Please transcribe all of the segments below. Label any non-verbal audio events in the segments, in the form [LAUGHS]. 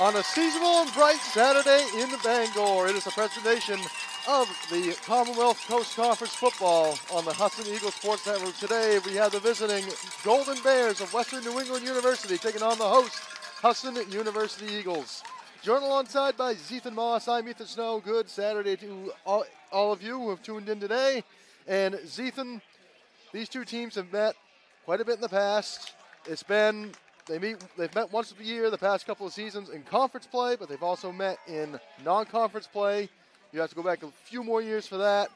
on a seasonal and bright Saturday in Bangor. It is a presentation of the Commonwealth Coast Conference football on the Husson Eagles Sports Network. Today we have the visiting Golden Bears of Western New England University taking on the host Husson University Eagles. Joined alongside by Zethan Moss, I'm Ethan Snow. Good Saturday to all, all of you who have tuned in today. And Zethan, these two teams have met quite a bit in the past. It's been they meet they've met once a year the past couple of seasons in conference play, but they've also met in non-conference play. You have to go back a few more years for that.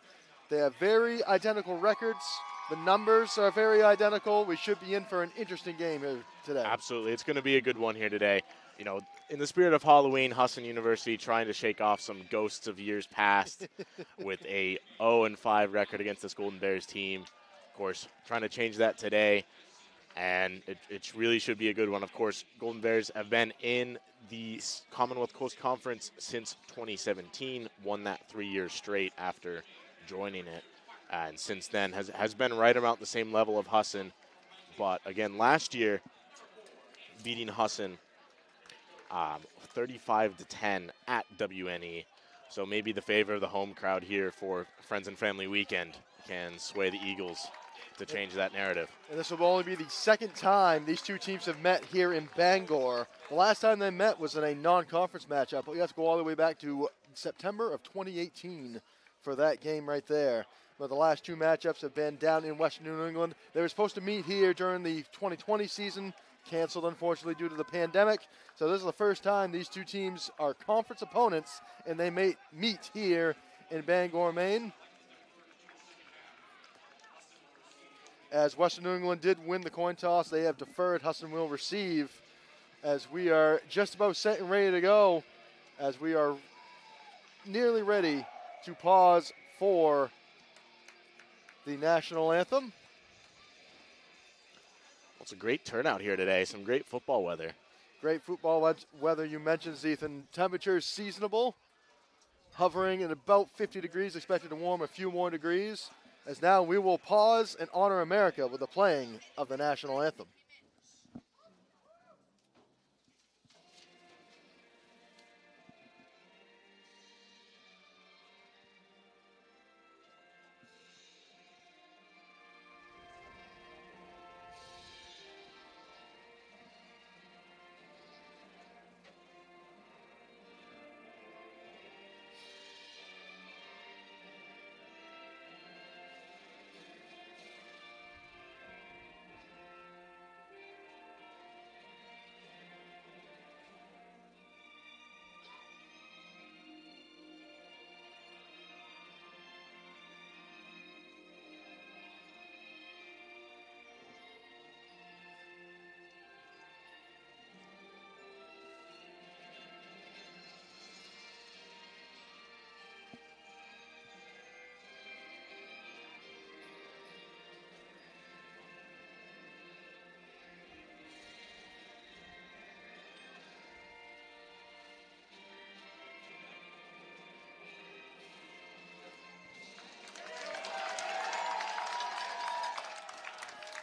They have very identical records. The numbers are very identical. We should be in for an interesting game here today. Absolutely. It's going to be a good one here today. You know, in the spirit of Halloween, Husson University trying to shake off some ghosts of years past [LAUGHS] with a 0 and 5 record against this Golden Bears team. Of course, trying to change that today and it, it really should be a good one. Of course, Golden Bears have been in the Commonwealth Coast Conference since 2017, won that three years straight after joining it, and since then has has been right about the same level of Husson. But again, last year, beating Husson um, 35 to 10 at WNE. So maybe the favor of the home crowd here for Friends and Family Weekend can sway the Eagles to change that narrative. And this will only be the second time these two teams have met here in Bangor. The last time they met was in a non-conference matchup, but we have to go all the way back to September of 2018 for that game right there. But the last two matchups have been down in Western New England. They were supposed to meet here during the 2020 season, canceled unfortunately due to the pandemic. So this is the first time these two teams are conference opponents, and they may meet here in Bangor, Maine. As Western New England did win the coin toss. They have deferred. Husson will receive as we are just about set and ready to go, as we are nearly ready to pause for the national anthem. Well, it's a great turnout here today. Some great football weather. Great football weather. You mentioned, Ethan. Temperatures seasonable, hovering at about 50 degrees, expected to warm a few more degrees as now we will pause and honor America with the playing of the national anthem.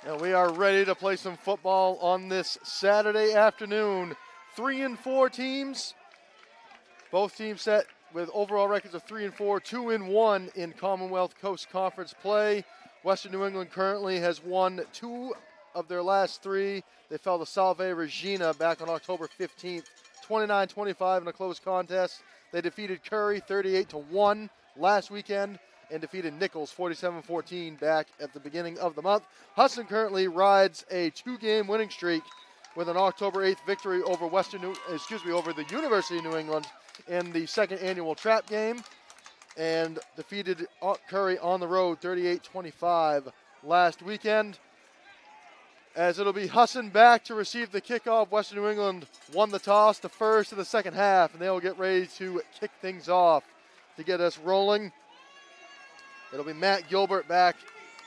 And we are ready to play some football on this Saturday afternoon. Three and four teams. Both teams set with overall records of three and four, two and one in Commonwealth Coast Conference play. Western New England currently has won two of their last three. They fell to Salve Regina back on October 15th, 29-25 in a close contest. They defeated Curry 38 to 1 last weekend and defeated Nichols 47-14 back at the beginning of the month. Husson currently rides a two-game winning streak with an October 8th victory over Western, New, excuse me, over the University of New England in the second annual trap game, and defeated uh, Curry on the road 38-25 last weekend. As it'll be Husson back to receive the kickoff. Western New England won the toss the first of the second half, and they'll get ready to kick things off to get us rolling. It'll be Matt Gilbert back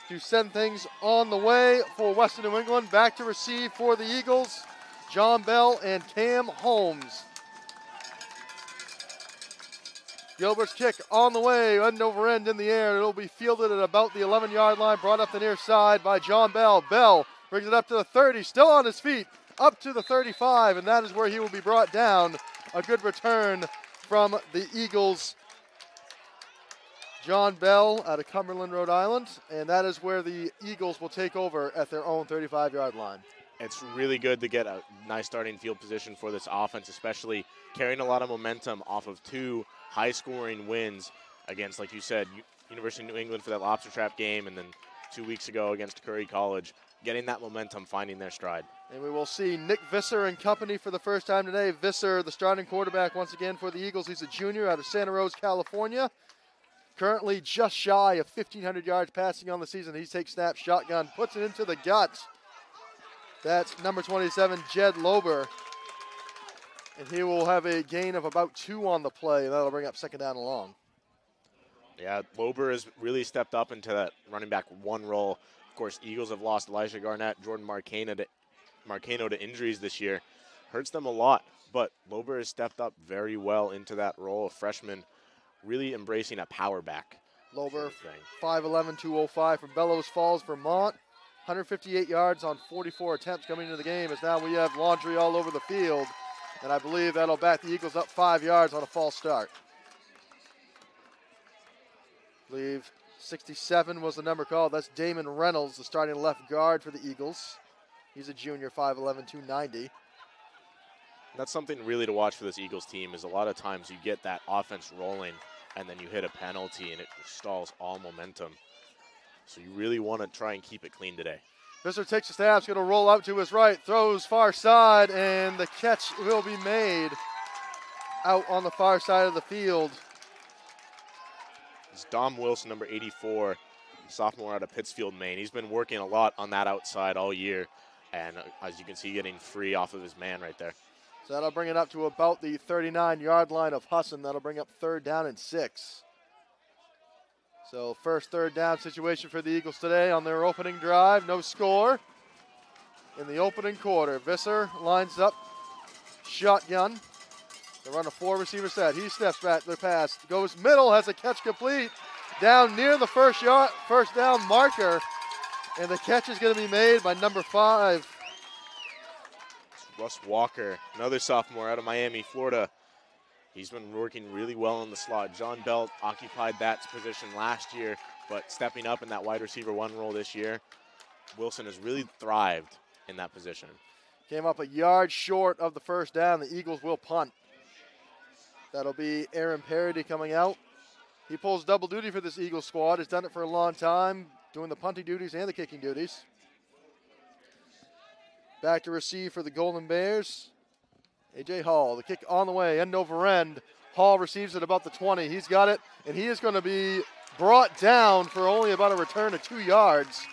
to send things on the way for Western New England. Back to receive for the Eagles, John Bell and Cam Holmes. Gilbert's kick on the way, end over end in the air. It'll be fielded at about the 11 yard line, brought up the near side by John Bell. Bell brings it up to the 30, still on his feet, up to the 35, and that is where he will be brought down a good return from the Eagles. John Bell out of Cumberland, Rhode Island, and that is where the Eagles will take over at their own 35 yard line. It's really good to get a nice starting field position for this offense, especially carrying a lot of momentum off of two high scoring wins against, like you said, University of New England for that lobster trap game, and then two weeks ago against Curry College, getting that momentum, finding their stride. And we will see Nick Visser and company for the first time today. Visser, the starting quarterback once again for the Eagles. He's a junior out of Santa Rosa, California. Currently just shy of 1,500 yards passing on the season. He takes snap, shotgun, puts it into the guts. That's number 27, Jed Lober. And he will have a gain of about two on the play, and that'll bring up second down and long. Yeah, Lober has really stepped up into that running back one role. Of course, Eagles have lost Elijah Garnett, Jordan Marcano to, Marcano to injuries this year. Hurts them a lot, but Lober has stepped up very well into that role of freshman – really embracing a power back. Lober, 5'11, 205 from Bellows Falls, Vermont. 158 yards on 44 attempts coming into the game as now we have laundry all over the field. And I believe that'll back the Eagles up five yards on a false start. I believe 67 was the number called. That's Damon Reynolds, the starting left guard for the Eagles. He's a junior, 5'11, 290 that's something really to watch for this Eagles team is a lot of times you get that offense rolling and then you hit a penalty and it stalls all momentum. So you really want to try and keep it clean today. Visser takes a snap, going to roll out to his right, throws far side, and the catch will be made out on the far side of the field. It's Dom Wilson, number 84, sophomore out of Pittsfield, Maine. He's been working a lot on that outside all year, and uh, as you can see, getting free off of his man right there. So that'll bring it up to about the 39 yard line of Husson. That'll bring up third down and six. So, first third down situation for the Eagles today on their opening drive. No score in the opening quarter. Visser lines up, shotgun. They run a four receiver set. He steps back, the pass goes middle, has a catch complete down near the first yard, first down marker. And the catch is going to be made by number five, Russ Walker, another sophomore out of Miami, Florida. He's been working really well in the slot. John Belt occupied that position last year, but stepping up in that wide receiver one role this year, Wilson has really thrived in that position. Came up a yard short of the first down. The Eagles will punt. That'll be Aaron Parody coming out. He pulls double duty for this Eagles squad. Has done it for a long time, doing the punting duties and the kicking duties. Back to receive for the Golden Bears. AJ Hall, the kick on the way, end over end. Hall receives it about the 20. He's got it, and he is going to be brought down for only about a return of two yards.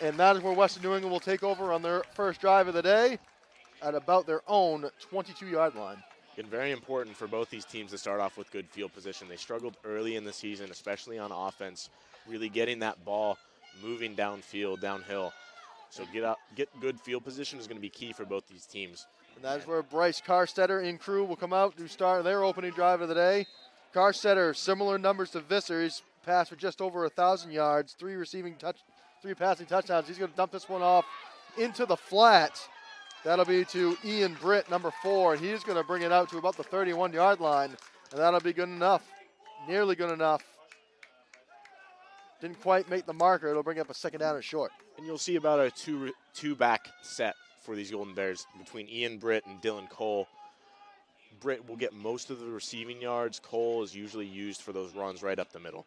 And that is where Western New England will take over on their first drive of the day at about their own 22 yard line. Been very important for both these teams to start off with good field position. They struggled early in the season, especially on offense, really getting that ball moving downfield, downhill. So get out, get good field position is going to be key for both these teams. And that is where Bryce Carstetter and crew will come out to start their opening drive of the day. Carstetter, similar numbers to Visser. He's passed for just over a thousand yards, three receiving touch, three passing touchdowns. He's going to dump this one off into the flat. That'll be to Ian Britt, number four, he's going to bring it out to about the 31 yard line, and that'll be good enough, nearly good enough. Didn't quite make the marker. It'll bring up a second down and short and you'll see about a two two back set for these Golden Bears between Ian Britt and Dylan Cole. Britt will get most of the receiving yards. Cole is usually used for those runs right up the middle.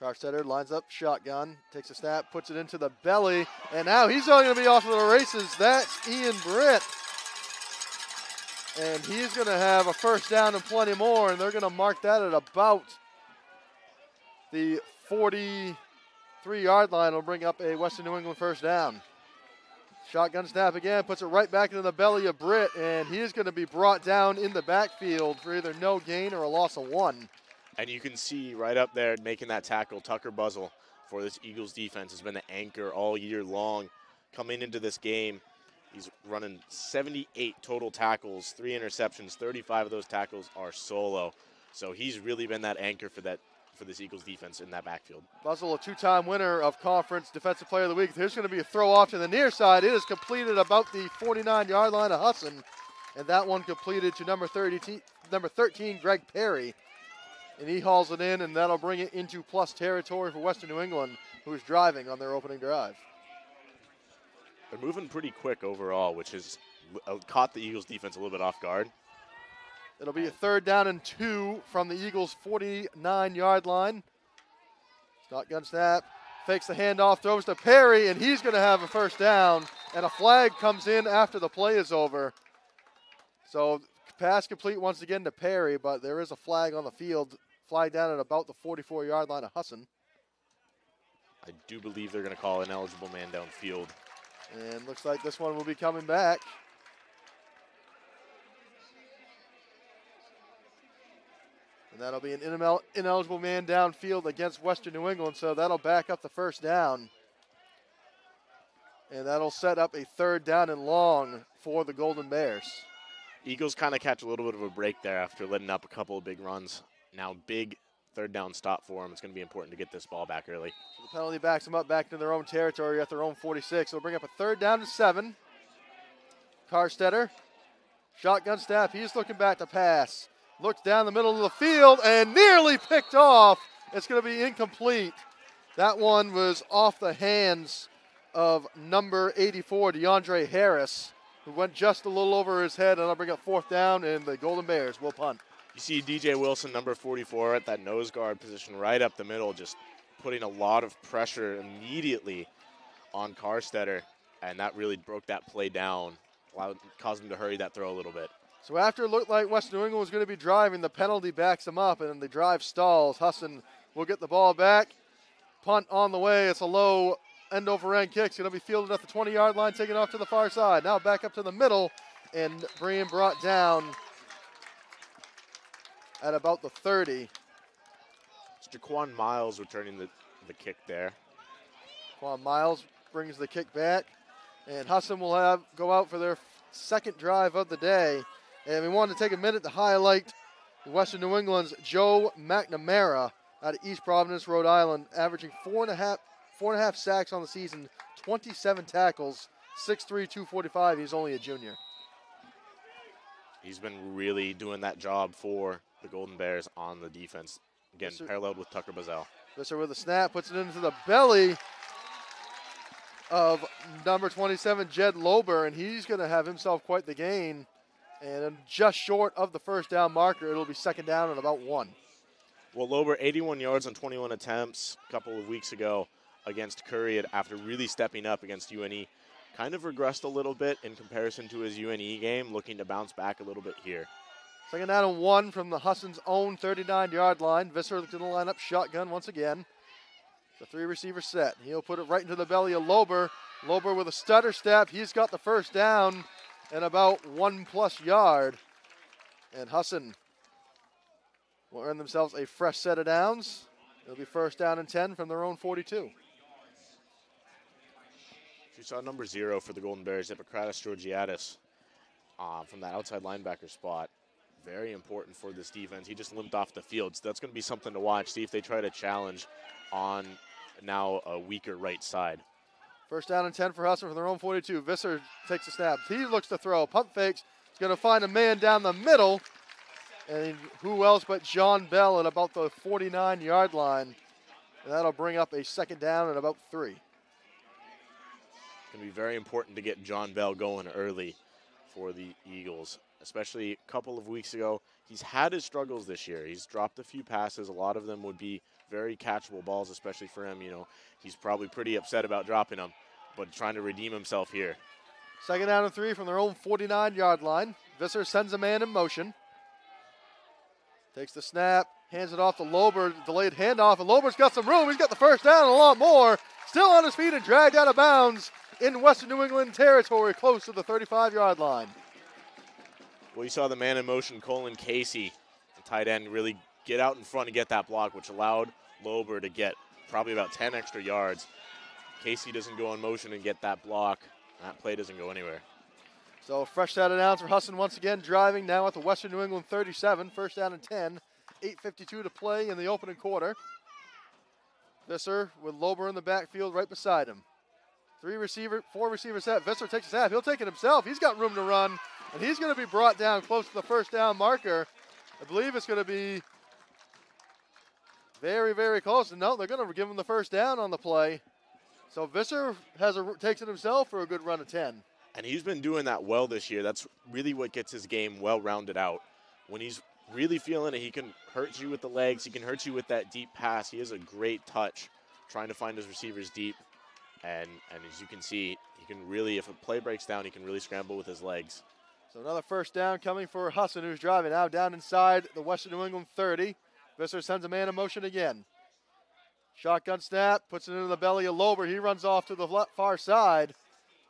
Carstetter lines up shotgun, takes a snap, puts it into the belly, and now he's only going to be off to the races. That's Ian Britt. And he's going to have a first down and plenty more, and they're going to mark that at about the 40- three yard line will bring up a Western New England first down. Shotgun snap again, puts it right back into the belly of Britt, and he is going to be brought down in the backfield for either no gain or a loss of one. And you can see right up there making that tackle, Tucker Buzzle for this Eagles defense has been the anchor all year long. Coming into this game, he's running 78 total tackles, three interceptions, 35 of those tackles are solo. So he's really been that anchor for that for this Eagles defense in that backfield. Buzzle, a two-time winner of conference defensive player of the week. There's going to be a throw off to the near side. It is completed about the 49-yard line of Husson, and that one completed to number 30, number 13, Greg Perry. And he hauls it in, and that'll bring it into plus territory for Western New England, who is driving on their opening drive. They're moving pretty quick overall, which has uh, caught the Eagles defense a little bit off guard. It'll be a third down and two from the Eagles' 49 yard line. Shotgun snap, fakes the handoff, throws to Perry, and he's going to have a first down. And a flag comes in after the play is over. So pass complete once again to Perry, but there is a flag on the field, flag down at about the 44 yard line of Husson. I do believe they're going to call an eligible man downfield. And looks like this one will be coming back. And that'll be an ineligible man downfield against Western New England, so that'll back up the first down. And that'll set up a third down and long for the Golden Bears. Eagles kind of catch a little bit of a break there after letting up a couple of big runs. Now, big third down stop for them. It's going to be important to get this ball back early. So the penalty backs them up back into their own territory at their own 46. They'll bring up a third down to seven. Carstetter, shotgun snap. He's looking back to pass. Looks down the middle of the field and nearly picked off. It's going to be incomplete. That one was off the hands of number 84, DeAndre Harris, who went just a little over his head, and I'll bring up fourth down, and the Golden Bears will punt. You see DJ Wilson, number 44, at that nose guard position right up the middle, just putting a lot of pressure immediately on Carstetter, and that really broke that play down, caused him to hurry that throw a little bit. So after it looked like West New England was going to be driving, the penalty backs them up, and then the drive stalls. Husson will get the ball back. Punt on the way. It's a low end over end kick. It's going to be fielded at the 20 yard line, taken off to the far side. Now back up to the middle, and being brought down at about the 30. It's Jaquan Miles returning the, the kick there. Jaquan Miles brings the kick back, and Husson will have go out for their second drive of the day. And we wanted to take a minute to highlight Western New England's Joe McNamara out of East Providence, Rhode Island, averaging four and a half four and a half sacks on the season, 27 tackles, 6'3", 245. He's only a junior. He's been really doing that job for the Golden Bears on the defense. Again, Visser, paralleled with Tucker Bazell. Visser with a snap, puts it into the belly of number 27, Jed Lober, and he's going to have himself quite the gain and just short of the first down marker. It'll be second down and about one. Well, Lober, 81 yards on 21 attempts a couple of weeks ago against Curry after really stepping up against UNE. Kind of regressed a little bit in comparison to his UNE game, looking to bounce back a little bit here. Second down and one from the Husson's own 39 yard line. Visser going to line up shotgun once again. The three receiver set. He'll put it right into the belly of Lober. Lober with a stutter step. He's got the first down and about one plus yard. And Husson will earn themselves a fresh set of downs. It'll be first down and 10 from their own 42. We saw number zero for the Golden Bears, Hippocrates Georgiadis, uh, from that outside linebacker spot. Very important for this defense. He just limped off the field, so that's going to be something to watch. See if they try to challenge on now a weaker right side. First down and 10 for Husson from their own 42. Visser takes a snap. He looks to throw. Pump fakes. He's going to find a man down the middle. And who else but John Bell at about the 49 yard line. And that'll bring up a second down and about three. It's Going to be very important to get John Bell going early for the Eagles, especially a couple of weeks ago. He's had his struggles this year. He's dropped a few passes. A lot of them would be very catchable balls, especially for him. You know, he's probably pretty upset about dropping them, but trying to redeem himself here. Second down and three from their own 49 yard line. Visser sends a man in motion. Takes the snap, hands it off to Lober, delayed handoff, and Lober's got some room. He's got the first down and a lot more. Still on his feet and dragged out of bounds in Western New England territory, close to the 35 yard line. Well, you saw the man in motion, Colin Casey, the tight end, really get out in front and get that block, which allowed Lober to get probably about 10 extra yards. Casey doesn't go in motion and get that block. That play doesn't go anywhere. So fresh set of downs for Husson once again, driving now at the Western New England 37. First down and 10. 8.52 to play in the opening quarter. Visser with Lober in the backfield right beside him. Three receiver, four receiver set. Visser takes a snap. He'll take it himself. He's got room to run, and he's going to be brought down close to the first down marker. I believe it's going to be very, very close. And no, they're going to give him the first down on the play. So Visser has a, takes it himself for a good run of 10. And he's been doing that well this year. That's really what gets his game well rounded out. When he's really feeling it, he can hurt you with the legs. He can hurt you with that deep pass. He has a great touch trying to find his receivers deep. And, and as you can see, he can really, if a play breaks down, he can really scramble with his legs. So another first down coming for Husson, who's driving now down inside the Western New England 30. Visser sends a man in motion again. Shotgun snap, puts it into the belly of Lober. He runs off to the far side,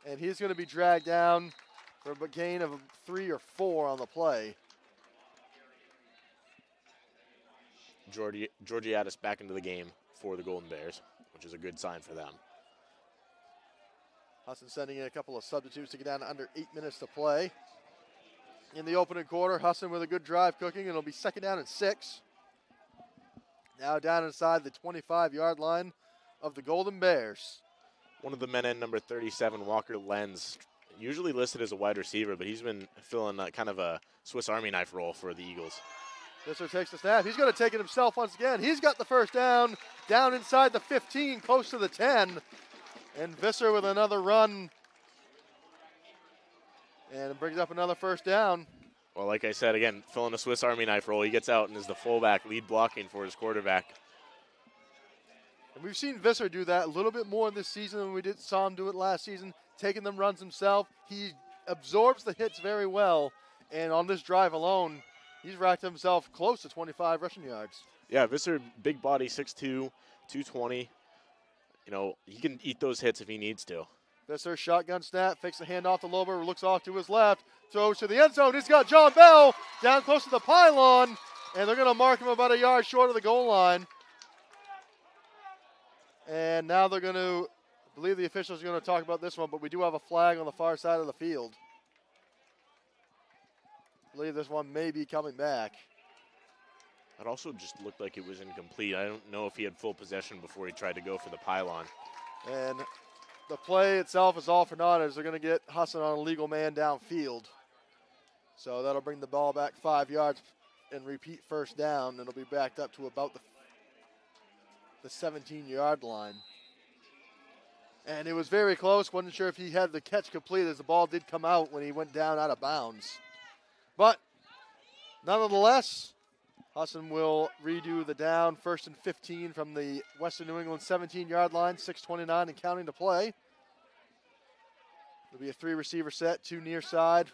and he's going to be dragged down for a gain of three or four on the play. Georgi- Georgiadis back into the game for the Golden Bears, which is a good sign for them. Husson sending in a couple of substitutes to get down to under eight minutes to play. In the opening quarter, Husson with a good drive cooking, and it'll be second down and six. Now down inside the 25 yard line of the Golden Bears. One of the men in number 37, Walker Lenz, usually listed as a wide receiver, but he's been filling a, kind of a Swiss Army knife role for the Eagles. Visser takes the snap. He's going to take it himself once again. He's got the first down, down inside the 15, close to the 10. And Visser with another run. And brings up another first down. Well, like I said, again, filling a Swiss Army knife role. He gets out and is the fullback, lead blocking for his quarterback. And we've seen Visser do that a little bit more this season than we did saw him do it last season, taking them runs himself. He absorbs the hits very well. And on this drive alone, he's racked himself close to 25 rushing yards. Yeah, Visser, big body, 6'2", 220 you know, he can eat those hits if he needs to. Visser shotgun snap, fakes the handoff to Lober, looks off to his left, throws to the end zone. He's got John Bell down close to the pylon, and they're going to mark him about a yard short of the goal line. And now they're going to, I believe the officials are going to talk about this one, but we do have a flag on the far side of the field. I believe this one may be coming back. It also just looked like it was incomplete. I don't know if he had full possession before he tried to go for the pylon. And the play itself is all for naught as they're going to get Husson on a legal man downfield. So that'll bring the ball back five yards and repeat first down. It'll be backed up to about the, the 17 yard line. And it was very close. Wasn't sure if he had the catch complete as the ball did come out when he went down out of bounds. But nonetheless, Husson will redo the down first and 15 from the Western New England 17 yard line, 6.29 and counting to play. It'll be a three receiver set, two near side,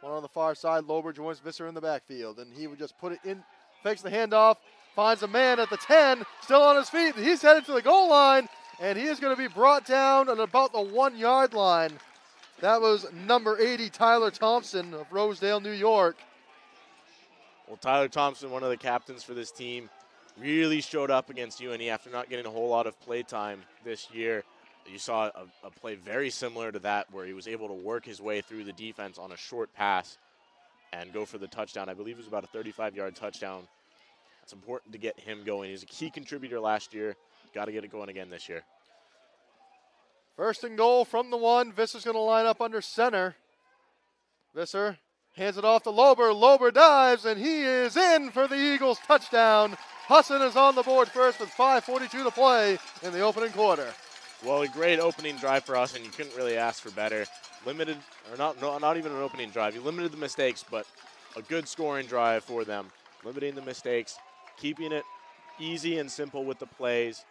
one on the far side. Lober joins Visser in the backfield, and he would just put it in, fakes the handoff, finds a man at the 10, still on his feet. He's headed to the goal line, and he is going to be brought down at about the one yard line. That was number 80, Tyler Thompson of Rosedale, New York. Well, Tyler Thompson, one of the captains for this team, really showed up against UNE after not getting a whole lot of play time this year. You saw a, a, play very similar to that where he was able to work his way through the defense on a short pass and go for the touchdown. I believe it was about a 35 yard touchdown. It's important to get him going. He's a key contributor last year. Got to get it going again this year. First and goal from the one. Visser's going to line up under center. Visser Hands it off to Lober. Lober dives, and he is in for the Eagles touchdown. Husson is on the board first with 5.42 to play in the opening quarter. Well, a great opening drive for us, and you couldn't really ask for better. Limited, or not, no, not even an opening drive. You limited the mistakes, but a good scoring drive for them. Limiting the mistakes, keeping it easy and simple with the plays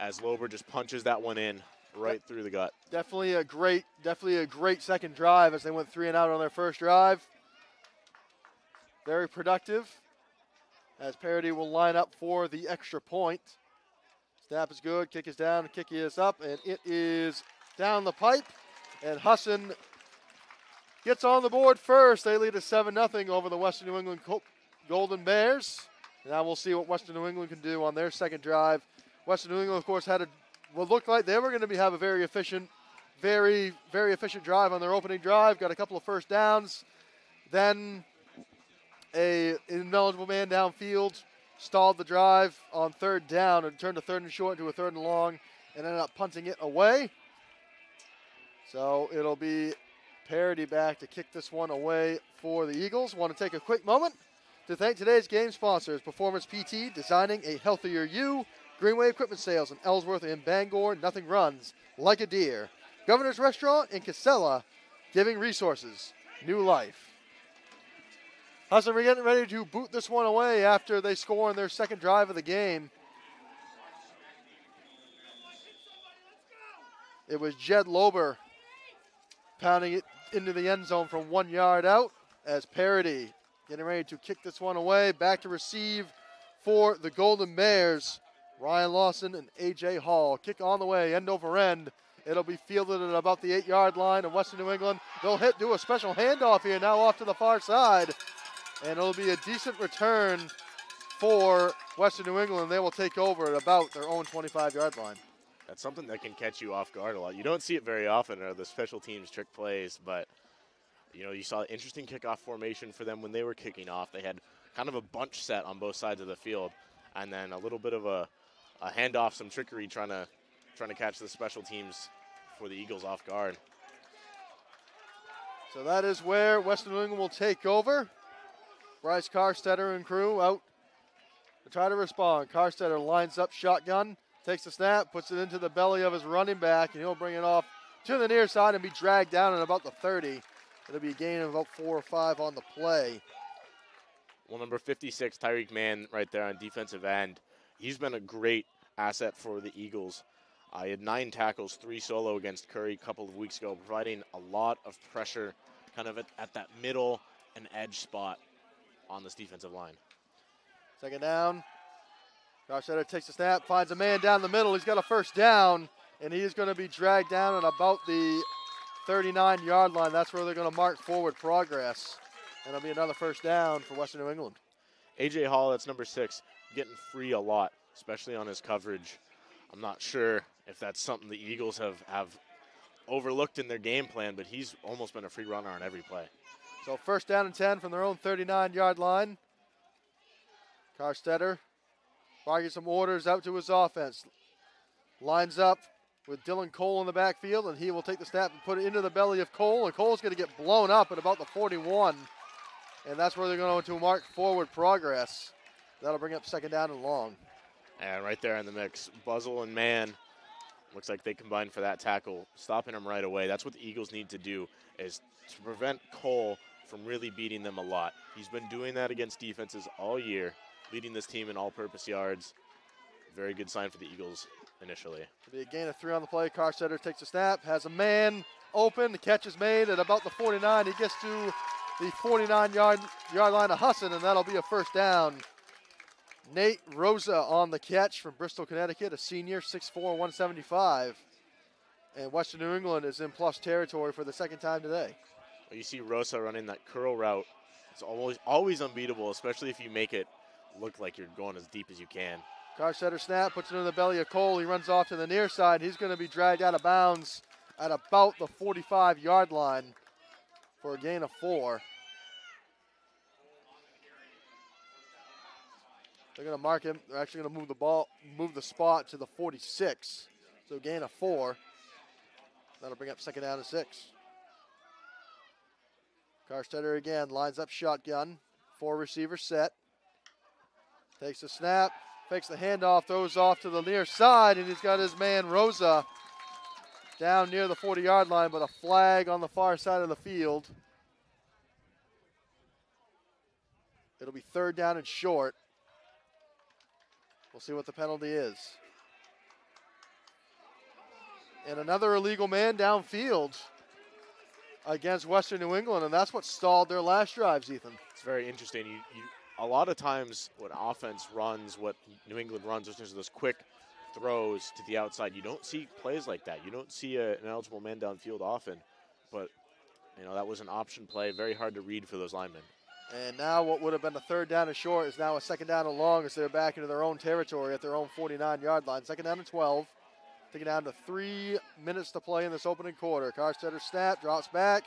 as Lober just punches that one in right through the gut. Definitely a great, definitely a great second drive as they went three and out on their first drive. Very productive. As Parody will line up for the extra point. Snap is good, kick is down, kick is up, and it is down the pipe. And Husson gets on the board first. They lead a 7 0 over the Western New England Golden Bears. Now we'll see what Western New England can do on their second drive. Western New England, of course, had a what looked like they were going to be, have a very efficient, very, very efficient drive on their opening drive. Got a couple of first downs. Then a ineligible man downfield stalled the drive on third down and turned a third and short into a third and long and ended up punting it away. So it'll be Parody back to kick this one away for the Eagles. Want to take a quick moment to thank today's game sponsors Performance PT, designing a healthier you, Greenway Equipment Sales in Ellsworth and Bangor, nothing runs like a Deere. Governor's Restaurant in Casella, giving resources new life. Husson, we're getting ready to boot this one away after they score on their second drive of the game. It was Jed Lober pounding it into the end zone from one yard out as Parody getting ready to kick this one away. Back to receive for the Golden Bears. Ryan Lawson and A.J. Hall. Kick on the way, end over end. It'll be fielded at about the eight yard line of Western New England. They'll hit, do a special handoff here now off to the far side. And it'll be a decent return for Western New England. They will take over at about their own 25 yard line. That's something that can catch you off guard a lot. You don't see it very often, or the special teams trick plays, but you know, you saw an interesting kickoff formation for them when they were kicking off. They had kind of a bunch set on both sides of the field, and then a little bit of a, a handoff, some trickery trying to trying to catch the special teams for the Eagles off guard. So that is where Western New England will take over. Bryce Carstetter and crew out to try to respond. Carstetter lines up shotgun, takes the snap, puts it into the belly of his running back, and he'll bring it off to the near side and be dragged down at about the 30. It'll be a gain of about four or five on the play. Well, number 56, Tyreek Mann, right there on defensive end. He's been a great asset for the Eagles. Uh, he had nine tackles, three solo against Curry a couple of weeks ago, providing a lot of pressure kind of at, at that middle and edge spot on this defensive line. Second down. Josh Eder takes the snap, finds a man down the middle. He's got a first down, and he is going to be dragged down at about the 39 yard line. That's where they're going to mark forward progress. And it'll be another first down for Western New England. AJ Hall, that's number six, getting free a lot, especially on his coverage. I'm not sure if that's something the Eagles have, have overlooked in their game plan, but he's almost been a free runner on every play. So first down and 10 from their own 39 yard line. Carstetter barking some orders out to his offense. Lines up with Dylan Cole in the backfield, and he will take the snap and put it into the belly of Cole, and Cole's going to get blown up at about the 41, and that's where they're going to mark forward progress. That'll bring up second down and long. And right there in the mix, Buzzle and Mann. Looks like they combined for that tackle, stopping him right away. That's what the Eagles need to do is to prevent Cole from really beating them a lot. He's been doing that against defenses all year, leading this team in all-purpose yards. Very good sign for the Eagles initially. It'll be a gain of three on the play. Carstetter takes a snap, has a man open. The catch is made at about the 49. He gets to the 49 yard yard line of Husson, and that'll be a first down. Nate Rosa on the catch from Bristol, Connecticut, a senior, 6'4", 175. And Western New England is in plus territory for the second time today. You see Rosa running that curl route. It's always always unbeatable, especially if you make it look like you're going as deep as you can. Carstetter snap, puts it in the belly of Cole. He runs off to the near side. He's going to be dragged out of bounds at about the 45 yard line for a gain of four. They're going to mark him. They're actually going to move the ball, move the spot to the 46. So gain of four. That'll bring up second down to six. Carstetter again lines up shotgun. Four receiver set. Takes a snap, fakes the handoff, throws off to the near side, and he's got his man Rosa down near the 40 yard line, but a flag on the far side of the field. It'll be third down and short. We'll see what the penalty is. And another illegal man downfield against Western New England, and that's what stalled their last drives, Ethan. It's very interesting. You, you a lot of times when offense runs, what New England runs, there's those quick throws to the outside. You don't see plays like that. You don't see a, an eligible man downfield often, but you know that was an option play, very hard to read for those linemen. And now what would have been a third down and short is now a second down and long as they're back into their own territory at their own 49-yard line. Second down and 12. Taking down to three minutes to play in this opening quarter. Carstetter snap, drops back,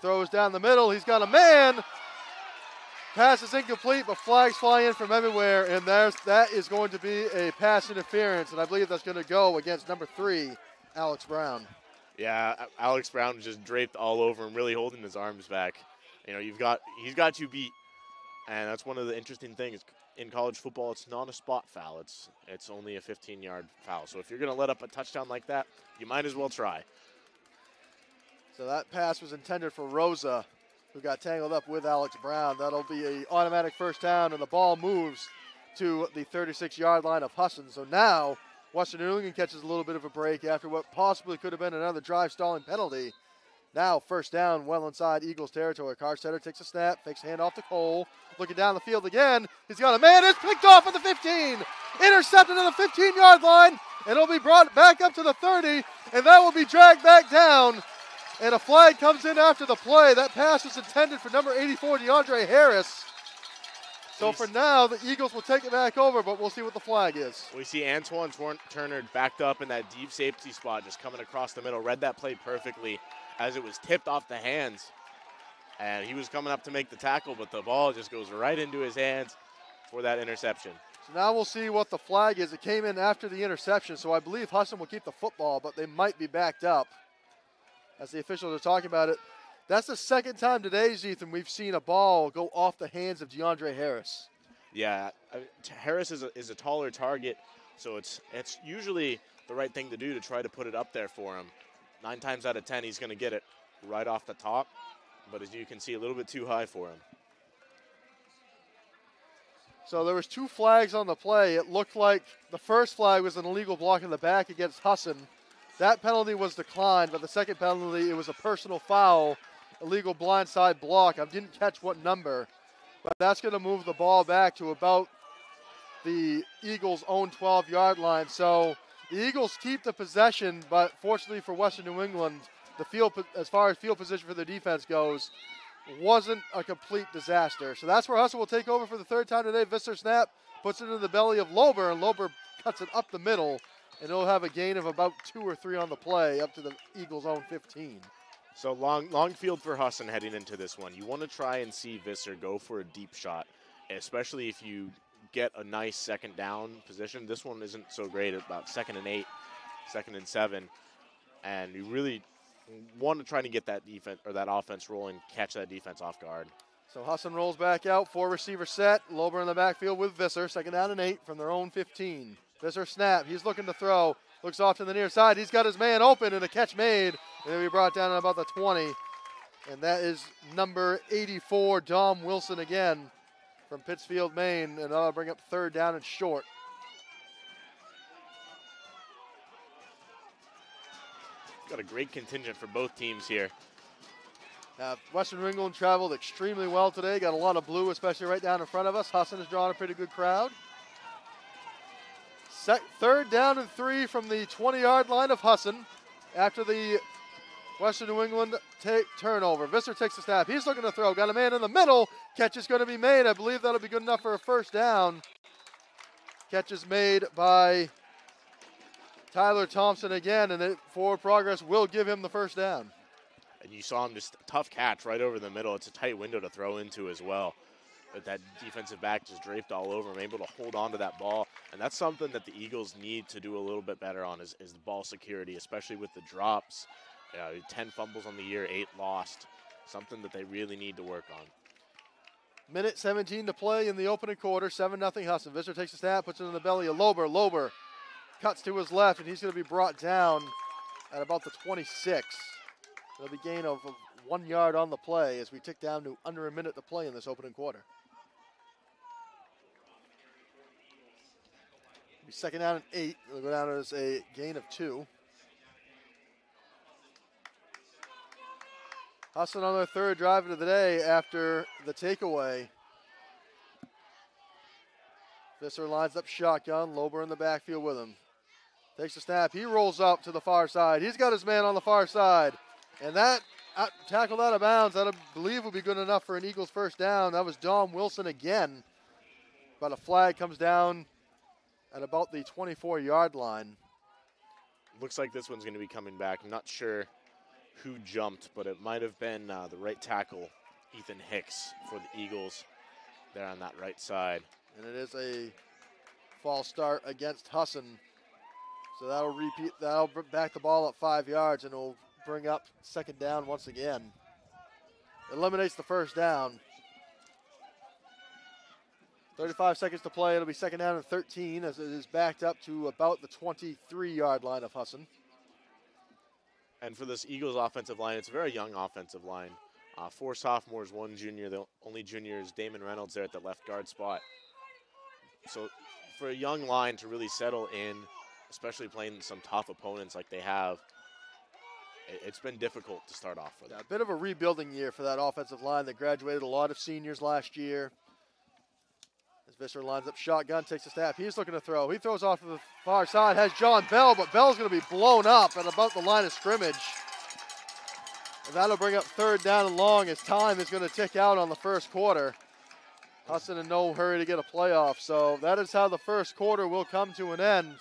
throws down the middle. He's got a man. Pass is incomplete, but flags fly in from everywhere, and there's that is going to be a pass interference, and I believe that's going to go against number three, Alex Brown. Yeah, Alex Brown just draped all over him, really holding his arms back. You know, you've got he's got you beat, and that's one of the interesting things in college football. It's not a spot foul; it's it's only a 15-yard foul. So if you're going to let up a touchdown like that, you might as well try. So that pass was intended for Rosa, who got tangled up with Alex Brown. That'll be a automatic first down, and the ball moves to the 36-yard line of Husson. So now Western New England catches a little bit of a break after what possibly could have been another drive stalling penalty. Now first down, well inside Eagles territory. Carstetter takes a snap, fakes a handoff to Cole. Looking down the field again. He's got a man. It's picked off at the 15. Intercepted at the 15 yard line. And it'll be brought back up to the 30. And that will be dragged back down. And a flag comes in after the play. That pass was intended for number 84, DeAndre Harris. So for now, the Eagles will take it back over, but we'll see what the flag is. We see Antoine Turner backed up in that deep safety spot, just coming across the middle. Read that play perfectly as it was tipped off the hands. And he was coming up to make the tackle, but the ball just goes right into his hands for that interception. So now we'll see what the flag is. It came in after the interception, so I believe Husson will keep the football, but they might be backed up. As the officials are talking about it, that's the second time today, Ethan, we've seen a ball go off the hands of DeAndre Harris. Yeah, Harris is a, is a taller target, so it's it's usually the right thing to do to try to put it up there for him. Nine times out of ten, he's going to get it right off the top, but as you can see, a little bit too high for him. So there was two flags on the play. It looked like the first flag was an illegal block in the back against Husson. That penalty was declined, but the second penalty, it was a personal foul illegal blindside block. I didn't catch what number, but that's going to move the ball back to about the Eagles' own 12 yard line. So the Eagles keep the possession, but fortunately for Western New England, the field, as far as field position for the defense goes, wasn't a complete disaster. So that's where Husson will take over for the third time today. Visser snap puts it into the belly of Lober, and Lober cuts it up the middle, and it'll have a gain of about two or three on the play up to the Eagles' own 15. So long, long field for Husson heading into this one. You want to try and see Visser go for a deep shot, especially if you get a nice second down position. This one isn't so great at about second and eight, second and seven, and you really want to try to get that defense or that offense rolling, catch that defense off guard. So Husson rolls back out, four receiver set, Lober in the backfield with Visser, second down and eight from their own 15. Visser snap, he's looking to throw, looks off to the near side. He's got his man open and a catch made and then we brought down about the 20. And that is number 84, Dom Wilson again from Pittsfield, Maine. And that'll bring up third down and short. Got a great contingent for both teams here. Uh, Western New England traveled extremely well today. Got a lot of blue, especially right down in front of us. Husson has drawn a pretty good crowd. third down and three from the 20 yard line of Husson after the Western New England take turnover. Visser takes the snap. He's looking to throw. Got a man in the middle. Catch is going to be made. I believe that'll be good enough for a first down. Catch is made by Tyler Thompson again, and it, forward progress will give him the first down. And you saw him just tough catch right over the middle. It's a tight window to throw into as well. But that defensive back just draped all over him, able to hold on to that ball. And that's something that the Eagles need to do a little bit better on is, is the ball security, especially with the drops. Uh, 10 fumbles on the year, 8 lost. Something that they really need to work on. Minute 17 to play in the opening quarter. 7 0 Husson. Visser takes a snap, puts it in the belly of Lober. Lober cuts to his left, and he's going to be brought down at about the 26. It'll be gain of one yard on the play as we tick down to under a minute to play in this opening quarter. second down and eight. It'll go down as a gain of two. Husson on their third drive of the day after the takeaway. Visser lines up shotgun. Lober in the backfield with him. Takes a snap. He rolls up to the far side. He's got his man on the far side. And that out, tackled out of bounds, that I believe would be good enough for an Eagles first down. That was Dom Wilson again. But a flag comes down at about the 24 yard line. Looks like this one's going to be coming back. I'm not sure who jumped, but it might have been uh, the right tackle, Ethan Hicks, for the Eagles there on that right side. And it is a false start against Husson. So that'll repeat. That'll back the ball up five yards, and it'll bring up second down once again. Eliminates the first down. 35 seconds to play. It'll be second down and 13 as it is backed up to about the 23 yard line of Husson. And for this Eagles offensive line, it's a very young offensive line. Uh, four sophomores, one junior. The only junior is Damon Reynolds there at the left guard spot. So for a young line to really settle in, especially playing some tough opponents like they have, it, has been difficult to start off with. Yeah, a bit of a rebuilding year for that offensive line that graduated a lot of seniors last year. As Visser lines up shotgun, takes a snap. He's looking to throw. He throws off to the far side, has John Bell, but Bell's going to be blown up at about the line of scrimmage. And that'll bring up third down and long as time is going to tick out on the first quarter. Husson in no hurry to get a playoff. So that is how the first quarter will come to an end.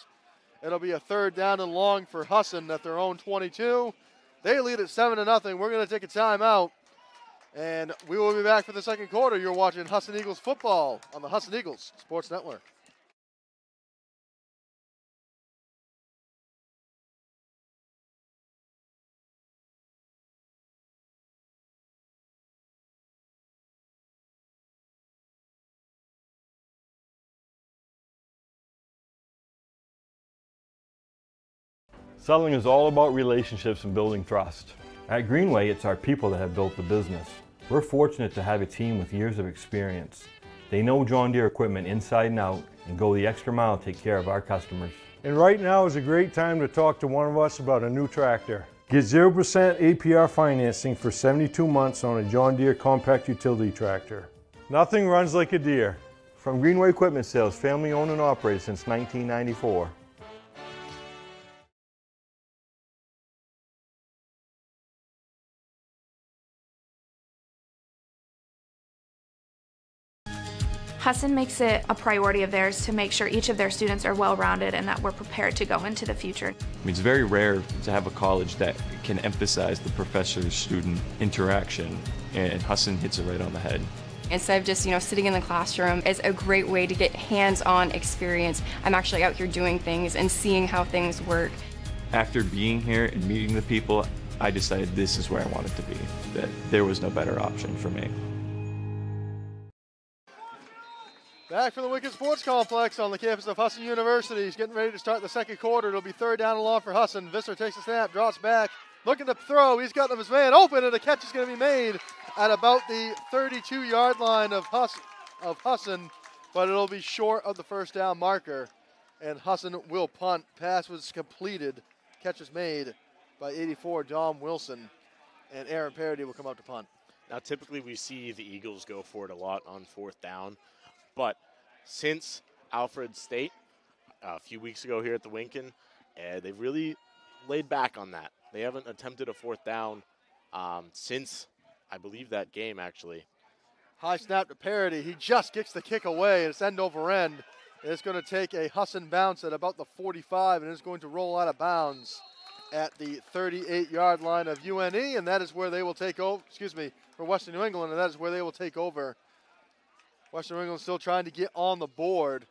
It'll be a third down and long for Husson at their own 22. They lead at 7 to nothing. We're going to take a timeout. And we will be back for the second quarter. You're watching Husson Eagles football on the Husson Eagles Sports Network. Selling is all about relationships and building trust. At Greenway, it's our people that have built the business. We're fortunate to have a team with years of experience. They know John Deere equipment inside and out and go the extra mile to take care of our customers. And right now is a great time to talk to one of us about a new tractor. Get 0% APR financing for 72 months on a John Deere compact utility tractor. Nothing runs like a Deere. From Greenway Equipment Sales, family owned and operated since 1994. Husson makes it a priority of theirs to make sure each of their students are well-rounded and that we're prepared to go into the future. I mean, it's very rare to have a college that can emphasize the professor-student interaction, and Husson hits it right on the head. Instead of just, you know, sitting in the classroom, it's a great way to get hands-on experience. I'm actually out here doing things and seeing how things work. After being here and meeting the people, I decided this is where I wanted to be, that there was no better option for me. Back from the Winkin Sports Complex on the campus of Husson University. He's getting ready to start the second quarter. It'll be third down and long for Husson. Visser takes a snap, drops back, looking to throw. He's got his man open, and the catch is going to be made at about the 32-yard line of Husson, of Husson, but it'll be short of the first down marker. And Husson will punt. Pass was completed. Catch is made by 84 Dom Wilson, and Aaron Parody will come up to punt. Now, typically we see the Eagles go for it a lot on fourth down. But since Alfred State a few weeks ago here at the Winkin, uh, they've really laid back on that. They haven't attempted a fourth down um, since, I believe, that game, actually. High snap to Parody. He just kicks the kick away. It's end over end. It's going to take a Husson bounce at about the 45 and it's going to roll out of bounds at the 38 yard line of UNE, and that is where they will take over, excuse me, for Western New England, and that is where they will take over Western New England still trying to get on the board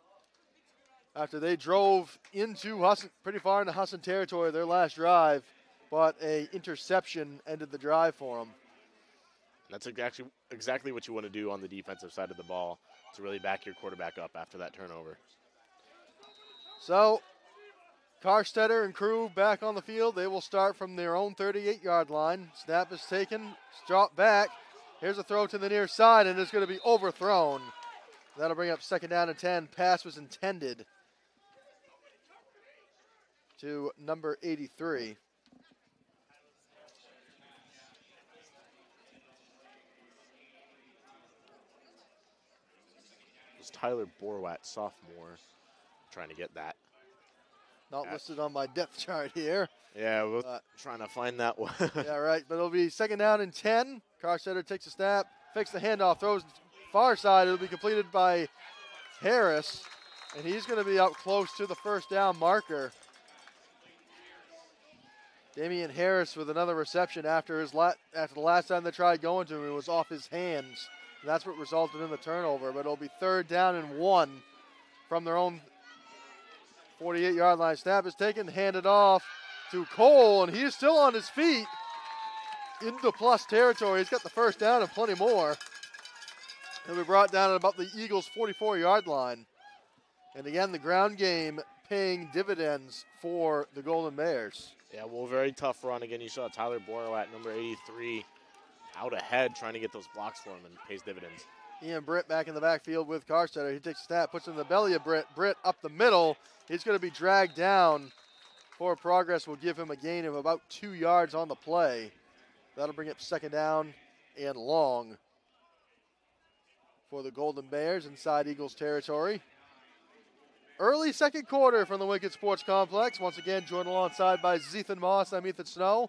after they drove into Husson, pretty far into Husson territory their last drive, but a interception ended the drive for them. That's exactly exactly what you want to do on the defensive side of the ball to really back your quarterback up after that turnover. So, Carstetter and crew back on the field. They will start from their own 38-yard line. Snap is taken, drop back, Here's a throw to the near side, and it's going to be overthrown. That'll bring up second down and 10. Pass was intended to number 83. It was Tyler Borwat, sophomore, trying to get that. Not listed on my depth chart here. Yeah, we're uh, trying to find that one. [LAUGHS] yeah, right. But it'll be second down and 10. Carstetter takes a snap, fakes the handoff, throws far side. It'll be completed by Harris, and he's going to be up close to the first down marker. Damian Harris with another reception after his la- after the last time they tried going to him, it was off his hands. And that's what resulted in the turnover. But it'll be third down and one from their own 48 yard line snap is taken, handed off to Cole, and he is still on his feet into plus territory. He's got the first down and plenty more. He'll be brought down at about the Eagles' 44 yard line. And again, the ground game paying dividends for the Golden Bears. Yeah, well, very tough run. Again, you saw Tyler Boyle at number 83 out ahead trying to get those blocks for him and pays dividends. Ian Britt back in the backfield with Carstetter. He takes a snap, puts in the belly of Britt. Britt up the middle. He's going to be dragged down. For progress will give him a gain of about two yards on the play. That'll bring up second down and long for the Golden Bears inside Eagles territory. Early second quarter from the Winkin Sports Complex. Once again, joined alongside by Zethan Moss. I'm Ethan Snow.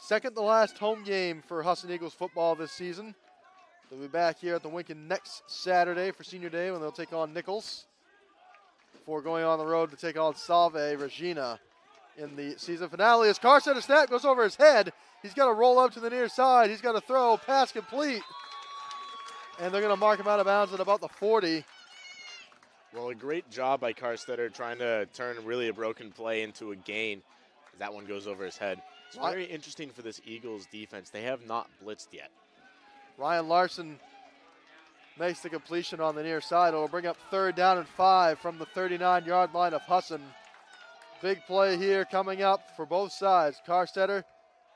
Second to last home game for Husson Eagles football this season. They'll be back here at the Winkin next Saturday for Senior Day when they'll take on Nichols before going on the road to take on Salve Regina in the season finale. As Carson snap goes over his head, he's got to roll up to the near side. He's got to throw, pass complete. And they're going to mark him out of bounds at about the 40. Well, a great job by Carstetter trying to turn really a broken play into a gain. That one goes over his head. It's very interesting for this Eagles defense. They have not blitzed yet. Ryan Larson makes the completion on the near side. It'll bring up third down and five from the 39 yard line of Husson. Big play here coming up for both sides. Carstetter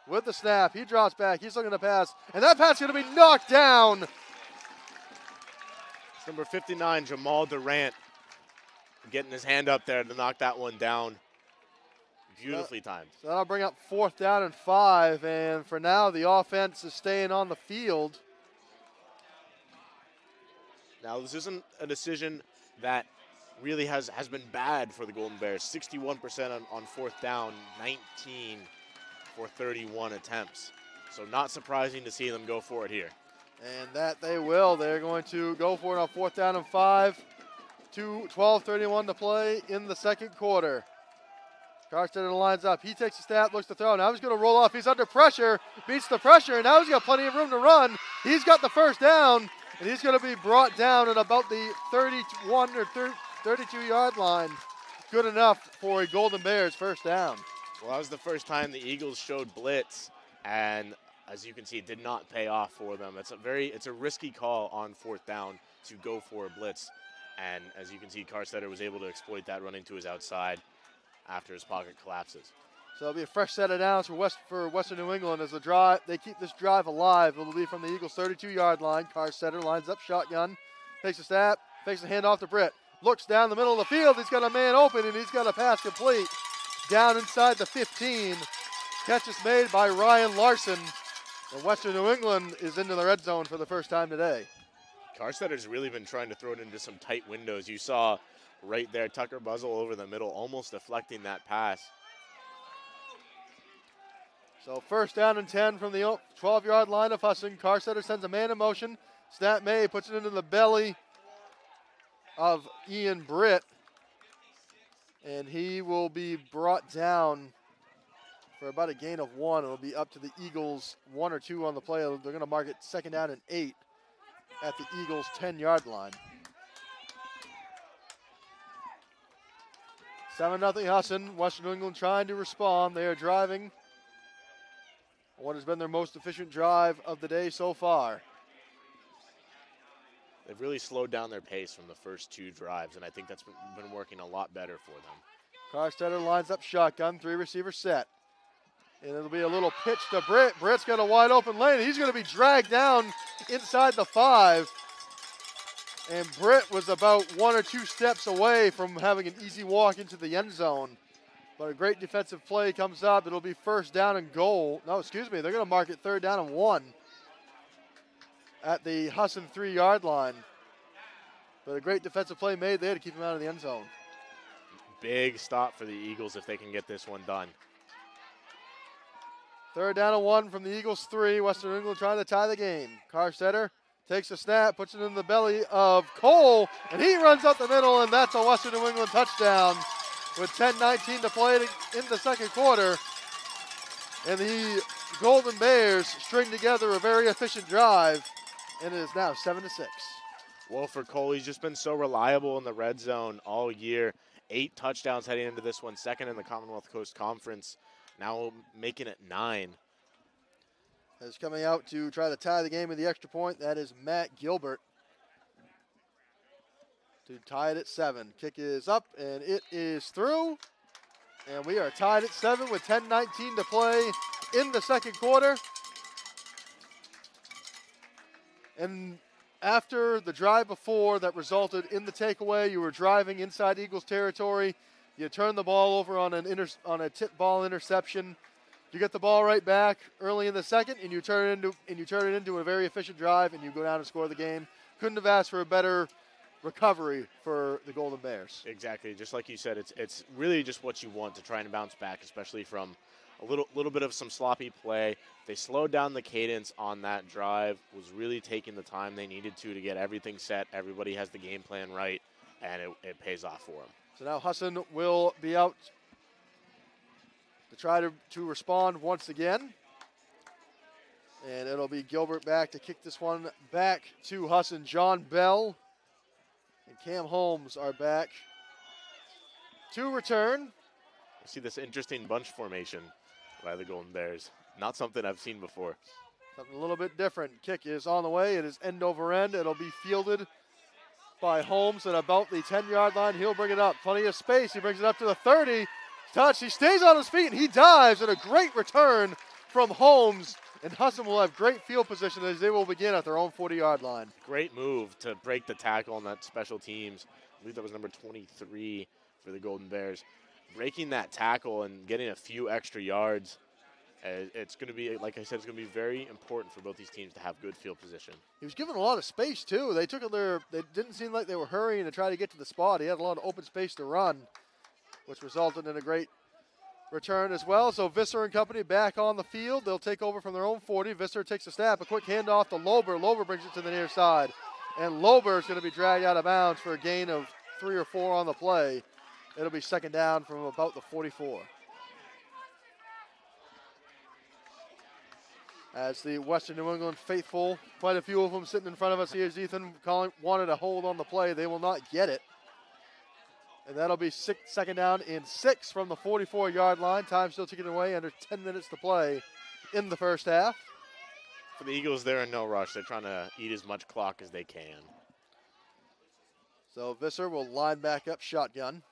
with the snap. He drops back. He's looking to pass. And that pass is going to be knocked down. It's number 59, Jamal Durant, getting his hand up there to knock that one down. Beautifully timed. So that'll bring up fourth down and five. And for now, the offense is staying on the field. Now, this isn't a decision that really has, has been bad for the Golden Bears. 61% on, on fourth down, 19 for 31 attempts. So not surprising to see them go for it here. And that they will. They're going to go for it on fourth down and five. 12 31 to play in the second quarter. Carstetter lines up. He takes a snap, looks to throw. Now he's going to roll off. He's under pressure, beats the pressure, and now he's got plenty of room to run. He's got the first down, and he's going to be brought down at about the 31 or 32 yard line. Good enough for a Golden Bears first down. Well, that was the first time the Eagles showed blitz, and as you can see, it did not pay off for them. It's a very, it's a risky call on fourth down to go for a blitz, and as you can see, Carstetter was able to exploit that running to his outside after his pocket collapses. So it'll be a fresh set of downs for West for Western New England as the drive they keep this drive alive. It'll be from the Eagles 32 yard line. Carstetter lines up shotgun, takes a snap, takes a hand off to Britt. Looks down the middle of the field. He's got a man open and he's got a pass complete. Down inside the 15. Catch is made by Ryan Larson. And Western New England is into the red zone for the first time today. Carstetter's really been trying to throw it into some tight windows. You saw right there Tucker Buzzle over the middle, almost deflecting that pass. So first down and 10 from the 12 yard line of Husson. Carstetter sends a man in motion. Snap May puts it into the belly of Ian Britt. And he will be brought down for about a gain of one. It'll be up to the Eagles, one or two on the play. They're going to mark it second down and eight at the Eagles' 10 yard line. 7 0 Husson. Western New England trying to respond. They are driving what has been their most efficient drive of the day so far. They've really slowed down their pace from the first two drives, and I think that's been working a lot better for them. Carstetter lines up shotgun, three receiver set. And it'll be a little pitch to Britt. Britt's got a wide open lane. He's going to be dragged down inside the five. And Britt was about one or two steps away from having an easy walk into the end zone. But a great defensive play comes up. It'll be first down and goal. No, excuse me. They're going to mark it third down and one at the Husson three yard line. But a great defensive play made there to keep him out of the end zone. Big stop for the Eagles if they can get this one done. Third down and one from the Eagles three. Western England trying to tie the game. Carstetter takes a snap, puts it in the belly of Cole, and he runs up the middle, and that's a Western New England touchdown with 10-19 to play in the second quarter. And the Golden Bears string together a very efficient drive, and it is now 7 to 6. Wilford Cole, he's just been so reliable in the red zone all year. Eight touchdowns heading into this one, second in the Commonwealth Coast Conference. Now making it nine. Is coming out to try to tie the game with the extra point. That is Matt Gilbert to tie it at seven. Kick is up and it is through. And we are tied at seven with 10-19 to play in the second quarter. And after the drive before that resulted in the takeaway, you were driving inside Eagles territory. You turn the ball over on an inter- on a tip ball interception. You get the ball right back early in the second, and you turn it into and you turn it into a very efficient drive, and you go down and score the game. Couldn't have asked for a better recovery for the Golden Bears. Exactly, just like you said, it's it's really just what you want to try and bounce back, especially from a little little bit of some sloppy play. They slowed down the cadence on that drive, was really taking the time they needed to to get everything set. Everybody has the game plan right, and it, it pays off for them. So now Husson will be out to try to, to respond once again. And it'll be Gilbert back to kick this one back to Husson. John Bell and Cam Holmes are back to return. I see this interesting bunch formation by the Golden Bears. Not something I've seen before. Something a little bit different. Kick is on the way. It is end over end. It'll be fielded by Holmes at about the 10 yard line. He'll bring it up. Plenty of space. He brings it up to the 30. Touch. He stays on his feet and he dives. And a great return from Holmes. And Husson will have great field position as they will begin at their own 40 yard line. Great move to break the tackle on that special teams. I believe that was number 23 for the Golden Bears. Breaking that tackle and getting a few extra yards uh, it's going to be, like I said, it's going to be very important for both these teams to have good field position. He was given a lot of space too. They took their, they didn't seem like they were hurrying to try to get to the spot. He had a lot of open space to run, which resulted in a great return as well. So Visser and company back on the field. They'll take over from their own 40. Visser takes a snap, a quick handoff to Lober. Lober brings it to the near side, and Lober is going to be dragged out of bounds for a gain of three or four on the play. It'll be second down from about the 44. as the Western New England faithful, quite a few of them sitting in front of us here. Ethan calling, wanted a hold on the play. They will not get it. And that'll be six, second down in six from the 44 yard line. Time still ticking away, under 10 minutes to play in the first half. For the Eagles, they're in no rush. They're trying to eat as much clock as they can. So Visser will line back up shotgun.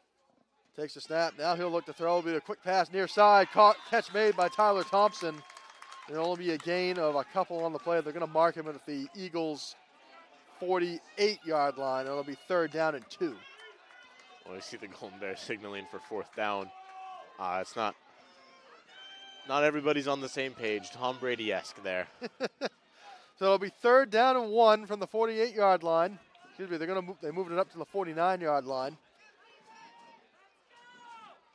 Takes a snap. Now he'll look to throw. It'll be a quick pass near side. Caught, catch made by Tyler Thompson. There'll only be a gain of a couple on the play. They're going to mark him at the Eagles' 48 yard line. It'll be third down and two. We see the Golden Bears signaling for fourth down. Uh, it's not not everybody's on the same page. Tom Brady esque there. [LAUGHS] so it'll be third down and one from the 48 yard line. Excuse me, they're to move, they moved it up to the 49 yard line.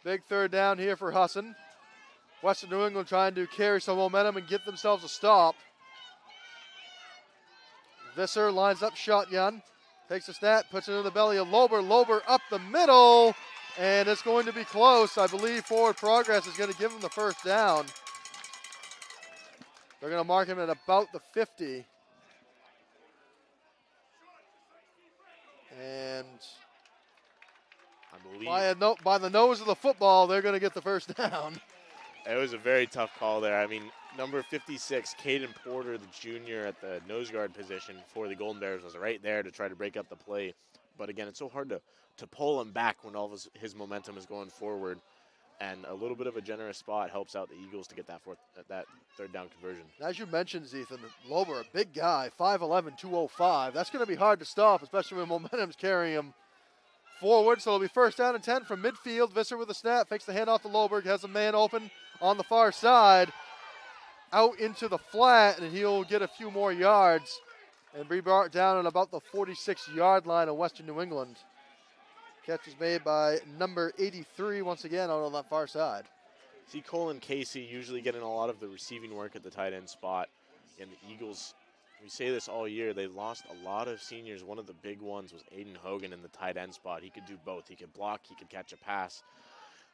Big third down here for Husson. Western New England trying to carry some momentum and get themselves a stop. Visser lines up shotgun, takes a snap, puts it in the belly of Lober. Lober up the middle, and it's going to be close. I believe forward progress is going to give him the first down. They're going to mark him at about the 50. And I believe by, no, by the nose of the football, they're going to get the first [LAUGHS] down. It was a very tough call there. I mean, number 56, Caden Porter, the junior at the nose guard position for the Golden Bears, was right there to try to break up the play. But again, it's so hard to, to pull him back when all his, his momentum is going forward. And a little bit of a generous spot helps out the Eagles to get that fourth, that third down conversion. As you mentioned, Ethan, Lober, a big guy, 5'11", 205. That's going to be hard to stop, especially when momentum's carrying him forward. So it'll be first down and 10 from midfield. Visser with a snap, fakes the handoff to Lober, has a man open, on the far side out into the flat, and he'll get a few more yards and be brought down at about the 46 yard line of Western New England. Catch is made by number 83 once again out on that far side. See Colin Casey usually getting a lot of the receiving work at the tight end spot. And the Eagles, we say this all year, they lost a lot of seniors. One of the big ones was Aiden Hogan in the tight end spot. He could do both. He could block, he could catch a pass.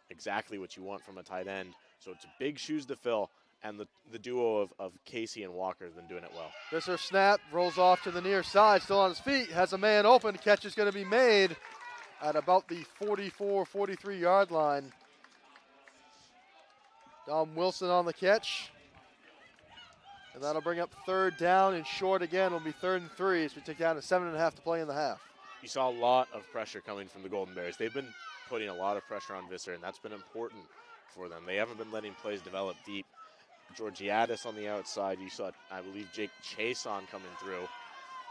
Exactly what you want from a tight end. So it's big shoes to fill. And the, the duo of, of Casey and Walker has been doing it well. Visser snap, rolls off to the near side, still on his feet, has a man open. Catch is going to be made at about the 44 43 yard line. Dom Wilson on the catch. And that'll bring up third down and short again. It'll be third and three as we take down to seven and a half to play in the half. You saw a lot of pressure coming from the Golden Bears. They've been putting a lot of pressure on Visser, and that's been important for them. They haven't been letting plays develop deep. Georgiadis on the outside. You saw, I believe, Jake Chason coming through.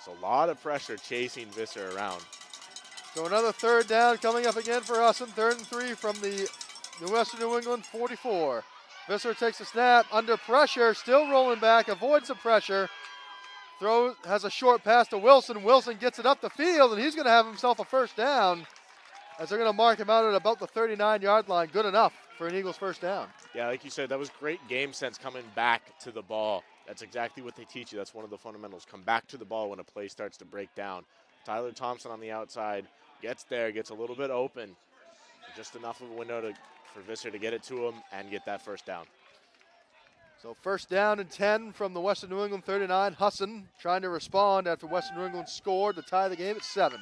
So a lot of pressure chasing Visser around. So another third down coming up again for us in Third and three from the New Western New England 44. Visser takes a snap under pressure, still rolling back, avoids the pressure. Throws has a short pass to Wilson. Wilson gets it up the field, and he's going to have himself a first down. As they're going to mark him out at about the 39-yard line. Good enough for an Eagles first down. Yeah, like you said, that was great game sense coming back to the ball. That's exactly what they teach you. That's one of the fundamentals. Come back to the ball when a play starts to break down. Tyler Thompson on the outside gets there, gets a little bit open, just enough of a window to for Visser to get it to him and get that first down. So first down and 10 from the Western New England 39. Husson trying to respond after Western New England scored to tie the game at seven.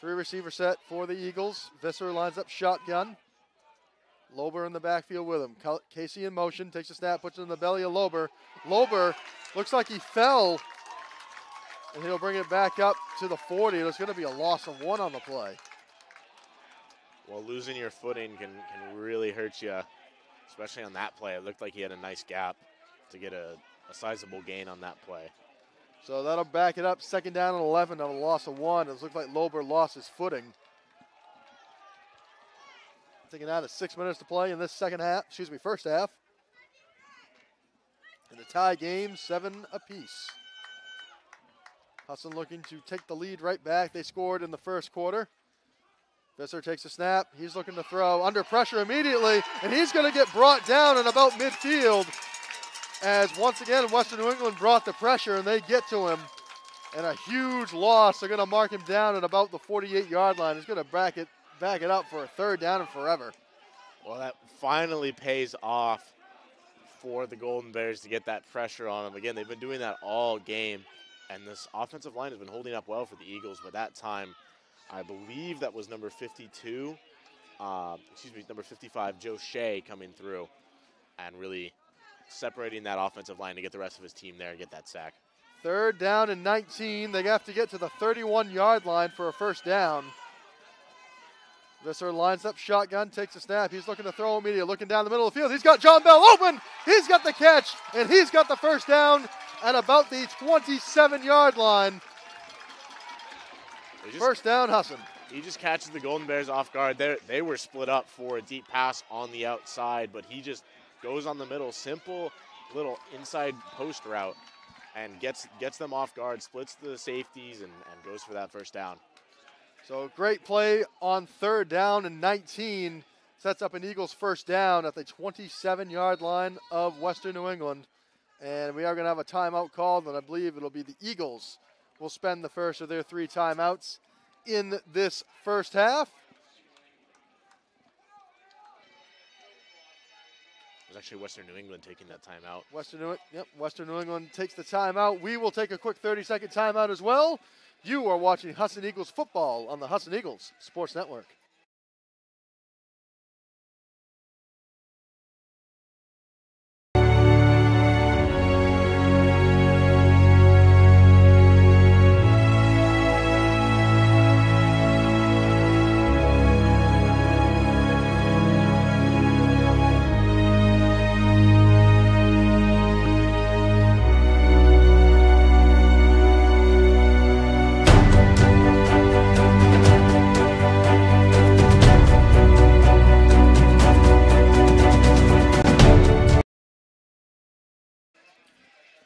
Three receiver set for the Eagles. Visser lines up shotgun. Lober in the backfield with him. Casey in motion, takes a snap, puts it in the belly of Lober. Lober looks like he fell, and he'll bring it back up to the 40. There's going to be a loss of one on the play. Well, losing your footing can, can really hurt you, especially on that play. It looked like he had a nice gap to get a, a sizable gain on that play. So that'll back it up. Second down and 11 on a loss of one. It looks like Lober lost his footing. Taking out of six minutes to play in this second half, excuse me, first half. In the tie game, seven apiece. Husson looking to take the lead right back. They scored in the first quarter. Visser takes a snap. He's looking to throw under pressure immediately, and he's going to get brought down in about midfield. As once again, Western New England brought the pressure, and they get to him. And a huge loss. They're going to mark him down at about the 48 yard line. He's going to back it, back it up for a third down and forever. Well, that finally pays off for the Golden Bears to get that pressure on them. Again, they've been doing that all game, and this offensive line has been holding up well for the Eagles, but that time I believe that was number 52, uh, excuse me, number 55, Joe Shea coming through and really separating that offensive line to get the rest of his team there and get that sack. Third down and 19. They have to get to the 31 yard line for a first down. Visser lines up shotgun, takes a snap. He's looking to throw immediately, looking down the middle of the field. He's got John Bell open. He's got the catch, and he's got the first down at about the 27 yard line. Just, First down, Husson. He just catches the Golden Bears off guard. They're, they were split up for a deep pass on the outside, but he just goes on the middle. Simple little inside post route and gets gets them off guard, splits the safeties, and, and goes for that first down. So great play on third down and 19 sets up an Eagles first down at the 27 yard line of Western New England. And we are going to have a timeout called, and I believe it'll be the Eagles will spend the first of their three timeouts in this first half. It was actually Western New England taking that timeout. Western New, yep, Western New England takes the timeout. We will take a quick 30 second timeout as well. You are watching Husson Eagles football on the Husson Eagles Sports Network.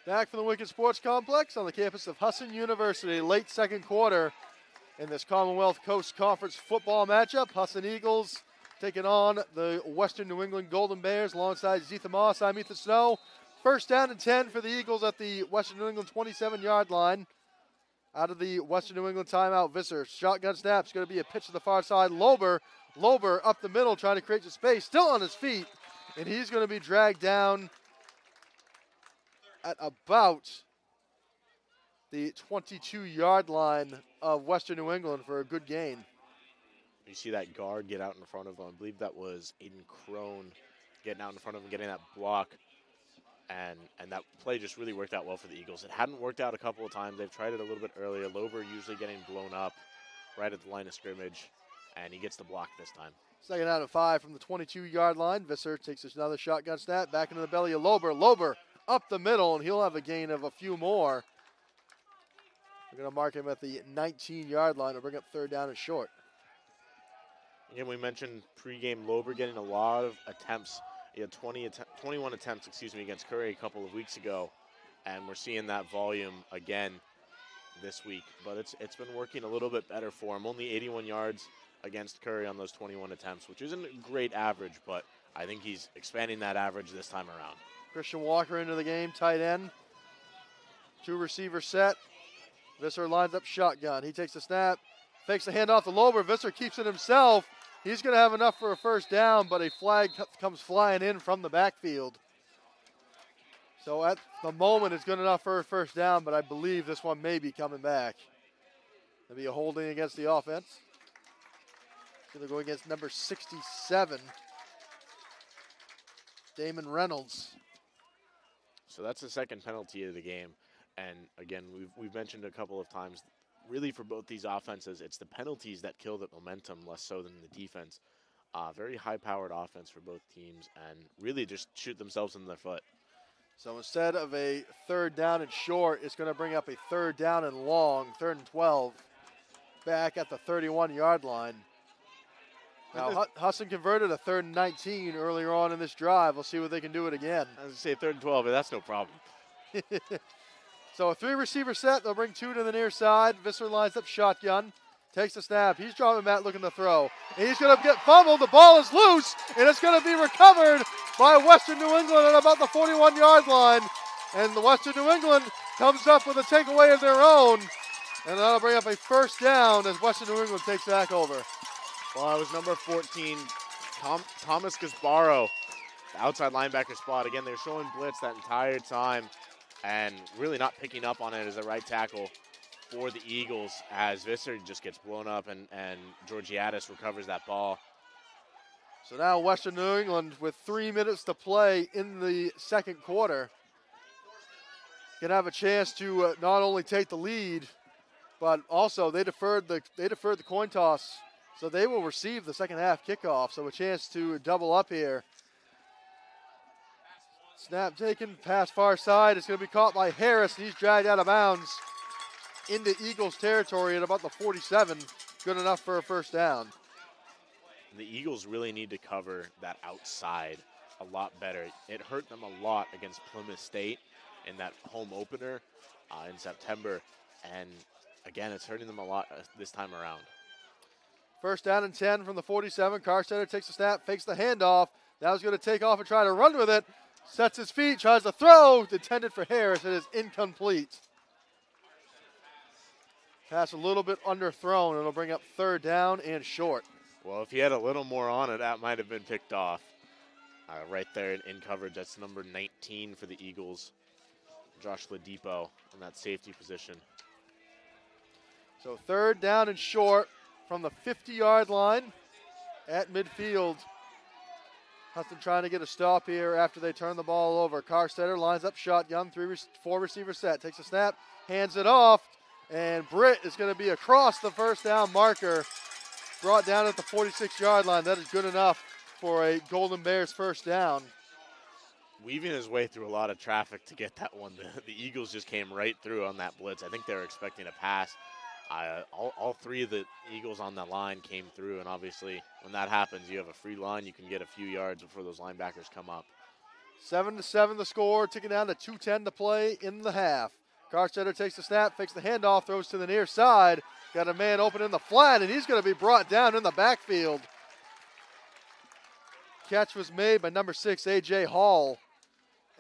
Back from the Winkin Sports Complex on the campus of Husson University, late second quarter in this Commonwealth Coast Conference football matchup. Husson Eagles taking on the Western New England Golden Bears alongside Zetha Moss. I'm Ethan Snow. First down and 10 for the Eagles at the Western New England 27 yard line. Out of the Western New England timeout, Visser. Shotgun snap. It's going to be a pitch to the far side. Lober, Lober up the middle trying to create some space. Still on his feet and he's going to be dragged down at about the 22 yard line of Western New England for a good gain. You see that guard get out in front of him. I believe that was Aiden Crone getting out in front of him, getting that block. And and that play just really worked out well for the Eagles. It hadn't worked out a couple of times. They've tried it a little bit earlier. Lober usually getting blown up right at the line of scrimmage, and he gets the block this time. Second out of five from the 22 yard line. Visser takes another shotgun snap back into the belly of Lober. Lober up the middle, and he'll have a gain of a few more. We're going to mark him at the 19 yard line to bring up third down and short. Again, we mentioned pregame Lober getting a lot of attempts. He had 20 att- 21 attempts, excuse me, against Curry a couple of weeks ago, and we're seeing that volume again this week. But it's it's been working a little bit better for him. Only 81 yards against Curry on those 21 attempts, which isn't a great average, but I think he's expanding that average this time around. Christian Walker into the game, tight end. Two receiver set. Visser lines up shotgun. He takes the snap, fakes the handoff to Lober. Visser keeps it himself. He's going to have enough for a first down, but a flag comes flying in from the backfield. So at the moment, it's good enough for a first down, but I believe this one may be coming back. There'll be a holding against the offense. Going to go against number 67, Damon Reynolds. So that's the second penalty of the game. And again, we've, we've mentioned a couple of times, really for both these offenses, it's the penalties that kill the momentum less so than the defense. Uh, very high powered offense for both teams and really just shoot themselves in the foot. So instead of a third down and short, it's going to bring up a third down and long, third and 12, back at the 31 yard line. Now, Husson converted a third and 19 earlier on in this drive. We'll see what they can do it again. I was say third and 12, but that's no problem. [LAUGHS] So a three receiver set. They'll bring two to the near side. Visser lines up shotgun. Takes the snap. He's dropping back looking to throw. And he's going to get fumbled. The ball is loose. And it's going to be recovered by Western New England at about the 41 yard line. And the Western New England comes up with a takeaway of their own. And that'll bring up a first down as Western New England takes back over. Well, it was number 14, Tom, Thomas Gasbaro, the outside linebacker spot. Again, they're showing blitz that entire time and really not picking up on it as a right tackle for the Eagles as Visser just gets blown up and, and Georgiadis recovers that ball. So now Western New England with three minutes to play in the second quarter can have a chance to uh, not only take the lead, but also they deferred the they deferred the coin toss, so they will receive the second half kickoff. So a chance to double up here. Snap taken, pass far side. It's going to be caught by Harris, and he's dragged out of bounds into Eagles territory at about the 47. Good enough for a first down. The Eagles really need to cover that outside a lot better. It hurt them a lot against Plymouth State in that home opener uh, in September. And again, it's hurting them a lot uh, this time around. First down and 10 from the 47. Carstetter takes the snap, fakes the handoff. Now he's going to take off and try to run with it. Sets his feet, tries to throw. Intended for Harris. It is incomplete. Pass a little bit underthrown. It'll bring up third down and short. Well, if he had a little more on it, that might have been picked off. Uh, right there in, in coverage, that's number 19 for the Eagles. Josh Ladipo in that safety position. So third down and short from the 50 yard line at midfield. Husson trying to get a stop here after they turn the ball over. Carstetter lines up shotgun, three, four receiver set, takes a snap, hands it off, and Britt is going to be across the first down marker, brought down at the 46 yard line. That is good enough for a Golden Bears first down. Weaving his way through a lot of traffic to get that one. The, [LAUGHS] the Eagles just came right through on that blitz. I think they were expecting a pass. Uh, all, all three of the Eagles on that line came through, and obviously, when that happens, you have a free line. You can get a few yards before those linebackers come up. Seven to seven, the score. Ticking down to 2:10 to play in the half. Carstetter takes the snap, fakes the handoff, throws to the near side. Got a man open in the flat, and he's going to be brought down in the backfield. Catch was made by number six, AJ Hall,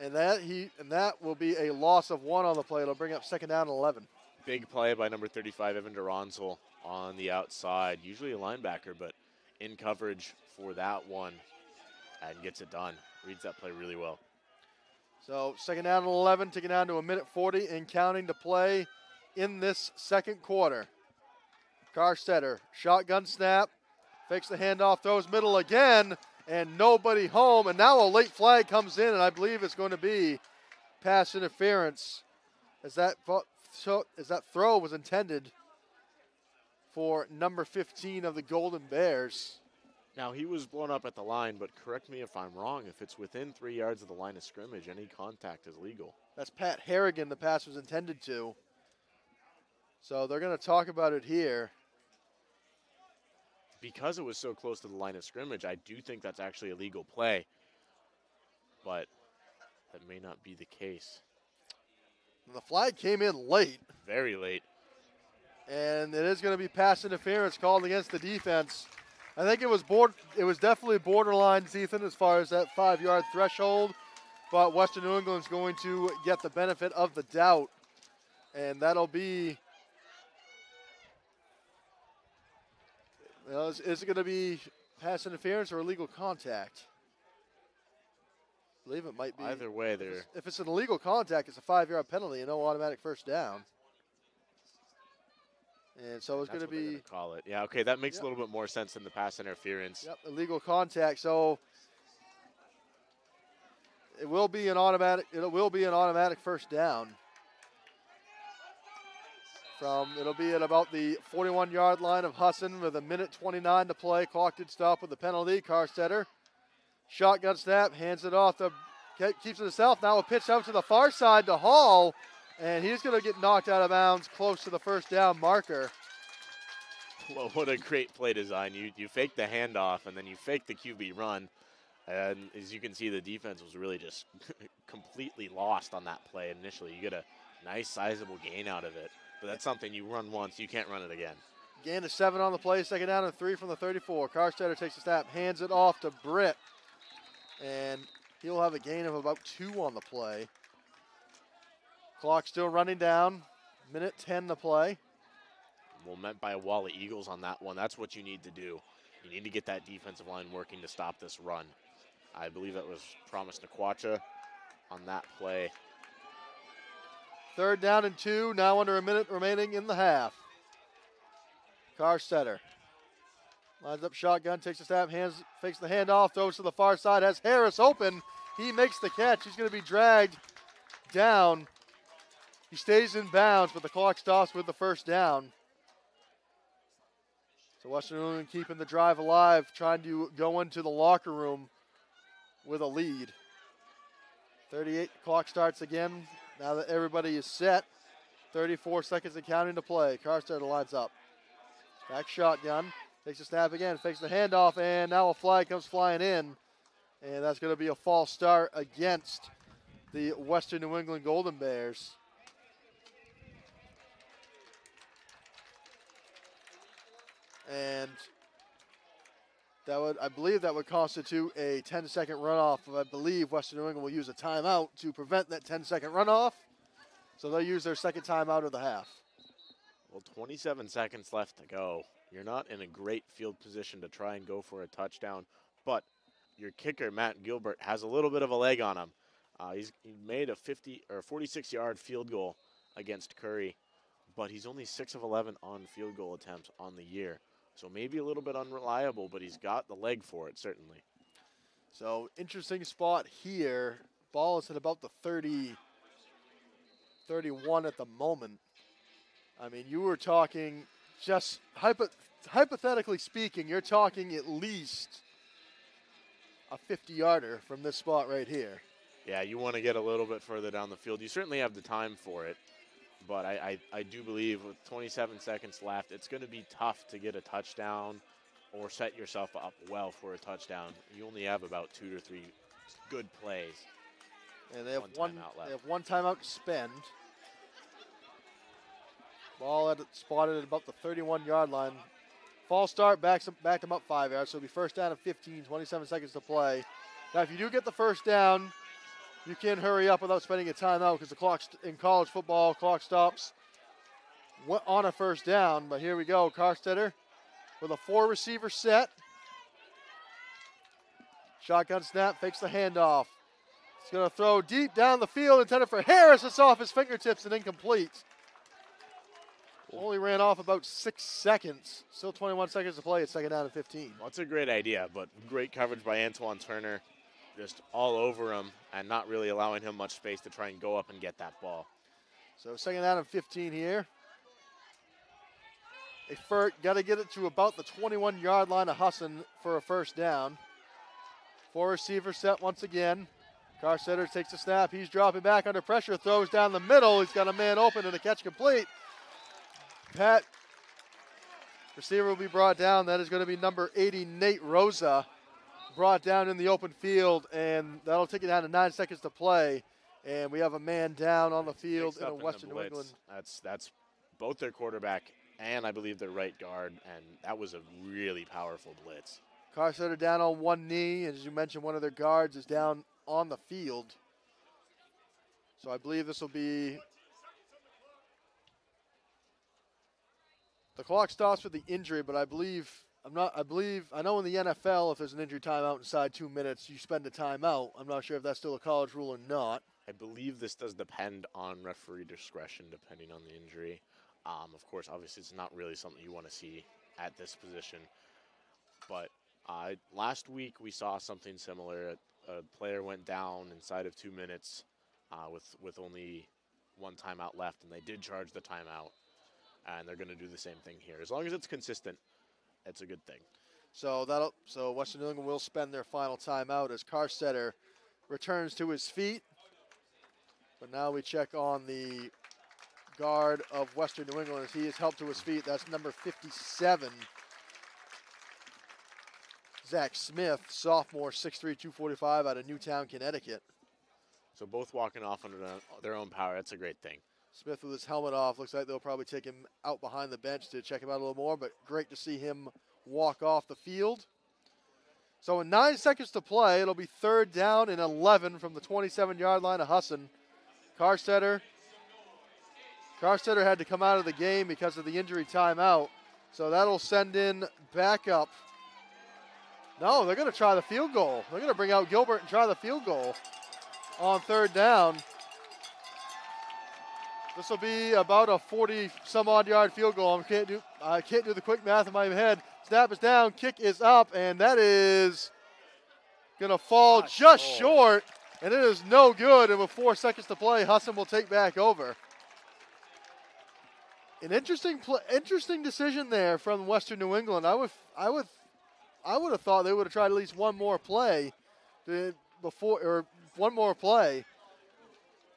and that he and that will be a loss of one on the play. It'll bring up second down and 11. Big play by number 35, Evan Duranzel, on the outside. Usually a linebacker, but in coverage for that one. and gets it done. Reads that play really well. So second down and 11, taking down to a minute 40 and counting to play in this second quarter. Carstetter, shotgun snap, fakes the handoff, throws middle again, and nobody home. And now a late flag comes in, and I believe it's going to be pass interference, as that so as that throw was intended for number 15 of the Golden Bears. Now he was blown up at the line, but correct me if I'm wrong. If it's within three yards of the line of scrimmage, any contact is legal. That's Pat Harrigan. The pass was intended to. So they're going to talk about it here. Because it was so close to the line of scrimmage, I do think that's actually a legal play. But that may not be the case. The flag came in late. Very late. And it is going to be pass interference called against the defense. I think it was board. It was definitely borderline, Ethan, as far as that five-yard threshold. But Western New England's going to get the benefit of the doubt, and that'll be. You know, is, is it going to be pass interference or illegal contact? I believe it might be. Either way, there. If, if it's an illegal contact, it's a five-yard penalty and no automatic first down. And so it's going to be call it. Yeah, okay, that makes yep. a little bit more sense than the pass interference. Yep, illegal contact. So it will be an automatic. It will be an automatic first down. From it'll be at about the 41-yard line of Husson with a minute 29 to play. Clock did stop with the penalty. car Carstetter, shotgun snap, hands it off. to keeps it himself. Now a pitch out to the far side to Hall and he's going to get knocked out of bounds close to the first down marker. Well, what a great play design. You, you fake the handoff, and then you fake the QB run. And as you can see, the defense was really just [LAUGHS] completely lost on that play initially. You get a nice, sizable gain out of it. But that's something you run once, you can't run it again. Gain of seven on the play, second down and three from the 34. Carstetter takes a snap, hands it off to Britt. And he'll have a gain of about two on the play. Clock still running down. Minute 10 to play. Well, meant by a wall of Eagles on that one. That's what you need to do. You need to get that defensive line working to stop this run. I believe that was Promise Nakwacha on that play. Third down and two, now under a minute remaining in the half. Car Carstetter. Lines up shotgun, takes a snap, hands, fakes the handoff, throws to the far side, has Harris open. He makes the catch. He's going to be dragged down he stays in bounds, but the clock stops with the first down. So Western keeping the drive alive, trying to go into the locker room with a lead. 38 clock starts again. Now that everybody is set, 34 seconds and counting to play. Carstetter lines up. Back shotgun. Takes a snap again, fakes the handoff, and now a flag comes flying in. And that's going to be a false start against the Western New England Golden Bears. and that would, I believe, that would constitute a 10-second runoff. I believe Western New England will use a timeout to prevent that 10-second runoff. So they'll use their second timeout of the half. Well, 27 seconds left to go. You're not in a great field position to try and go for a touchdown, but your kicker Matt Gilbert has a little bit of a leg on him. Uh, he's he made a 50 or 46 yard field goal against Curry, but he's only six of 11 on field goal attempts on the year. So maybe a little bit unreliable, but he's got the leg for it, certainly. So interesting spot here. Ball is at about the 30, 31 at the moment. I mean, you were talking just hypo, hypothetically speaking, you're talking at least a 50 yarder from this spot right here. Yeah, you want to get a little bit further down the field. You certainly have the time for it. But I, I, I do believe with 27 seconds left, it's going to be tough to get a touchdown or set yourself up well for a touchdown. You only have about two to three good plays. And they have one, one they have one timeout to spend. Ball at, spotted at about the 31 yard line. False start backs back them up five yards, so it'll be first down at 15, 27 seconds to play. Now, if you do get the first down, you can hurry up without spending a timeout because the clock in college football clock stops on a first down. But here we go, Carstetter with a four receiver set. Shotgun snap, fakes the handoff. He's going to throw deep down the field, intended for Harris. It's off his fingertips and incomplete. Only ran off about six seconds. Still 21 seconds to play. It's second down and 15. Well, that's a great idea, but great coverage by Antoine Turner. Just all over him and not really allowing him much space to try and go up and get that ball. So second down and 15 here. A Furt got to get it to about the 21 yard line of Husson for a first down. Four receiver set once again. Carstetter takes a snap. He's dropping back under pressure, throws down the middle. He's got a man open and a catch complete. Pat, receiver will be brought down. That is going to be number 80, Nate Rosa, brought down in the open field, and that'll take it down to nine seconds to play. And we have a man down on the field in a Western New. England. That's that's both their quarterback and I believe their right guard, and that was a really powerful blitz. Carstetter down on one knee. and As you mentioned, one of their guards is down on the field. So I believe this will be. The clock stops with the injury, but I believe I'm not. I believe I know in the NFL, if there's an injury timeout inside two minutes, you spend a timeout. I'm not sure if that's still a college rule or not. I believe this does depend on referee discretion, depending on the injury. Um, of course, obviously, it's not really something you want to see at this position. But uh, last week we saw something similar. A, player went down inside of two minutes uh, with with only one timeout left, and they did charge the timeout. And they're going to do the same thing here. As long as it's consistent, it's a good thing. So that'll so Western New England will spend their final timeout as Carstetter returns to his feet. But now we check on the guard of Western New England as he is helped to his feet. That's number 57. Zach Smith, sophomore, 6'3", 245 out of Newtown, Connecticut. So both walking off under their- their own power. That's a great thing. Smith with his helmet off. Looks like they'll probably take him out behind the bench to check him out a little more, but great to see him walk off the field. So in nine seconds to play, it'll be third down and 11 from the 27-yard line of Husson. Carstetter. Carstetter had to come out of the game because of the injury timeout. So that'll send in backup. No, they're going to try the field goal. They're going to bring out Gilbert and try the field goal on third down. This will be about a 40 some odd yard field goal. I can't do I can't do the quick math in my head. Snap is down, kick is up, and that is gonna fall just short. And it is no good. And with four seconds to play, Husson will take back over. An interesting interesting decision there from Western New England. I would I would I would have thought they would have tried at least one more play to, before or one more play.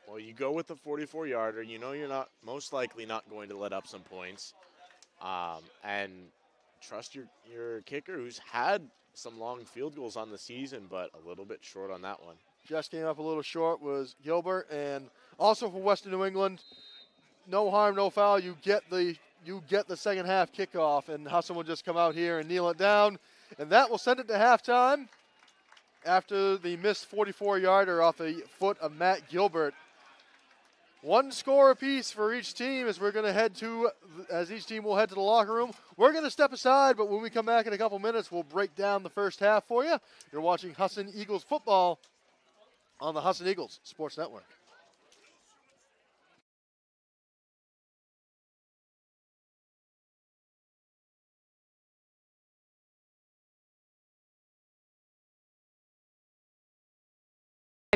Well, you go with the 44 yarder. You know you're not most likely not going to let up some points, um, and trust your your kicker, who's had some long field goals on the season, but a little bit short on that one. just came up a little short was Gilbert, and also for Western New England, no harm, no foul. You get the you get the second half kickoff, and Husson will just come out here and kneel it down, and that will send it to halftime. After the missed 44 yarder off the foot of Matt Gilbert. One score apiece for each team as we're going to head to, as each team will head to the locker room. We're going to step aside, but when we come back in a couple minutes, we'll break down the first half for you. You're watching Husson Eagles football on the Husson Eagles Sports Network.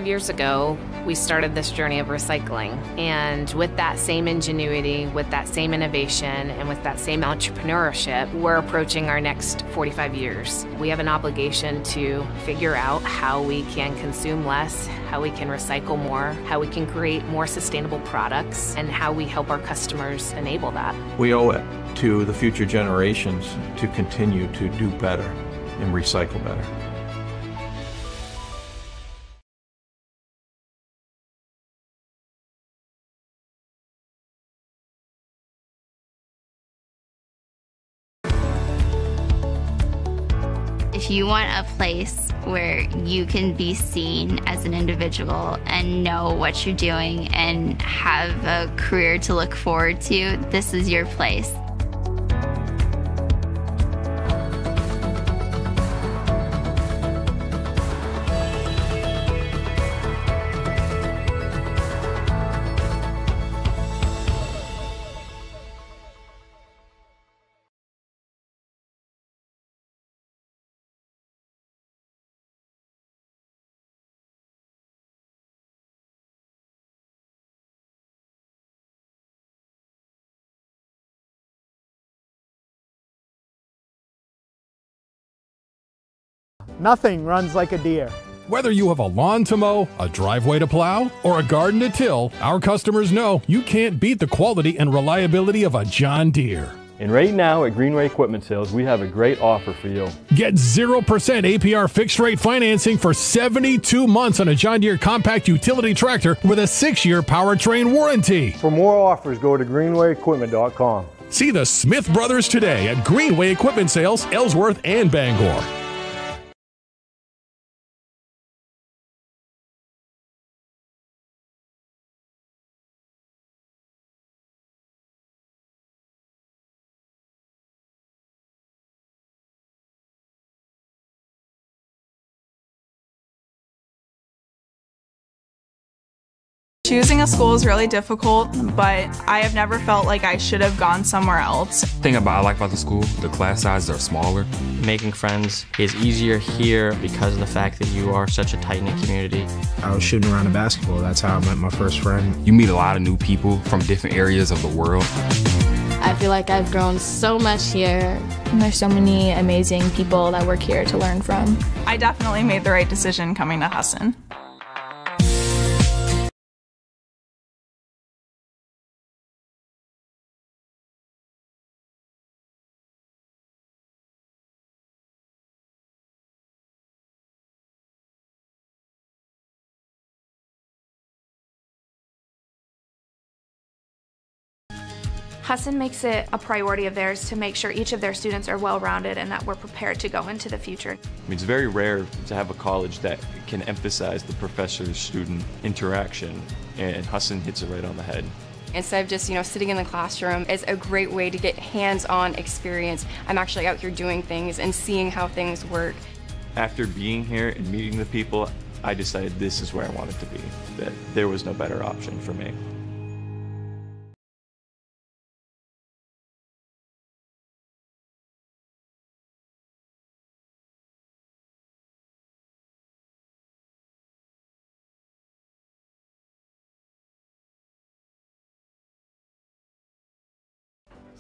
Five years ago, we started this journey of recycling. And with that same ingenuity, with that same innovation, and with that same entrepreneurship, we're approaching our next 45 years. We have an obligation to figure out how we can consume less, how we can recycle more, how we can create more sustainable products, and how we help our customers enable that. We owe it to the future generations to continue to do better and recycle better. You want a place where you can be seen as an individual and know what you're doing and have a career to look forward to, this is your place. Nothing runs like a Deere. Whether you have a lawn to mow, a driveway to plow, or a garden to till, our customers know you can't beat the quality and reliability of a John Deere. And right now at Greenway Equipment Sales, we have a great offer for you. Get 0% APR fixed rate financing for 72 months on a John Deere compact utility tractor with a six year powertrain warranty. For more offers, go to greenwayequipment.com. See the Smith brothers today at Greenway Equipment Sales, Ellsworth, and Bangor. Choosing a school is really difficult, but I have never felt like I should have gone somewhere else. thing about I like about the school, the class sizes are smaller. Making friends is easier here because of the fact that you are such a tight knit community. I was shooting around a basketball. That's how I met my first friend. You meet a lot of new people from different areas of the world. I feel like I've grown so much here. And there's so many amazing people that work here to learn from. I definitely made the right decision coming to Husson. Husson makes it a priority of theirs to make sure each of their students are well rounded and that we're prepared to go into the future. I mean, it's very rare to have a college that can emphasize the professor-student interaction, and Husson hits it right on the head. Instead of just, you know, sitting in the classroom, it's a great way to get hands-on experience. I'm actually out here doing things and seeing how things work. After being here and meeting the people, I decided this is where I wanted to be, that there was no better option for me.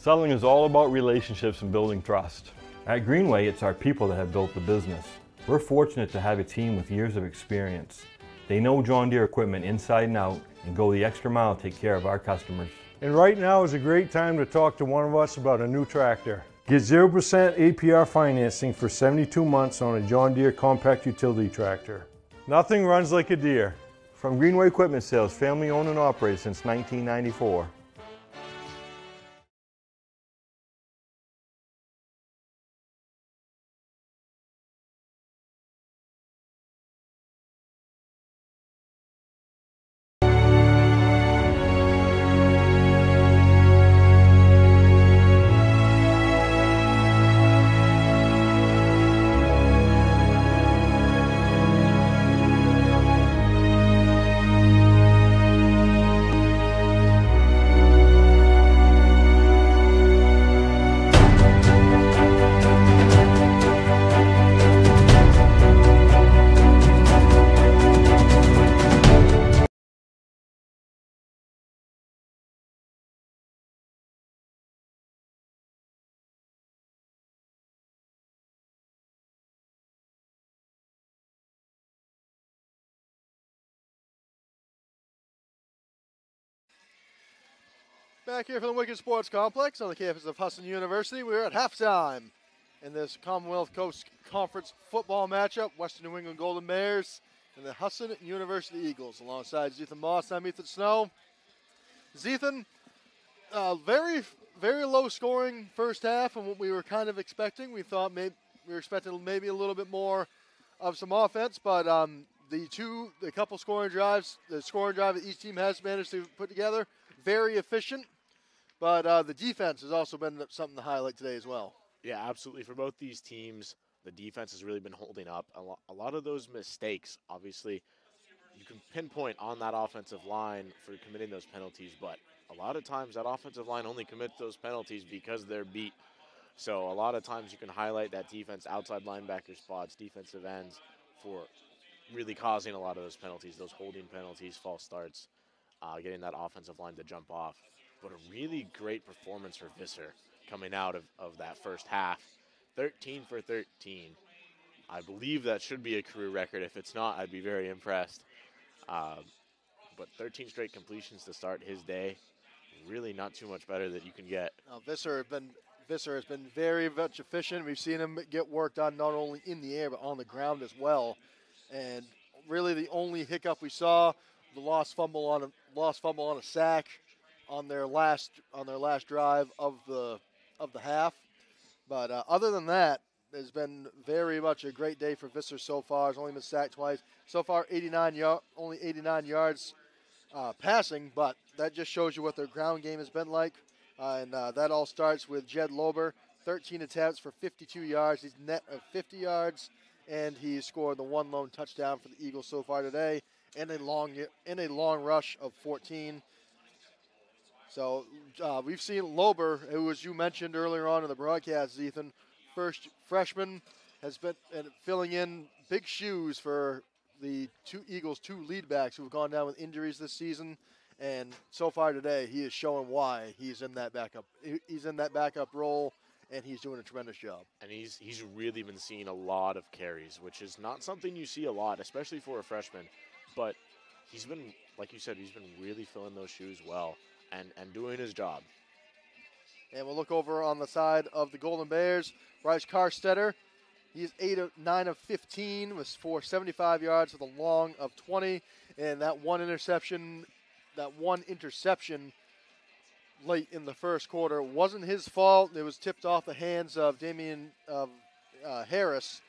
Selling is all about relationships and building trust. At Greenway, it's our people that have built the business. We're fortunate to have a team with years of experience. They know John Deere equipment inside and out and go the extra mile to take care of our customers. And right now is a great time to talk to one of us about a new tractor. Get 0% APR financing for 72 months on a John Deere compact utility tractor. Nothing runs like a Deere. From Greenway Equipment Sales, family owned and operated since 1994. Back here from the Winkin Sports Complex on the campus of Husson University, we're at halftime in this Commonwealth Coast Conference football matchup. Western New England Golden Bears and the Husson University Eagles. Alongside Zethan Moss, I'm Ethan Snow. Zethan, uh, very, very low scoring first half and what we were kind of expecting. We thought maybe we were expecting maybe a little bit more of some offense, but um, the two, the couple scoring drives, the scoring drive that each team has managed to put together, very efficient. But uh, the defense has also been something to highlight today as well. Yeah, absolutely. For both these teams, the defense has really been holding up. A, lo- a lot of those mistakes, obviously, you can pinpoint on that offensive line for committing those penalties, but a lot of times that offensive line only commits those penalties because they're beat. So a lot of times you can highlight that defense, outside linebacker spots, defensive ends, for really causing a lot of those penalties, those holding penalties, false starts, uh, getting that offensive line to jump off. But a really great performance for Visser coming out of, of that first half. 13 for 13. I believe that should be a career record. If it's not, I'd be very impressed. Um, but 13 straight completions to start his day, really not too much better that you can get. Now, Visser has been Visser has been very much efficient. We've seen him get work done not only in the air but on the ground as well. And really, the only hiccup we saw the lost fumble on a lost fumble on a sack on their last on their last drive of the of the half. But uh, other than that, it's been very much a great day for Visser so far. He's only been sacked twice so far. 89 yard, only 89 yards uh, passing, but that just shows you what their ground game has been like. Uh, and uh, that all starts with Jed Lober, 13 attempts for 52 yards. He's net of 50 yards, and he scored the one lone touchdown for the Eagles so far today, in a long in a long rush of 14. So uh, we've seen Lober, who, as you mentioned earlier on in the broadcast, Ethan, first freshman, has been filling in big shoes for the two Eagles' two leadbacks who have gone down with injuries this season. And so far today, he is showing why he's in that backup. He's in that backup role, and he's doing a tremendous job. And he's he's really been seeing a lot of carries, which is not something you see a lot, especially for a freshman. But he's been, like you said, he's been really filling those shoes well and and doing his job. And we'll look over on the side of the Golden Bears. Bryce Carstetter, he's eight of nine of 15 was for 75 yards with a long of 20, and that one interception that one interception late in the first quarter wasn't his fault. It was tipped off the hands of Damian uh, Harris.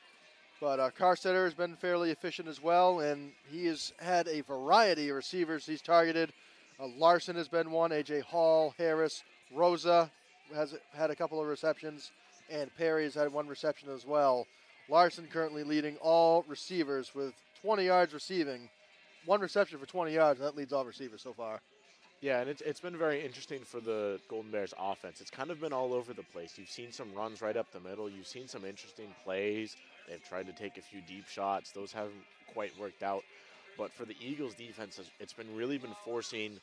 But uh, Carstetter has been fairly efficient as well, and he has had a variety of receivers he's targeted. Uh, Larson has been one, AJ Hall, Harris, Rosa has had a couple of receptions, and Perry has had one reception as well. Larson currently leading all receivers with 20 yards receiving one reception for 20 yards, and that leads all receivers so far. Yeah, and it's, it's been very interesting for the Golden Bears offense. It's kind of been all over the place. You've seen some runs right up the middle. You've seen some interesting plays. They've tried to take a few deep shots. Those haven't quite worked out. But for the Eagles defense, it's been really been forcing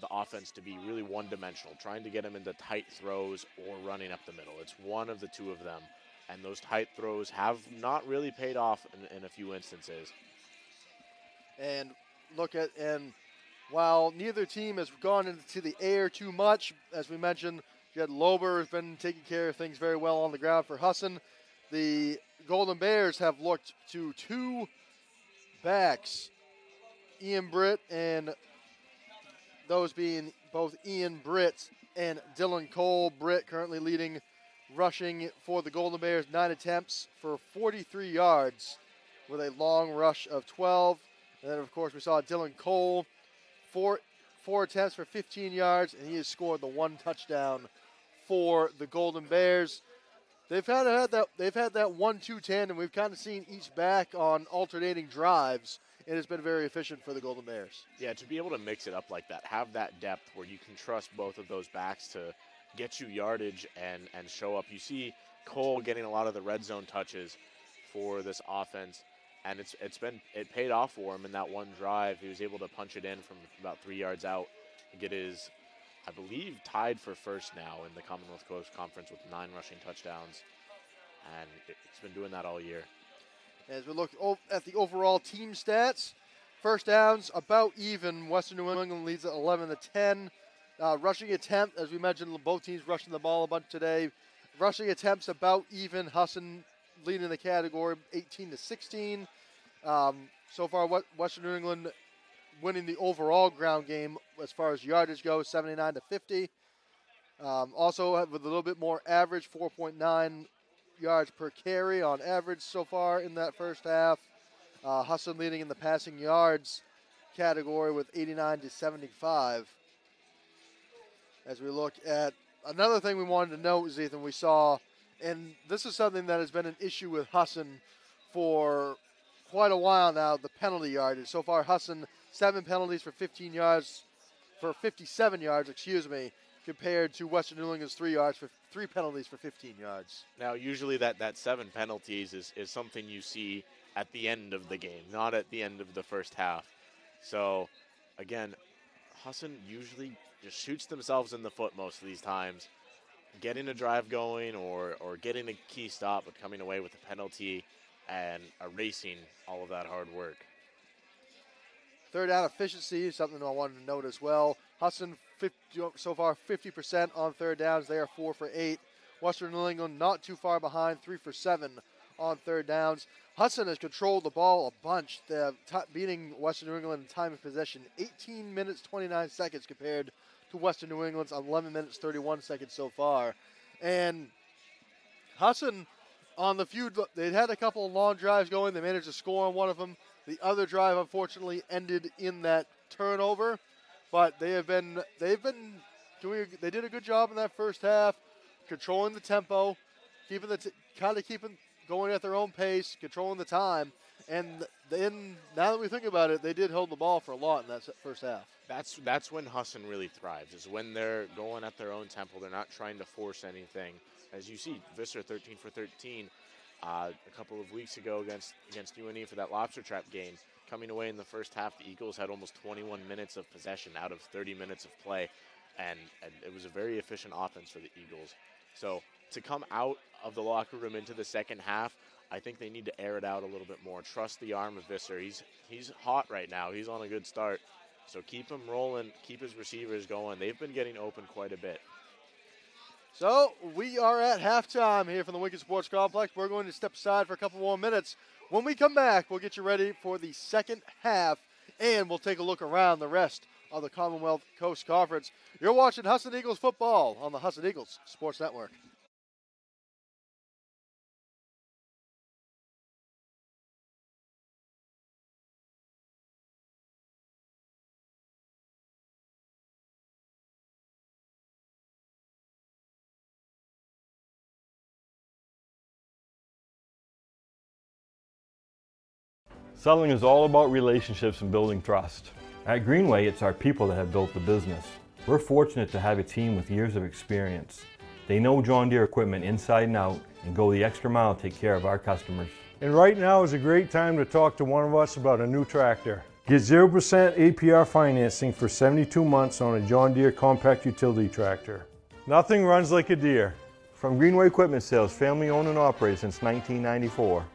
the offense to be really one-dimensional, trying to get them into tight throws or running up the middle. It's one of the two of them. And those tight throws have not really paid off in, in a few instances and look at and while neither team has gone into the air too much, as we mentioned, Jed Lober has been taking care of things very well on the ground for Husson. The Golden Bears have looked to two backs, Ian Britt and those being both Ian Britt and Dylan Cole. Britt currently leading rushing for the Golden Bears, nine attempts for 43 yards with a long rush of 12. And then, of course, we saw Dylan Cole, four, four attempts for 15 yards, and he has scored the one touchdown for the Golden Bears. They've had, had that they've had that one-two tandem. We've kind of seen each back on alternating drives. And It has been very efficient for the Golden Bears. Yeah, to be able to mix it up like that, have that depth where you can trust both of those backs to get you yardage and and show up. You see Cole getting a lot of the red zone touches for this offense and it's it's been it paid off for him in that one drive. He was able to punch it in from about three yards out and get his, I believe, tied for first now in the Commonwealth Coast Conference with nine rushing touchdowns, and it's been doing that all year. As we look at the overall team stats, first downs about even. Western New England leads at 11 to 10. Uh, rushing attempt, as we mentioned, both teams rushing the ball a bunch today. Rushing attempts about even. Husson leading the category 18 to 16. Um, so far, what Western New England winning the overall ground game as far as yardage goes, 79 to 50. Um, also, with a little bit more average, 4.9 yards per carry on average so far in that first half. Uh, Husson leading in the passing yards category with 89 to 75. As we look at another thing we wanted to note, is Ethan, we saw and this is something that has been an issue with Husson for quite a while now. The penalty yardage. So far, Husson seven penalties for 15 yards, for 57 yards, excuse me, compared to Western New England's three yards for three penalties for 15 yards. Now, usually that that seven penalties is is something you see at the end of the game, not at the end of the first half. So, again, Husson usually just shoots themselves in the foot most of these times getting a drive going or, or getting a key stop but coming away with a penalty and erasing all of that hard work. Third down efficiency is something I wanted to note as well. Husson 50, so far 50% on third downs. They are four for eight. Western New England not too far behind, three for seven on third downs. Husson has controlled the ball a bunch, They're beating Western New England in time of possession 18 minutes 29 seconds compared to Western New England's 11 minutes 31 seconds so far. And Husson on the few they had a couple of long drives going. They managed to score on one of them. The other drive unfortunately ended in that turnover, but they have been they've been doing they did a good job in that first half, controlling the tempo, keeping the t- kind of keeping going at their own pace, controlling the time. And then, now that we think about it, they did hold the ball for a lot in that first half. That's that's when Husson really thrives. Is when they're going at their own tempo. They're not trying to force anything. As you see, Visser 13 for 13 uh, a couple of weeks ago against against UNE for that lobster trap game. Coming away in the first half, the Eagles had almost 21 minutes of possession out of 30 minutes of play, and, and it was a very efficient offense for the Eagles. So to come out of the locker room into the second half, I think they need to air it out a little bit more. Trust the arm of Visser. He's he's hot right now. He's on a good start. So keep him rolling. Keep his receivers going. They've been getting open quite a bit. So we are at halftime here from the Winkin Sports Complex. We're going to step aside for a couple more minutes. When we come back, we'll get you ready for the second half, and we'll take a look around the rest of the Commonwealth Coast Conference. You're watching Husson Eagles football on the Husson Eagles Sports Network. Selling is all about relationships and building trust. At Greenway, it's our people that have built the business. We're fortunate to have a team with years of experience. They know John Deere equipment inside and out and go the extra mile to take care of our customers. And right now is a great time to talk to one of us about a new tractor. Get 0% APR financing for 72 months on a John Deere compact utility tractor. Nothing runs like a Deere. From Greenway Equipment Sales, family owned and operated since 1994.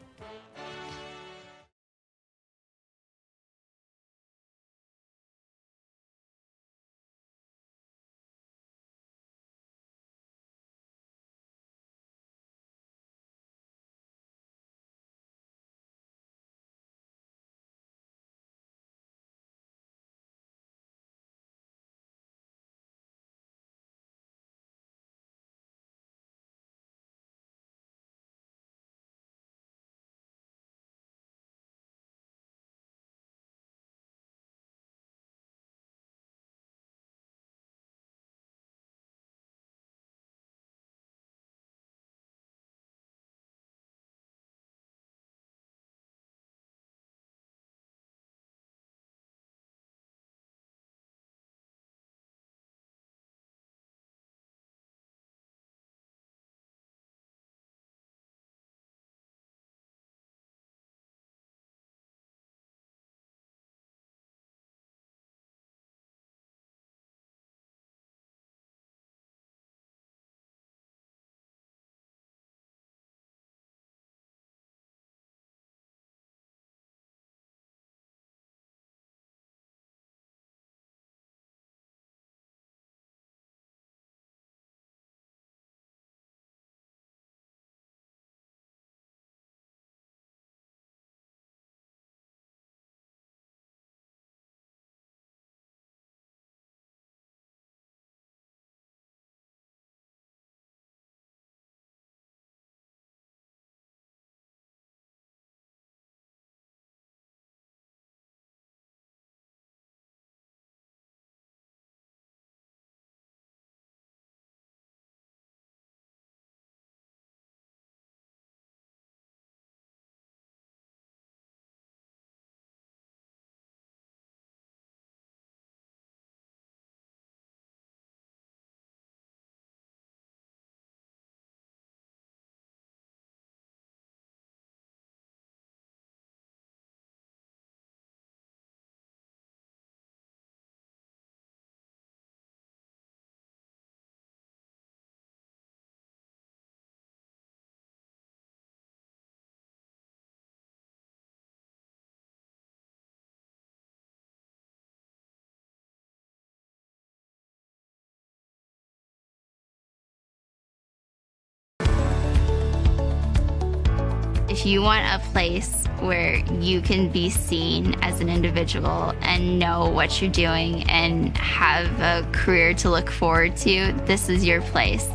If you want a place where you can be seen as an individual and know what you're doing and have a career to look forward to, this is your place.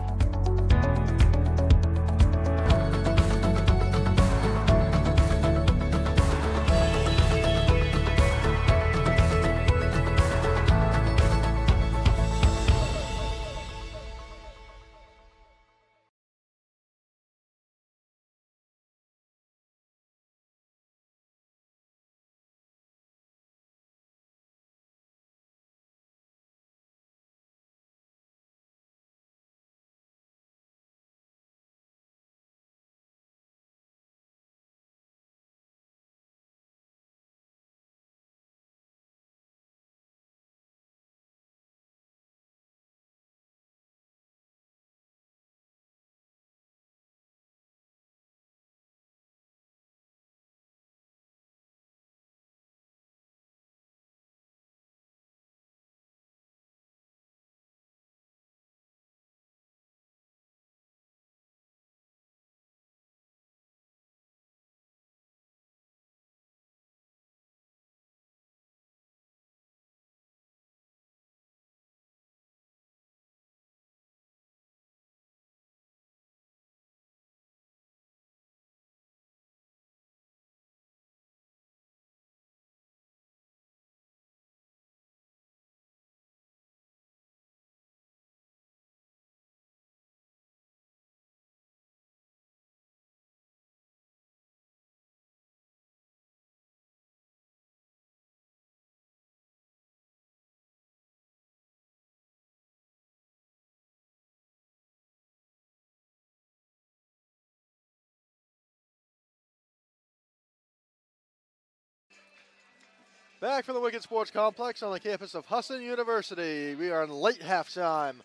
Back from the Winkin Sports Complex on the campus of Husson University. We are in late halftime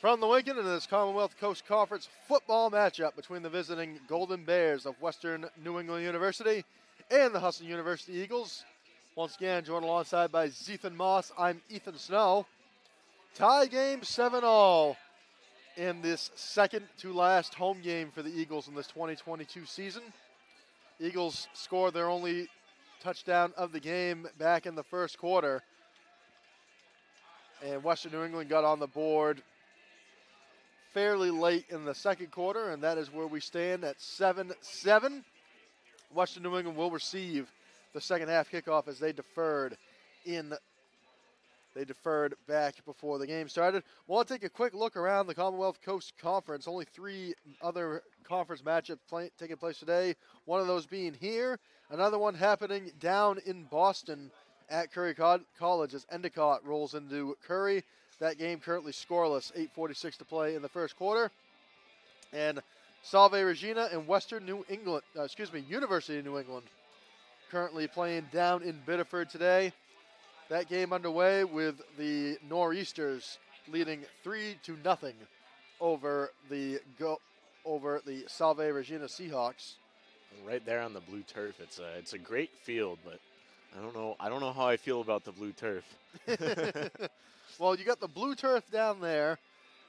from the Winkin in this Commonwealth Coast Conference football matchup between the visiting Golden Bears of Western New England University and the Husson University Eagles. Once again, joined alongside by Zethan Moss. I'm Ethan Snow. Tie game 7 all in this second to last home game for the Eagles in this 2022 season. Eagles score their only touchdown of the game back in the first quarter. And Western New England got on the board fairly late in the second quarter, and that is where we stand at 7 7. Western New England will receive the second half kickoff as they deferred in they deferred back before the game started. We'll take a quick look around the Commonwealth Coast Conference. Only three other conference matchups play, taking place today. One of those being here, another one happening down in Boston at Curry Co- College as Endicott rolls into Curry. That game currently scoreless, 8:46 to play in the first quarter, and Salve Regina and Western New England, uh, excuse me, University of New England, currently playing down in Biddeford today. That game underway with the Nor'easters leading three to nothing over the go over the Salve Regina Seahawks. Right there on the blue turf. It's a it's a great field, but I don't know I don't know how I feel about the blue turf. [LAUGHS] [LAUGHS] well, you got the blue turf down there.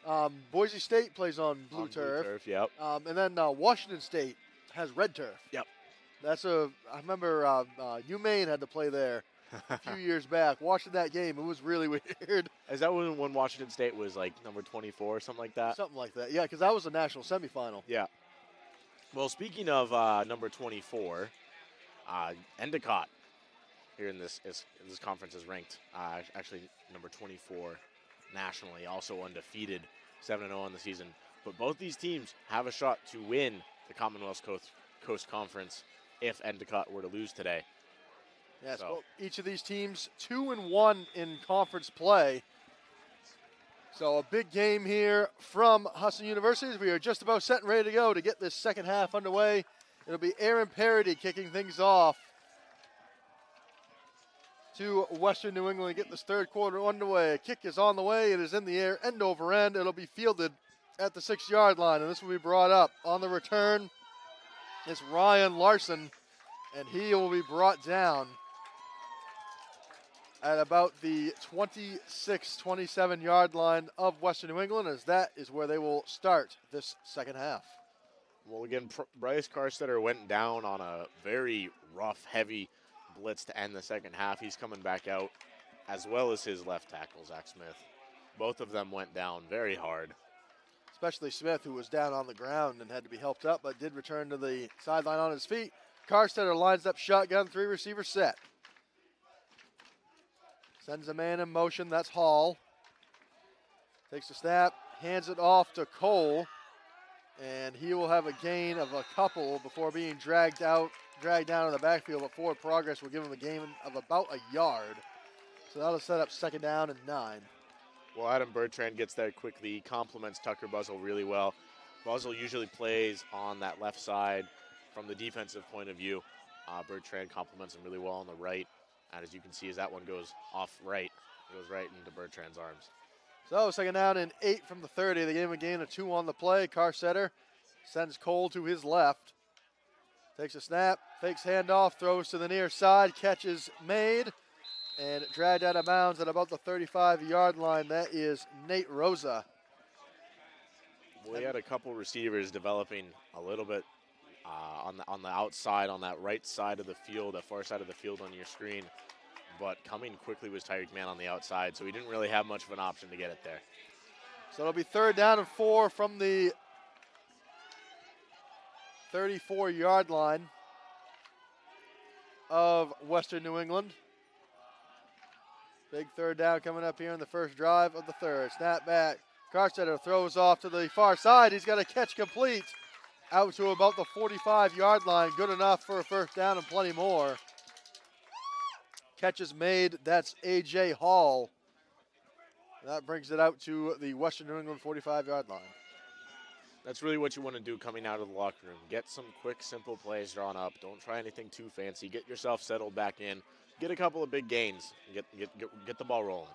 Um, Boise State plays on blue On blue turf. turf, yep. Um, and then uh, Washington State has red turf. Yep. That's a. I remember uh, uh, UMaine had to play there a few years back. Watching that game, it was really [LAUGHS] weird. Is that when, when Washington State was like number 24 or something like that? Something like that. Yeah, because that was a national semifinal. Yeah. Well, speaking of uh, number 24, uh, Endicott here in this is, this conference is ranked uh, actually number 24 nationally, also undefeated, 7 0 on the season. But both these teams have a shot to win the Commonwealth Coast, Coast Conference if Endicott were to lose today. Yes. So- Well, each of these teams two and one in conference play. So a big game here from Husson University. We are just about set and ready to go to get this second half underway. It'll be Aaron Parody kicking things off to Western New England. Get this third quarter underway. A kick is on the way. It is in the air, end over end. It'll be fielded at the six yard line, and this will be brought up on the return. It's Ryan Larson, and he will be brought down at about the 26 27 yard line of Western New England, as that is where they will start this second half. Well, again, Bryce Carstetter went down on a very rough, heavy blitz to end the second half. He's coming back out, as well as his left tackle, Zach Smith. Both of them went down very hard. Especially Smith, who was down on the ground and had to be helped up, but did return to the sideline on his feet. Carstetter lines up shotgun, three receiver set. Sends a man in motion. That's Hall. Takes a snap, hands it off to Cole, and he will have a gain of a couple before being dragged out, dragged down in the backfield. But forward progress will give him a gain of about a yard. So that'll set up second down and nine. Well, Adam Bertrand gets there quickly. Complements Tucker Buzzle really well. Buzzle usually plays on that left side from the defensive point of view. Uh, Bertrand complements him really well on the right. And as you can see, as that one goes off right, it goes right into Bertrand's arms. So second down and eight from the 30. They gave him a gain of two on the play. Carstetter sends Cole to his left. Takes a snap, fakes handoff, throws to the near side, catches made, and dragged out of bounds at about the 35 yard line. That is Nate Rosa. We had a couple receivers developing a little bit uh, on the on the outside, on that right side of the field, the far side of the field on your screen. But coming quickly was Tyreek Mann on the outside, so he didn't really have much of an option to get it there. So it'll be third down and four from the 34 yard line of Western New England. Big third down coming up here in the first drive of the third. Snap back. Carstetter throws off to the far side. He's got a catch complete out to about the 45 yard line. Good enough for a first down and plenty more. Catches made. That's A.J. Hall. That brings it out to the Western New England 45 yard line. That's really what you want to do coming out of the locker room. Get some quick, simple plays drawn up. Don't try anything too fancy. Get yourself settled back in. Get a couple of big gains. Get, get, get, get the ball rolling.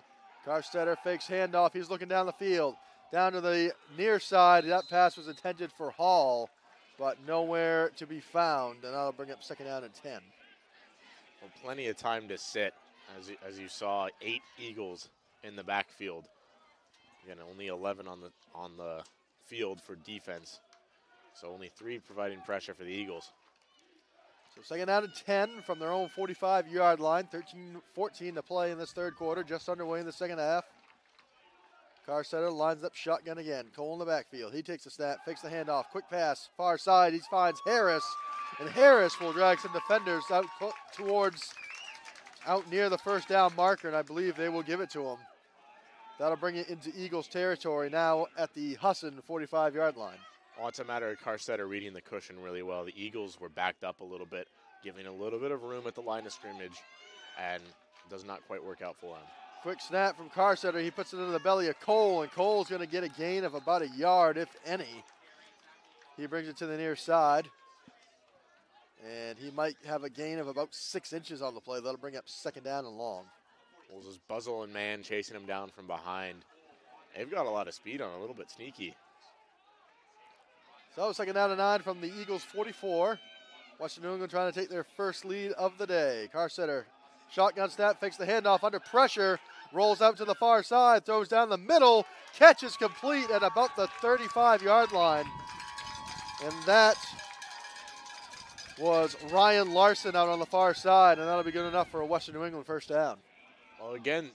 Carstetter fakes handoff. He's looking down the field. Down to the near side. That pass was intended for Hall, but nowhere to be found. And that'll bring up second down and 10. Well, plenty of time to sit. As you, as you saw, eight Eagles in the backfield. Again, only 11 on the on the field for defense. So only three providing pressure for the Eagles. So second down and 10 from their own 45 yard line. 13 14 to play in this third quarter, just underway in the second half. Carstetter lines up shotgun again. Cole in the backfield. He takes a snap, fakes the handoff, quick pass, far side. He finds Harris, and Harris will drag some defenders out towards, out near the first down marker, and I believe they will give it to him. That'll bring it into Eagles territory now at the Husson 45 yard line. Well, it's a matter of Carstetter reading the cushion really well. The Eagles were backed up a little bit, giving a little bit of room at the line of scrimmage, and does not quite work out for him. Quick snap from Carstetter. He puts it into the belly of Cole, and Cole's going to get a gain of about a yard, if any. He brings it to the near side. And he might have a gain of about six inches on the play. That'll bring up second down and long. Well, this Buzzle and Mann chasing him down from behind. They've got a lot of speed on, a little bit sneaky. So second down and nine from the Eagles 44. Western New England trying to take their first lead of the day. Carstetter, shotgun snap, fakes the handoff under pressure, rolls out to the far side, throws down the middle, catches complete at about the 35 yard line. And that was Ryan Larson out on the far side, and that'll be good enough for a Western New England first down. Well, again,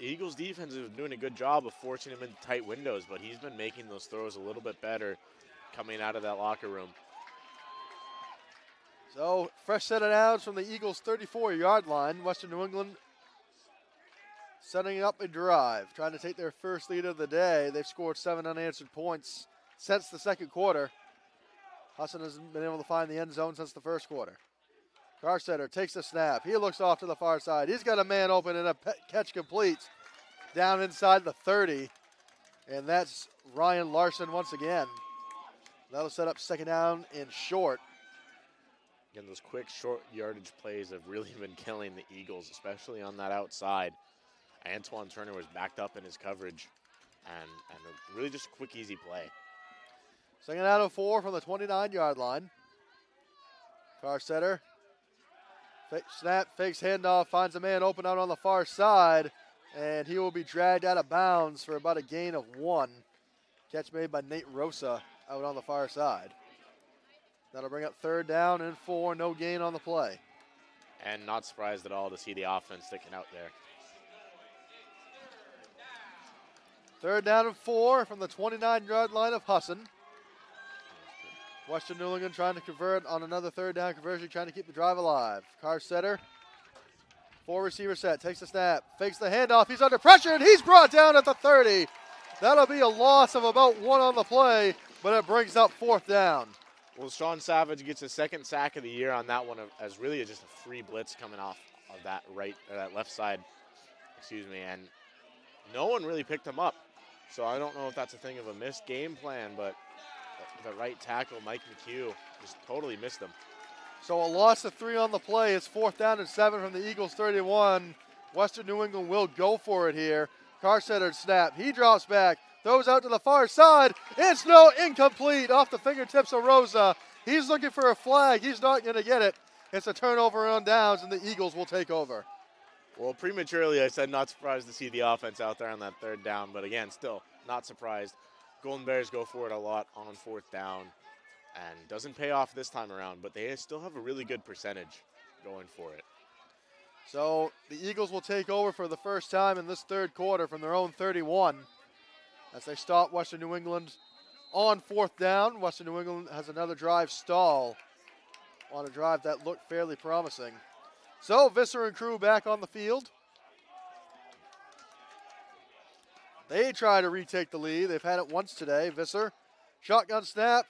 Eagles defense is doing a good job of forcing him into tight windows, but he's been making those throws a little bit better coming out of that locker room. So, fresh set of downs from the Eagles' 34 yard line. Western New England setting up a drive, trying to take their first lead of the day. They've scored seven unanswered points since the second quarter. Husson hasn't been able to find the end zone since the first quarter. Carstetter takes the snap. He looks off to the far side. He's got a man open and a catch completes down inside the 30. And that's Ryan Larson once again. That'll set up second down and short. Again, those quick short yardage plays have really [LAUGHS] been killing the Eagles, especially on that outside. Antoine Turner was backed up in his coverage, and, and really just a quick, easy play. Second out of four from the 29 yard line. Carstetter. Fake snap, fakes handoff, finds a man open out on the far side, and he will be dragged out of bounds for about a gain of one. Catch made by Nate Rosa out on the far side. That'll bring up third down and four, no gain on the play. And not surprised at all to see the offense sticking out there. Third down and four from the 29 yard line of Husson. Western New England trying to convert on another third down conversion, trying to keep the drive alive. Carstetter, four receiver set, takes the snap, fakes the handoff. He's under pressure and he's brought down at the 30. That'll be a loss of about one on the play, but it brings up fourth down. Well, Sean Savage gets his second sack of the year on that one as really just a free blitz coming off of that right or that left side, excuse me, and no one really picked him up. So I don't know if that's a thing of a missed game plan, but the right tackle, Mike McHugh, just totally missed him. So a loss of three on the play. It's fourth down and seven from the Eagles 31. Western New England will go for it here. Carstetter snap. He drops back, throws out to the far side. It's no incomplete off the fingertips of Rosa. He's looking for a flag. He's not going to get it. It's a turnover on downs, and the Eagles will take over. Well, prematurely, I said not surprised to see the offense out there on that third down, but again, still not surprised. Golden Bears go for it a lot on fourth down and doesn't pay off this time around, but they still have a really good percentage going for it. So the Eagles will take over for the first time in this third quarter from their own 31 as they stop Western New England on fourth down. Western New England has another drive stall on a drive that looked fairly promising. So Visser and crew back on the field. They try to retake the lead. They've had it once today. Visser, shotgun snap,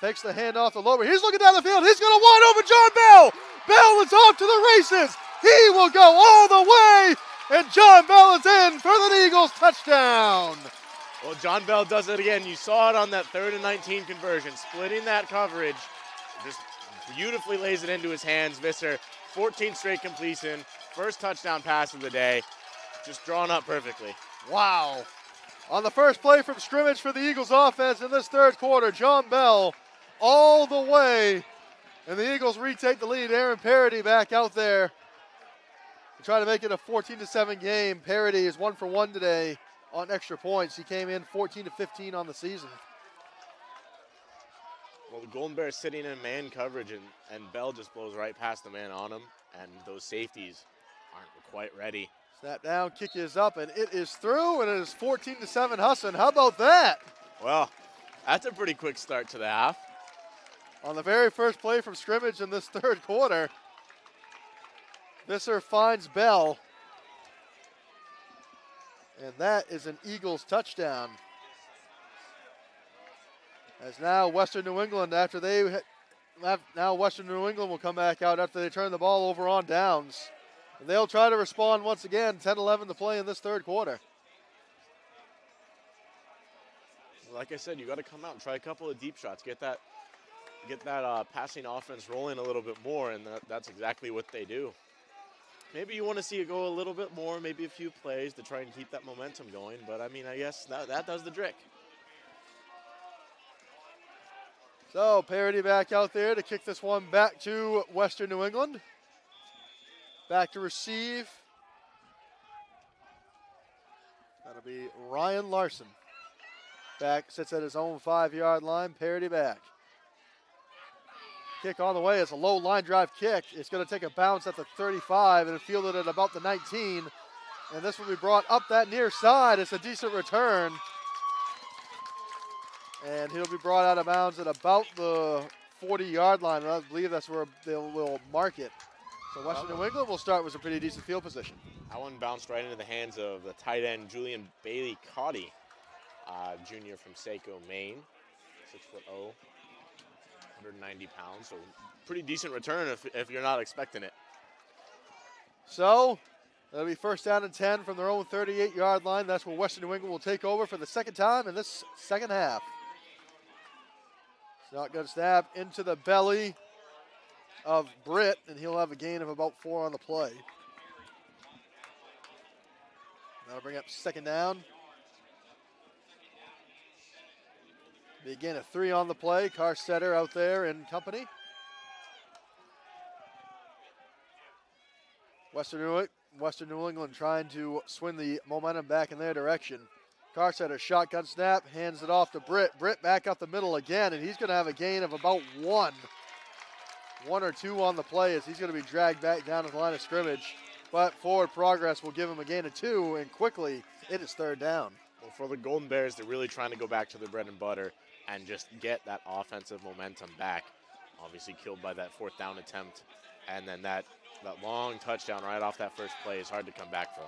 takes the hand off the lower. He's looking down the field. He's going to wide over John Bell. Bell is off to the races. He will go all the way, and John Bell is in for the Eagles touchdown. Well, John Bell does it again. You saw it on that third and 19 conversion, splitting that coverage. Just beautifully lays it into his hands. Visser, 14 straight completion, first touchdown pass of the day, just drawn up perfectly. Wow. On the first play from scrimmage for the Eagles offense in this third quarter, John Bell all the way. And the Eagles retake the lead. Aaron Parody back out there to try to make it a 14 to 7 game. Parody is one for one today on extra points. He came in 14 to 15 on the season. Well, the Golden Bears sitting in man coverage, and, and Bell just blows right past the man on him, and those safeties aren't quite ready. Snap down, kick is up, and it is through, and it is 14 to 7 Husson. How about that? Well, that's a pretty quick start to the half. On the very first play from scrimmage in this [LAUGHS] third quarter, Visser finds Bell. And that is an Eagles touchdown. As now Western New England, after they now Western New England will come back out after they turn the ball over on downs. And they'll try to respond once again. 10-11 to play in this third quarter. Like I said, you got to come out and try a couple of deep shots. Get that, get that uh, passing offense rolling a little bit more, and that, that's exactly what they do. Maybe you want to see it go a little bit more, maybe a few plays to try and keep that momentum going. But I mean, I guess that, that does the trick. So Parody back out there to kick this one back to Western New England. Back to receive. That'll be Ryan Larson. Back sits at his own five yard line. Parody back. Kick on the way. It's a low line drive kick. It's going to take a bounce at the 35 and fielded at about the 19. And this will be brought up that near side. It's a decent return. And he'll be brought out of bounds at about the 40 yard line. I believe that's where they will mark it. So Western New England will start with a pretty decent field position. That one bounced right into the hands of the tight end Julian Bailey Cotty, uh, junior from Saco, Maine. Six foot oh, 190 pounds. So pretty decent return if, if you're not expecting it. So that'll be first down and 10 from their own 38 yard line. That's where Western New England will take over for the second time in this second half. Shotgun snap into the belly of Britt, and he'll have a gain of about four on the play. That'll bring up second down. Be again a three on the play. Carstetter out there in company. Western New, Western New England trying to swing the momentum back in their direction. Carstetter shotgun snap, hands it off to Britt. Britt back up the middle again, and he's going to have a gain of about one. One or two on the play as he's going to be dragged back down to the line of scrimmage. But forward progress will give him a gain of two, and quickly it is third down. Well, for the Golden Bears, they're really trying to go back to their bread and butter and just get that offensive momentum back. Obviously killed by that fourth down attempt, and then that, that long touchdown right off that first play is hard to come back from.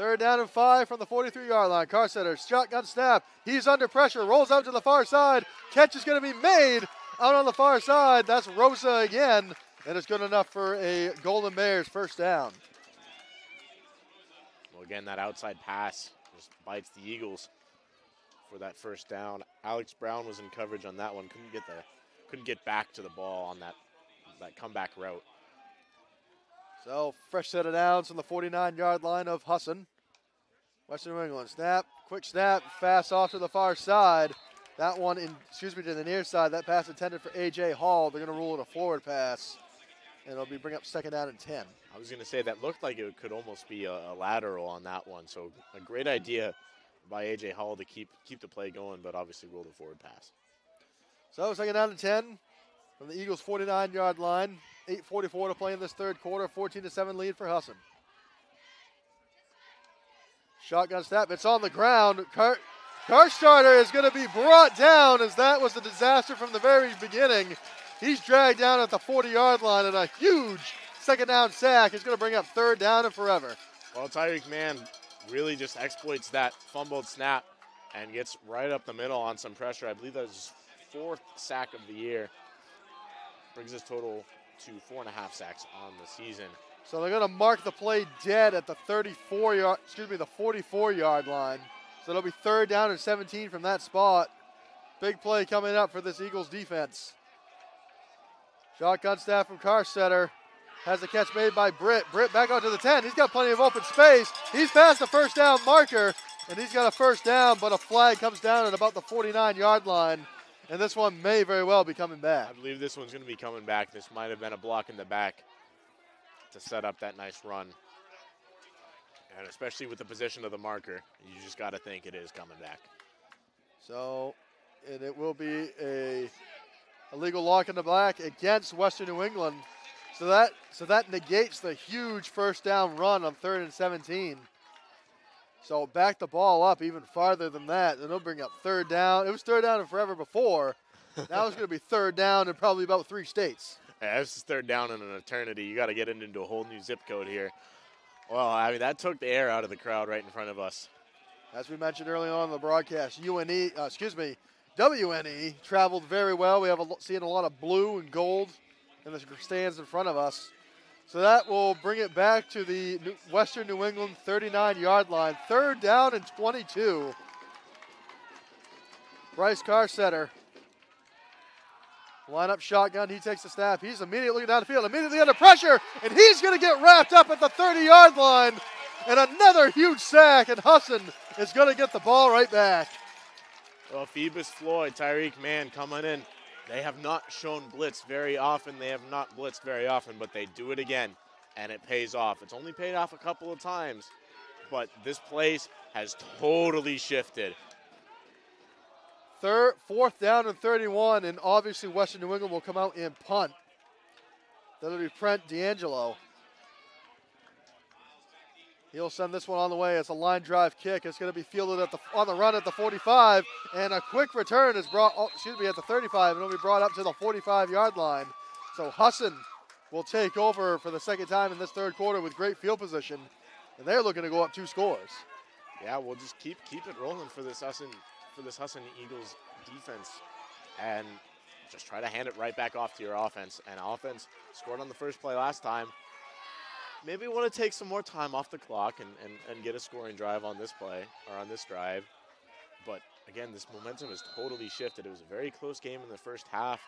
Third down and five from the 43 yard line. Carstetter, shotgun snap. He's under pressure, rolls out to the far side. Catch is going to be made out on the far side. That's Rosa again, and it's good enough for a Golden Bears first down. Well, again, that outside pass just bites the Eagles for that first down. Alex Brown was in coverage on that one. Couldn't get the couldn't get back to the ball on that that comeback route. So fresh set of downs on the 49 yard line of Husson. Western New England snap, quick snap, fast off to the far side. That one, in, excuse me, to the near side. That pass intended for AJ Hall. They're going to rule it a forward pass, and it'll be bring up second down and 10. I was going to say that looked like it could almost be a, a lateral on that one. So a great idea by AJ Hall to keep keep the play going, but obviously rule the forward pass. So second down and 10 from the Eagles' 49 yard line. 8.44 to play in this third quarter. 14 to 7 lead for Husson. Shotgun snap. It's on the ground. Car, Carstetter is going to be brought down as that was a disaster from the very beginning. He's dragged down at the 40 yard line, and a huge second down sack is going to bring up third down and forever. Well, Tyreek Mann really just exploits that fumbled snap and gets right up the middle on some pressure. I believe that was his fourth sack of the year. Brings his total to four and a half sacks on the season. So they're going to mark the play dead at the 34 yard, excuse me, the 44 yard line. So it'll be third down and 17 from that spot. Big play coming up for this Eagles defense. Shotgun staff from Carstetter. Has the catch made by Britt. Britt back out to the 10. He's got plenty of open space. He's past the first down marker, and he's got a first down, but a flag comes down at about the 49 yard line. And this one may very well be coming back. I believe this one's going to be coming back. This might have been a block in the back to set up that nice run. And especially with the position of the marker, you just got to think it is coming back. So, and it will be a illegal lock in the black against Western New England. So that so that negates the huge first down run on third and 17. So back the ball up even farther than that, and they'll bring up third down. It was third down and forever before. now it's going to be third down in probably about three states. Yeah, this is third down in an eternity. You got to get into a whole new zip code here. Well, I mean that took the air out of the crowd right in front of us. As we mentioned early on in the broadcast, UNE, uh, excuse me, WNE traveled very well. We have a, seeing a lot of blue and gold in the stands in front of us. So that will bring it back to the Western New England 39 yard line. Third down and 22. Bryce Carstetter. Line up shotgun. He takes the snap. He's immediately down the field, immediately under pressure, and he's going to get wrapped up at the 30 yard line. And another huge sack, and Husson is going to get the ball right back. Well, Phoebus Floyd, Tyreek Mann coming in they have not shown blitz very often. They have not blitzed very often, but they do it again, and it pays off. It's only paid off a couple of times, but this place has totally shifted. Third, fourth down and 31, and obviously Western New England will come out and punt. That'll be Trent D'Angelo. He'll send this one on the way. It's a line drive kick. It's going to be fielded at the on the run at the 45, and a quick return is brought. Oh, excuse me, at the 35, and it'll be brought up to the 45-yard line. So Husson will take over for the second time in this third quarter with great field position, and they're looking to go up two scores. Yeah, we'll just keep keep it rolling for this Husson for this Husson Eagles defense, and just try to hand it right back off to your offense. And offense scored on the first play last time maybe want to take some more time off the clock and, and, and get a scoring drive on this play or on this drive. But again, this momentum has totally shifted. It was a very close game in the first half,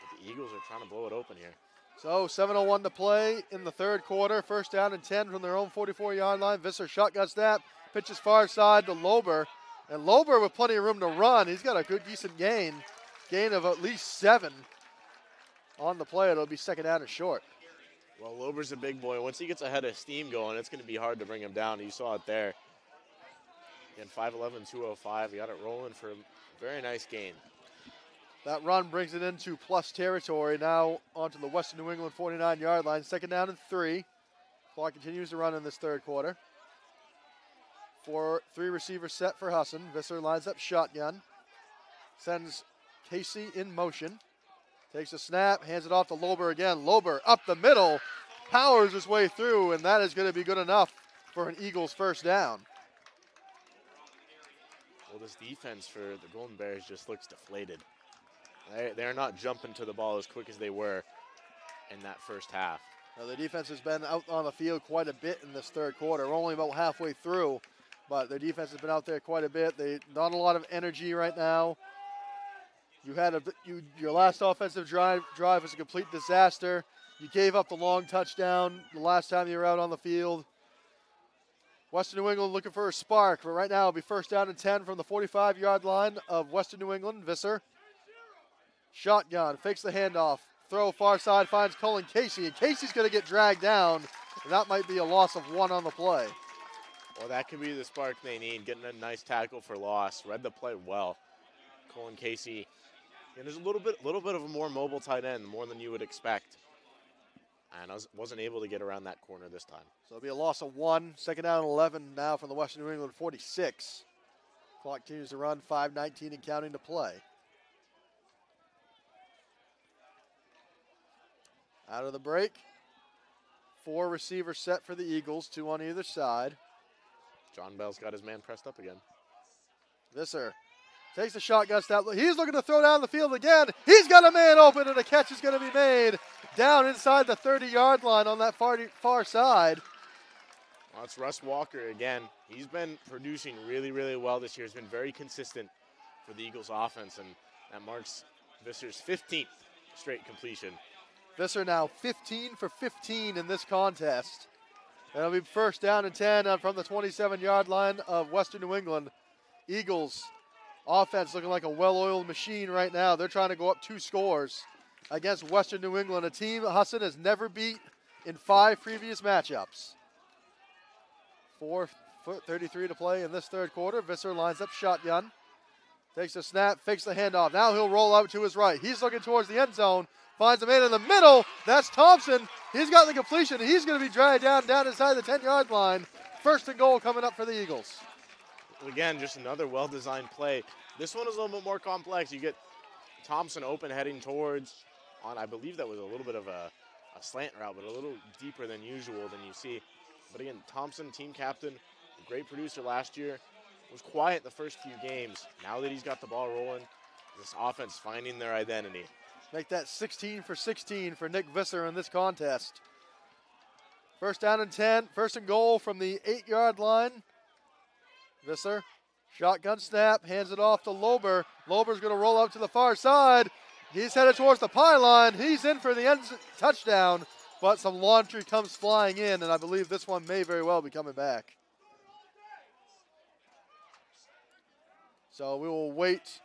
but the Eagles are trying to blow it open here. So 7.01 to play in the third quarter. First down and 10 from their own 44 yard line. Visser shotguns that. pitches far side to Lober. And Lober with plenty of room to run. He's got a good, decent gain. Gain of at least seven on the play. It'll be second down and short. Well, Lober's a big boy. Once he gets ahead of steam going, it's going to be hard to bring him down. You saw it there. Again, 5'11", 205. He got it rolling for a very nice gain. That run brings it into plus territory. Now onto the Western New England 49 yard line. Second down and three. Clock continues to run in this third quarter. Four, three receivers set for Husson. Visser lines up shotgun. Sends Casey in motion. Takes a snap, hands it off to Lober again. Lober up the middle, powers his way through, and that is going to be good enough for an Eagles first down. Well, this defense for the Golden Bears just looks deflated. They, they're not jumping to the ball as quick as they were in that first half. Now, the defense has been out on the field quite a bit in this third quarter. We're only about halfway through, but their defense has been out there quite a bit. They not a lot of energy right now. You had a you your last offensive drive drive was a complete disaster. You gave up the long touchdown the last time you were out on the field. Western New England looking for a spark, but right now it'll be first down and 10 from the 45 yard line of Western New England. Visser. Shotgun, fakes the handoff. Throw far side, finds Cullen Casey, and Casey's going to get dragged down, and that might be a loss of one on the play. Well, that could be the spark they need, getting a nice tackle for loss. Read the play well. Colin Casey and there's a little bit, little bit of a more mobile tight end, more than you would expect. And I was, wasn't able to get around that corner this time. So it'll be a loss of one. Second down and 11 now from the Western New England 46. Clock continues to run, 5.19 and counting to play. Out of the break. Four receivers set for the Eagles, two on either side. John Bell's got his man pressed up again. Visser Takes the shotgun step. He's looking to throw down the field again. He's got a man open, and a catch is going to be made down inside the 30 yard line on that far, far side. Well, it's Russ Walker again. He's been producing really, really well this year. He's been very consistent for the Eagles offense, and that marks Visser's 15th straight completion. Visser now 15 for 15 in this contest. That'll be first down and 10 uh, from the 27 yard line of Western New England. Eagles offense looking like a well-oiled machine right now. They're trying to go up two scores against Western New England, a team Husson has never beat in five previous matchups. Four foot 33 to play in this third quarter. Visser lines up shotgun. Takes a snap, fakes the handoff. Now he'll roll out to his right. He's looking towards the end zone. Finds a man in the middle. That's Thompson. He's got the completion. He's going to be dragged down down inside the 10 yard line. First and goal coming up for the Eagles again, just another well-designed play. This one is a little bit more complex. You get Thompson open heading towards on, I believe that was a little bit of a, a slant route, but a little deeper than usual than you see. But again, Thompson, team captain, great producer last year, was quiet the first few games. Now that he's got the ball rolling, this offense finding their identity. Make that 16 for 16 for Nick Visser in this contest. First down and 10, first and goal from the eight yard line. Visser, shotgun snap, hands it off to Lober. Lober's going to roll up to the far side. He's headed towards the pylon. He's in for the end touchdown, but some laundry comes flying in, and I believe this one may very well be coming back. So we will wait.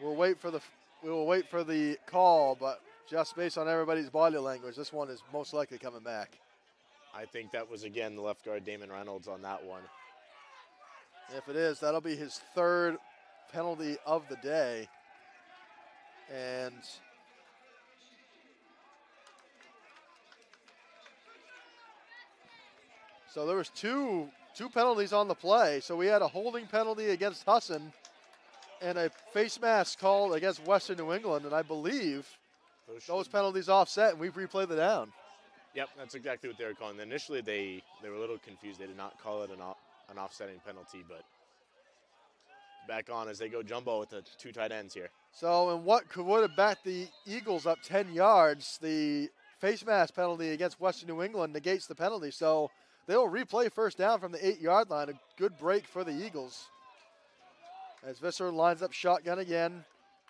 We'll wait for the we will wait for the call, but just based on everybody's body language, this one is most likely coming back. I think that was again the left guard Damon Reynolds on that one. If it is, that'll be his third penalty of the day. And so there was two two penalties on the play. So we had a holding penalty against Husson and a face mask called against Western New England, and I believe those, penalties offset, and we replayed the down. Yep, that's exactly what they were calling. Initially, they they were a little confused. They did not call it an an offsetting penalty, but back on as they go jumbo with the two tight ends here. So, and what could would have backed the Eagles up 10 yards, the face mask penalty against Western New England negates the penalty. So they'll replay first down from the eight yard line. A good break for the Eagles. As Visser lines up shotgun again.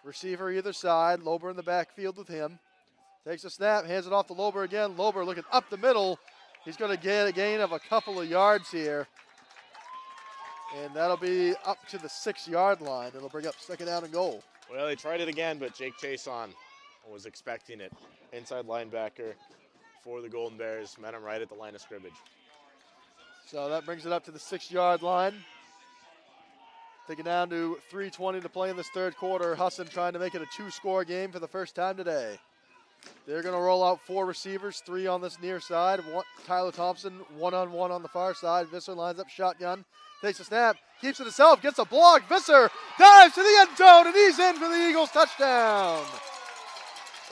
Receiver either side. Lober in the backfield with him. Takes a snap, hands it off to Lober again. Lober looking up the middle. He's going to get a gain of a couple of yards here. And that'll be up to the six yard line. It'll bring up second down and goal. Well, they tried it again, but Jake Chason was expecting it. Inside linebacker for the Golden Bears met him right at the line of scrimmage. So that brings it up to the six yard line. Take it down to 3.20 to play in this third quarter. Husson trying to make it a two score game for the first time today. They're going to roll out four receivers, three on this near side. One, Tyler Thompson, one on one on the far side. Visser lines up shotgun, takes a snap, keeps it himself, gets a block. Visser dives to the end zone, and he's in for the Eagles touchdown.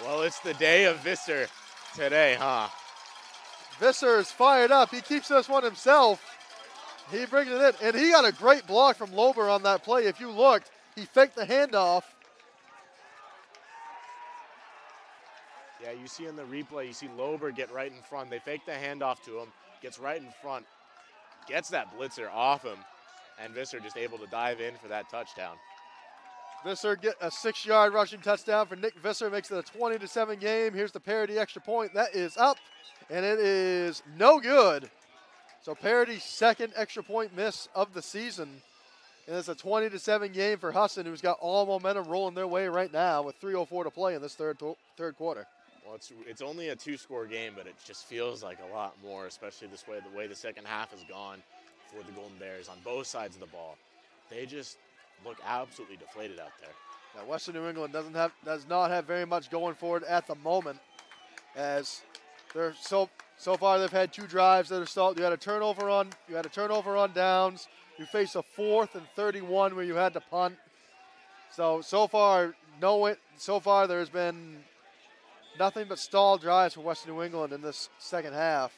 Well, it's the day of Visser today, huh? Visser is fired up. He keeps this one himself. He brings it in, and he got a great block from Lober on that play. If you looked, he faked the handoff. Yeah, you see in the replay, you see Lober get right in front. They fake the handoff to him, gets right in front, gets that blitzer off him, and Visser just able to dive in for that touchdown. Visser get a six-yard rushing touchdown for Nick Visser, makes it a 20 to 7 game. Here's the Parody extra point. That is up, and it is no good. So Parody's second extra point miss of the season. And it's a 20 to 7 game for Husson, who's got all momentum rolling their way right now with 3:04 to play in this third third quarter. Well, it's it's only a two-score game, but it just feels like a lot more, especially this way the way the second half has gone for the Golden Bears on both sides of the ball. They just look absolutely deflated out there. Now, Western New England doesn't have does not have very much going for it at the moment, as they're so so far, they've had two drives that are stalled. You had a turnover on you had a turnover on downs. You faced a fourth and 31 where you had to punt. So so far, no. it So far, there's been nothing but stalled drives for Western New England in this second half.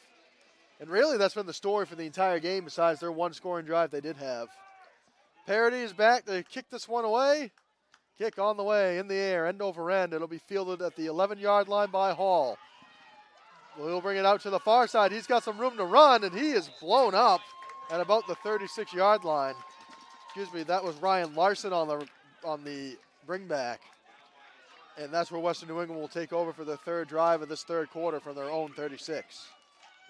And really, that's been the story for the entire game, besides their one scoring drive they did have. Parody is back. They kick this one away. Kick on the way in the air, end over end. It'll be fielded at the 11 yard line by Hall. He'll bring it out to the far side. He's got some room to run, and he is blown up at about the 36 yard line. Excuse me, that was Ryan Larson on the on the bringback. And that's where Western New England will take over for the third drive of this third quarter from their own 36.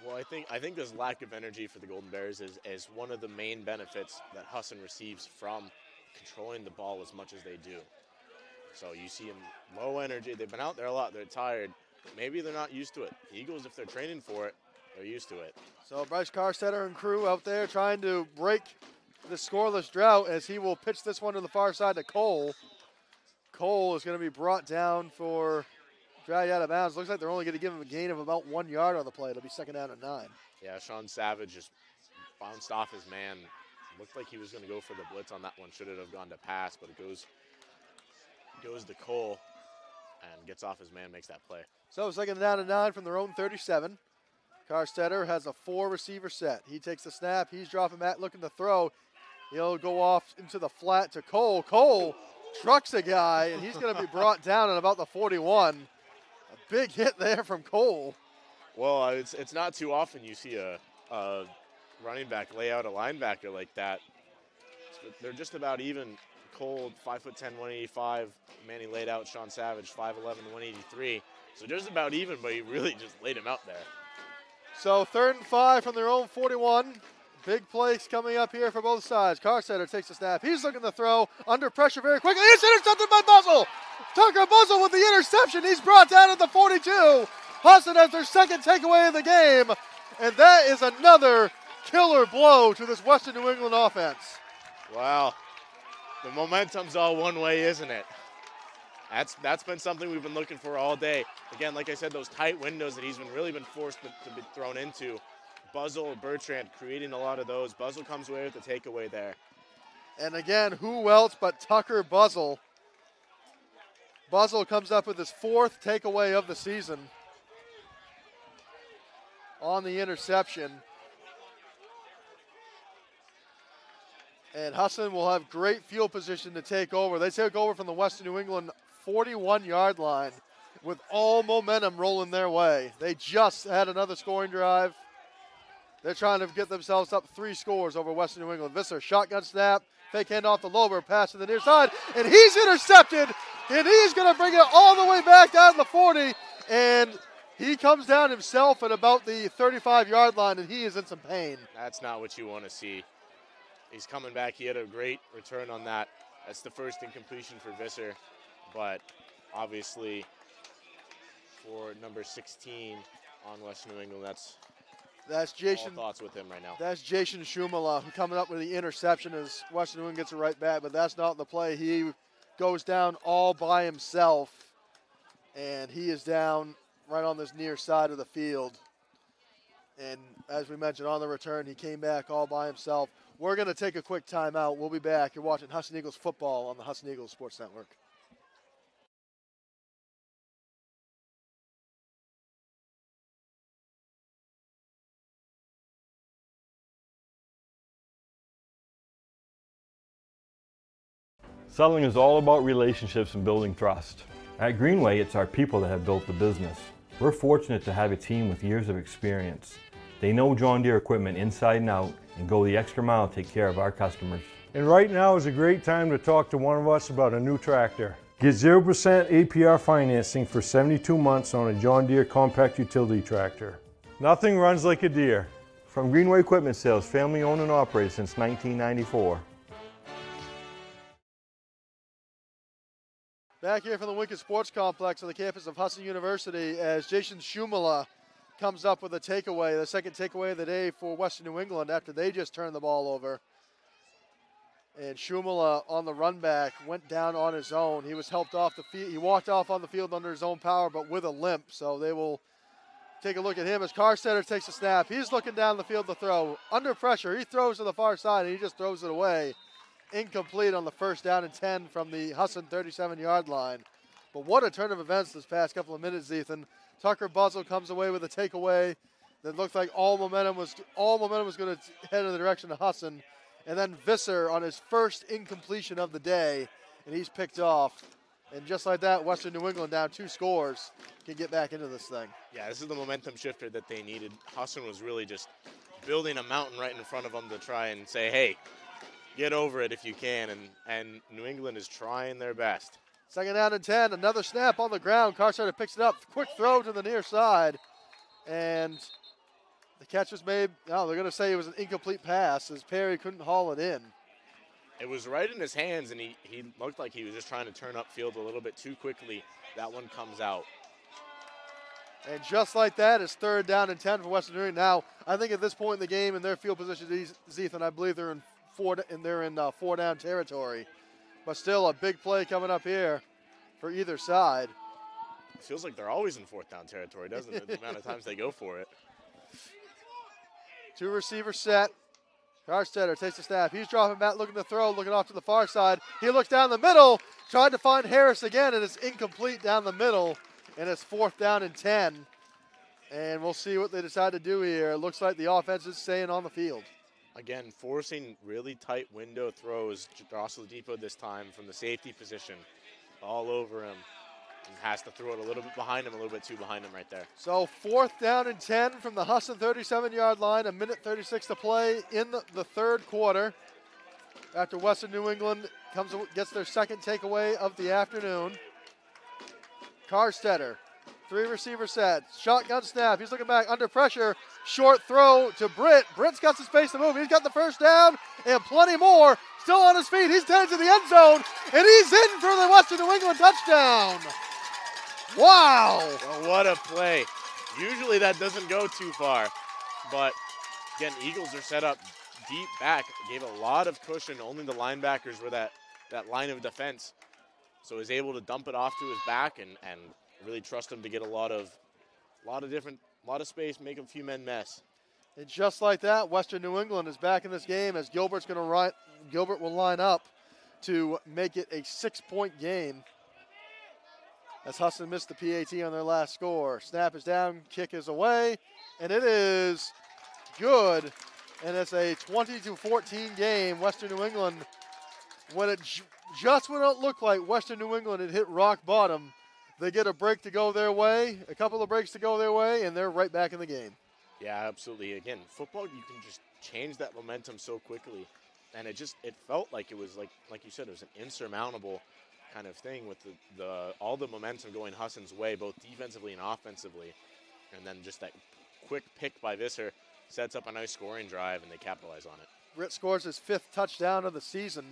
Well, I think I think this lack of energy for the Golden Bears is, is one of the main benefits that Husson receives from controlling the ball as much as they do. So you see them low energy. They've been out there a lot. They're tired maybe they're not used to it. The Eagles, if they're training for it, they're used to it. So Bryce Carstetter and crew out there trying to break the scoreless drought as he will pitch this one to the far side to Cole. Cole is going to be brought down for drag out of bounds. Looks like they're only going to give him a gain of about one yard on the play. It'll be second down and nine. Yeah, Sean Savage just bounced off his man. Looked like he was going to go for the blitz on that one. Should it have gone to pass, but it goes goes to Cole and gets off his man, makes that play. So second down and nine from their own 37. Carstetter has a four receiver set. He takes the snap. He's dropping back, looking to throw. He'll go off into the flat to Cole. Cole trucks a guy, and he's going to be brought down at about the 41. A big hit there from Cole. Well, it's, it's not too often you see a, a running back lay out a linebacker like that. They're just about even Cole, 5'10, 185. Manny laid out Sean Savage, 5'11, 183. So just about even, but he really just laid him out there. So third and five from their own 41. Big plays coming up here for both sides. Carstetter takes a snap. He's looking to throw under pressure very quickly. It's intercepted by Buzzle. Tucker Buzzle with the interception. He's brought down at the 42. Husson has their second takeaway of the game. And that is another killer blow to this Western New England offense. Wow. The momentum's all one way, isn't it? That's that's been something we've been looking for all day. Again, like I said, those tight windows that he's been really been forced to, to be thrown into. Buzzle, Bertrand creating a lot of those. Buzzle comes away with the takeaway there. And again, who else but Tucker Buzzle? Buzzle comes up with his fourth takeaway of the season on the interception. And Husson will have great field position to take over. They take over from the Western New England 41 yard line with all momentum rolling their way. They just had another scoring drive. They're trying to get themselves up three scores over Western New England. Visser, shotgun snap, fake handoff to Lober, pass to the near side, and he's intercepted, and he's going to bring it all the way back down the 40, and he comes down himself at about the 35 yard line, and he is in some pain. That's not what you want to see. He's coming back. He had a great return on that. That's the first incompletion for Visser, but obviously for number 16 on West New England, that's That's Jason. All thoughts with him right now. That's Jason Schumala coming up with the interception as West New England gets it right back, but that's not the play. He goes down all by himself, and he is down right on this near side of the field. And as we mentioned on the return, he came back all by himself. We're going to take a quick timeout. We'll be back. You're watching Husson Eagles football on the Husson Eagles Sports Network. Selling is all about relationships and building trust. At Greenway, it's our people that have built the business. We're fortunate to have a team with years of experience. They know John Deere equipment inside and out and go the extra mile to take care of our customers. And right now is a great time to talk to one of us about a new tractor. Get 0% APR financing for 72 months on a John Deere compact utility tractor. Nothing runs like a Deere. From Greenway Equipment Sales, family owned and operated since 1994. Back here from the Winkin Sports Complex on the campus of Husson University as Jason Schumala comes up with a takeaway, the second takeaway of the day for Western New England after they just turned the ball over. And Schumala on the run back went down on his own. He was helped off the field. He walked off on the field under his own power, but with a limp. So they will take a look at him as Carstetter takes a snap. He's looking down the field to throw. Under pressure, he throws to the far side and he just throws it away incomplete on the first down and 10 from the Husson 37 yard line. But what a turn of events this past couple of minutes, Ethan. Tucker Buzzle comes away with a takeaway that looked like all momentum was all momentum was going to head in the direction of Husson. And then Visser on his first incompletion of the day, and he's picked off. And just like that, Western New England down two scores can get back into this thing. Yeah, this is the momentum shifter that they needed. Husson was really just building a mountain right in front of them to try and say, hey, get over it if you can. And, and New England is trying their best. Second down and 10. Another snap on the ground. Carstetter picks it up. Quick throw to the near side. And the catch was made. No, they're going to say it was an incomplete pass as Perry couldn't haul it in. It was right in his hands, and he, he looked like he was just trying to turn upfield a little bit too quickly. That one comes out. And just like that, it's third down and 10 for Western England. Now, I think at this point in the game, in their field position, Zethan, I believe they're in four, and they're in uh, four down territory. But still, a big play coming up here for either side. It feels like they're always in fourth down territory, doesn't it? the amount of times they go for it. Two receiver set. Carstetter takes the snap. He's dropping back, looking to throw, looking off to the far side. He looks down the middle, tried to find Harris again, and it's incomplete down the middle. And it's fourth down and 10. And we'll see what they decide to do here. It looks like the offense is staying on the field. Again, forcing really tight window throws. Josh Depot this time from the safety position, all over him. And has to throw it a little bit behind him, a little bit too behind him right there. So fourth down and 10 from the Husson 37-yard line, a minute 36 to play in the, the third quarter. After Western New England comes gets their second takeaway of the afternoon. Carstetter Three receiver set. Shotgun snap. He's looking back under pressure. Short throw to Britt. Britt's got some space to move. He's got the first down and plenty more. Still on his feet. He's headed to the end zone and he's in for the Western New England touchdown. Wow. Well, what a play. Usually that doesn't go too far. But again, Eagles are set up deep back. Gave a lot of cushion. Only the linebackers were that, that line of defense. So he's able to dump it off to his back and, and really trust him to get a lot of, a lot of different, a lot of space, make a few men mess. And just like that, Western New England is back in this game as Gilbert's going to run. Gilbert will line up to make it a six-point game. As Husson missed the PAT on their last score. Snap is down, kick is away, and it is good. And it's a 20 to 14 game. Western New England, when it just when it looked like Western New England had hit rock bottom, they get a break to go their way, a couple of breaks to go their way, and they're right back in the game. Yeah, absolutely. Again, football you can just change that momentum so quickly, and it just it felt like it was like like you said it was an insurmountable kind of thing with the, the all the momentum going Husson's way, both defensively and offensively, and then just that quick pick by Visser sets up a nice scoring drive, and they capitalize on it. Britt scores his fifth touchdown of the season.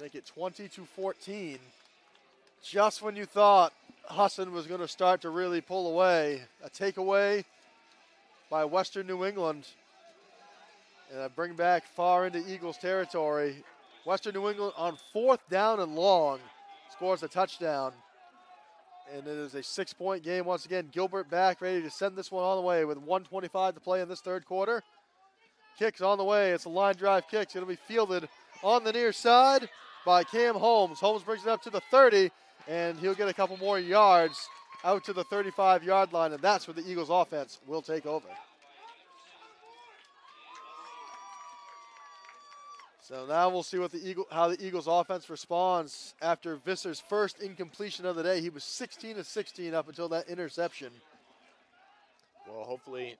Make it 20 to 14. just when you thought Husson was going to start to really pull away, a takeaway by Western New England. And a bring back far into Eagles territory. Western New England on fourth down and long scores a touchdown. And it is a six point game once again. Gilbert back, ready to send this one all the way with 125 to play in this third quarter. Kicks on the way. It's a line drive kick. It'll be fielded on the near side by Cam Holmes. Holmes brings it up to the 30, and he'll get a couple more yards out to the 35 yard line, and that's where the Eagles offense will take over. So now we'll see what the Eagle, how the Eagles offense responds after Visser's first incompletion of the day. He was 16 to 16 up until that interception. Well, hopefully,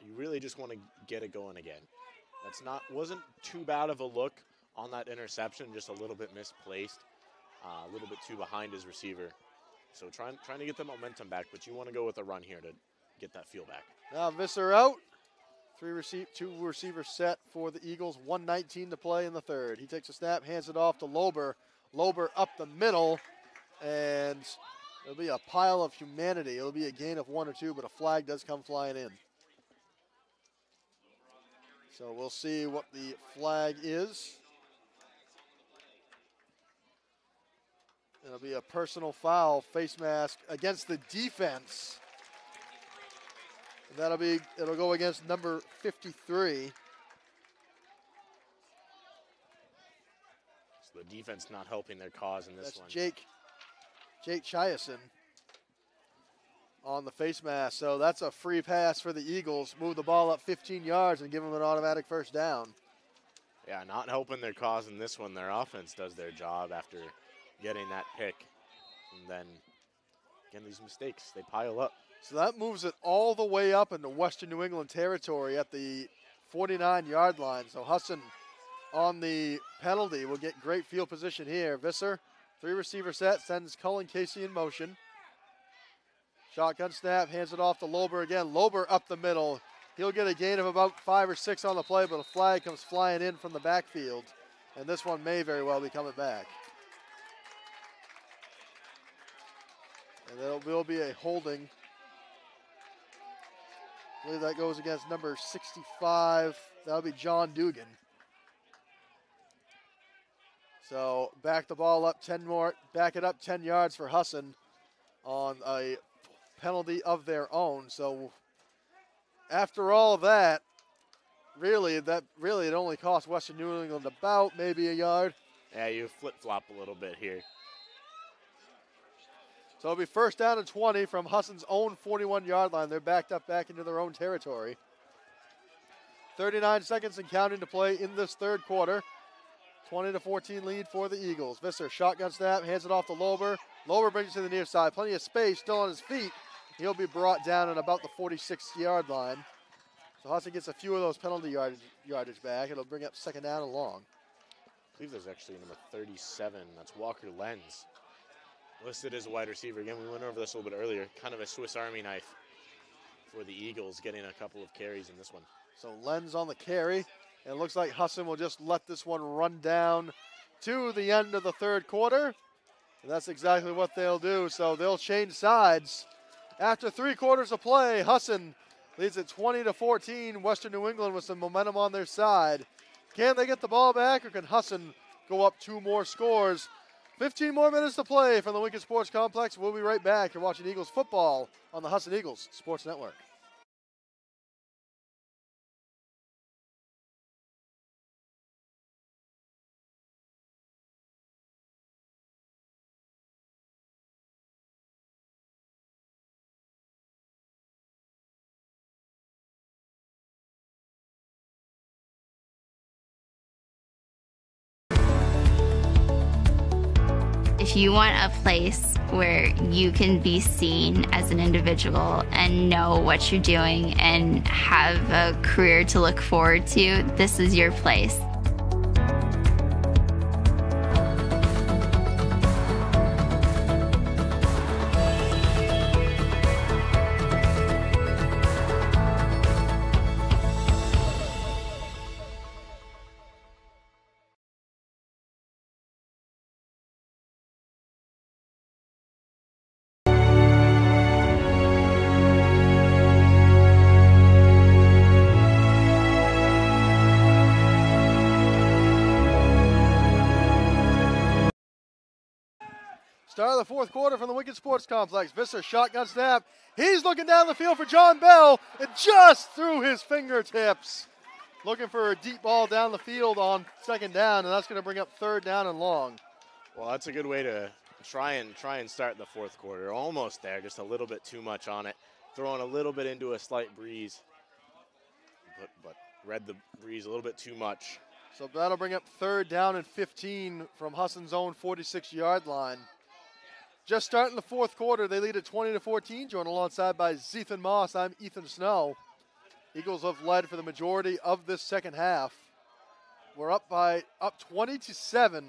you really just want to get it going again. That's not wasn't too bad of a look on that interception, just a little bit misplaced, uh, a little bit too behind his receiver. So trying trying to get the momentum back, but you want to go with a run here to get that feel back. Now Visser out. Three receive, two receivers set for the Eagles. 119 to play in the third. He takes a snap, hands it off to Lober. Lober up the middle, and it'll be a pile of humanity. It'll be a gain of one or two, but a flag does come flying in. So we'll see what the flag is. It'll be a personal foul, face mask against the defense. That'll be, it'll go against number 53. So the defense not helping their cause in this That's one. Jake, Jake Chiason on the face mask. So that's a free pass for the Eagles. Move the ball up 15 yards and give them an automatic first down. Yeah, not helping their cause in this one. Their offense does their job after getting that pick. And then, again, these mistakes, they pile up. So that moves it all the way up into Western New England territory at the 49 yard line. So Husson on the penalty will get great field position here. Visser, three receiver set, sends Cullen Casey in motion. Shotgun snap, hands it off to Lober again. Lober up the middle. He'll get a gain of about five or six on the play, but a flag comes flying in from the backfield. And this one may very well be coming back. And there will be a holding I believe that goes against number 65. That'll be John Dugan. So back the ball up 10 more, back it up 10 yards for Husson on a penalty of their own. So after all that, really, that really it only cost Western New England about maybe a yard. Yeah, you flip flop a little bit here. So it'll be first down and 20 from Husson's own 41 yard line. They're backed up back into their own territory. 39 seconds and counting to play in this third quarter. 20 to 14 lead for the Eagles. Visser, shotgun snap, hands it off to Lober. Lober brings it to the near side. Plenty of space, still on his feet. He'll be brought down at about the 46 yard line. So Husson gets a few of those penalty yardage, yardage back. It'll bring up second down and long. I believe there's actually number 37. That's Walker Lenz listed as a wide receiver. Again, we went over this a little bit earlier. Kind of a Swiss Army knife for the Eagles, getting a couple of carries in this one. So Lenz on the carry. And it looks like Husson will just let this one run down to the end of the third quarter. And that's exactly what they'll do. So they'll change sides. After three quarters of play, Husson leads at 20 to 14. Western New England with some momentum on their side. Can they get the ball back or can Husson go up two more scores? 15 more minutes to play from the Winkin Sports Complex. We'll be right back. You're watching Eagles football on the Husson Eagles Sports Network. You want a place where you can be seen as an individual and know what you're doing and have a career to look forward to, this is your place. Start of the fourth quarter from the Winkin Sports Complex. Visser shotgun snap. He's looking down the field for John Bell. It just through his fingertips. Looking for a deep ball down the field on second down, and that's going to bring up third down and long. Well, that's a good way to try and try and start the fourth quarter. Almost there, just a little bit too much on it. Throwing a little bit into a slight breeze, but but read the breeze a little bit too much. So that'll bring up third down and 15 from Husson's own 46 yard line. Just starting the fourth quarter, they lead at 20 to 14. Joined alongside by Zethan Moss. I'm Ethan Snow. Eagles have led for the majority of this second half. We're up by up 20 to seven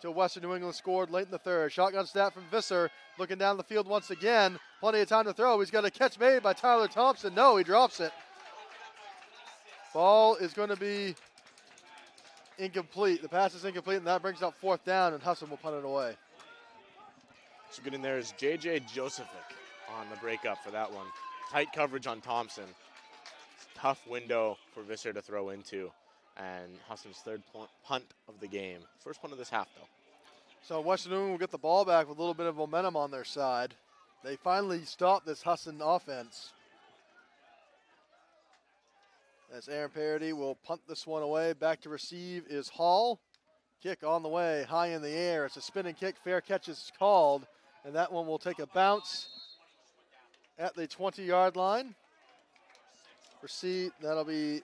till Western New England scored late in the third. Shotgun snap from Visser, looking down the field once again. Plenty of time to throw. He's got a catch made by Tyler Thompson. No, he drops it. Ball is going to be incomplete. The pass is incomplete, and that brings up fourth down, and Husson will punt it away. So good in there is J.J. Josephic on the breakup for that one. Tight coverage on Thompson. Tough window for Visser to throw into. And Husson's third punt of the game. First punt of this half, though. So Western England will get the ball back with a little bit of momentum on their side. They finally stop this Husson offense. As Aaron Parody will punt this one away. Back to receive is Hall. Kick on the way, high in the air. It's a spinning kick. Fair catch is called. And that one will take a bounce at the 20 yard line. Receive, that'll be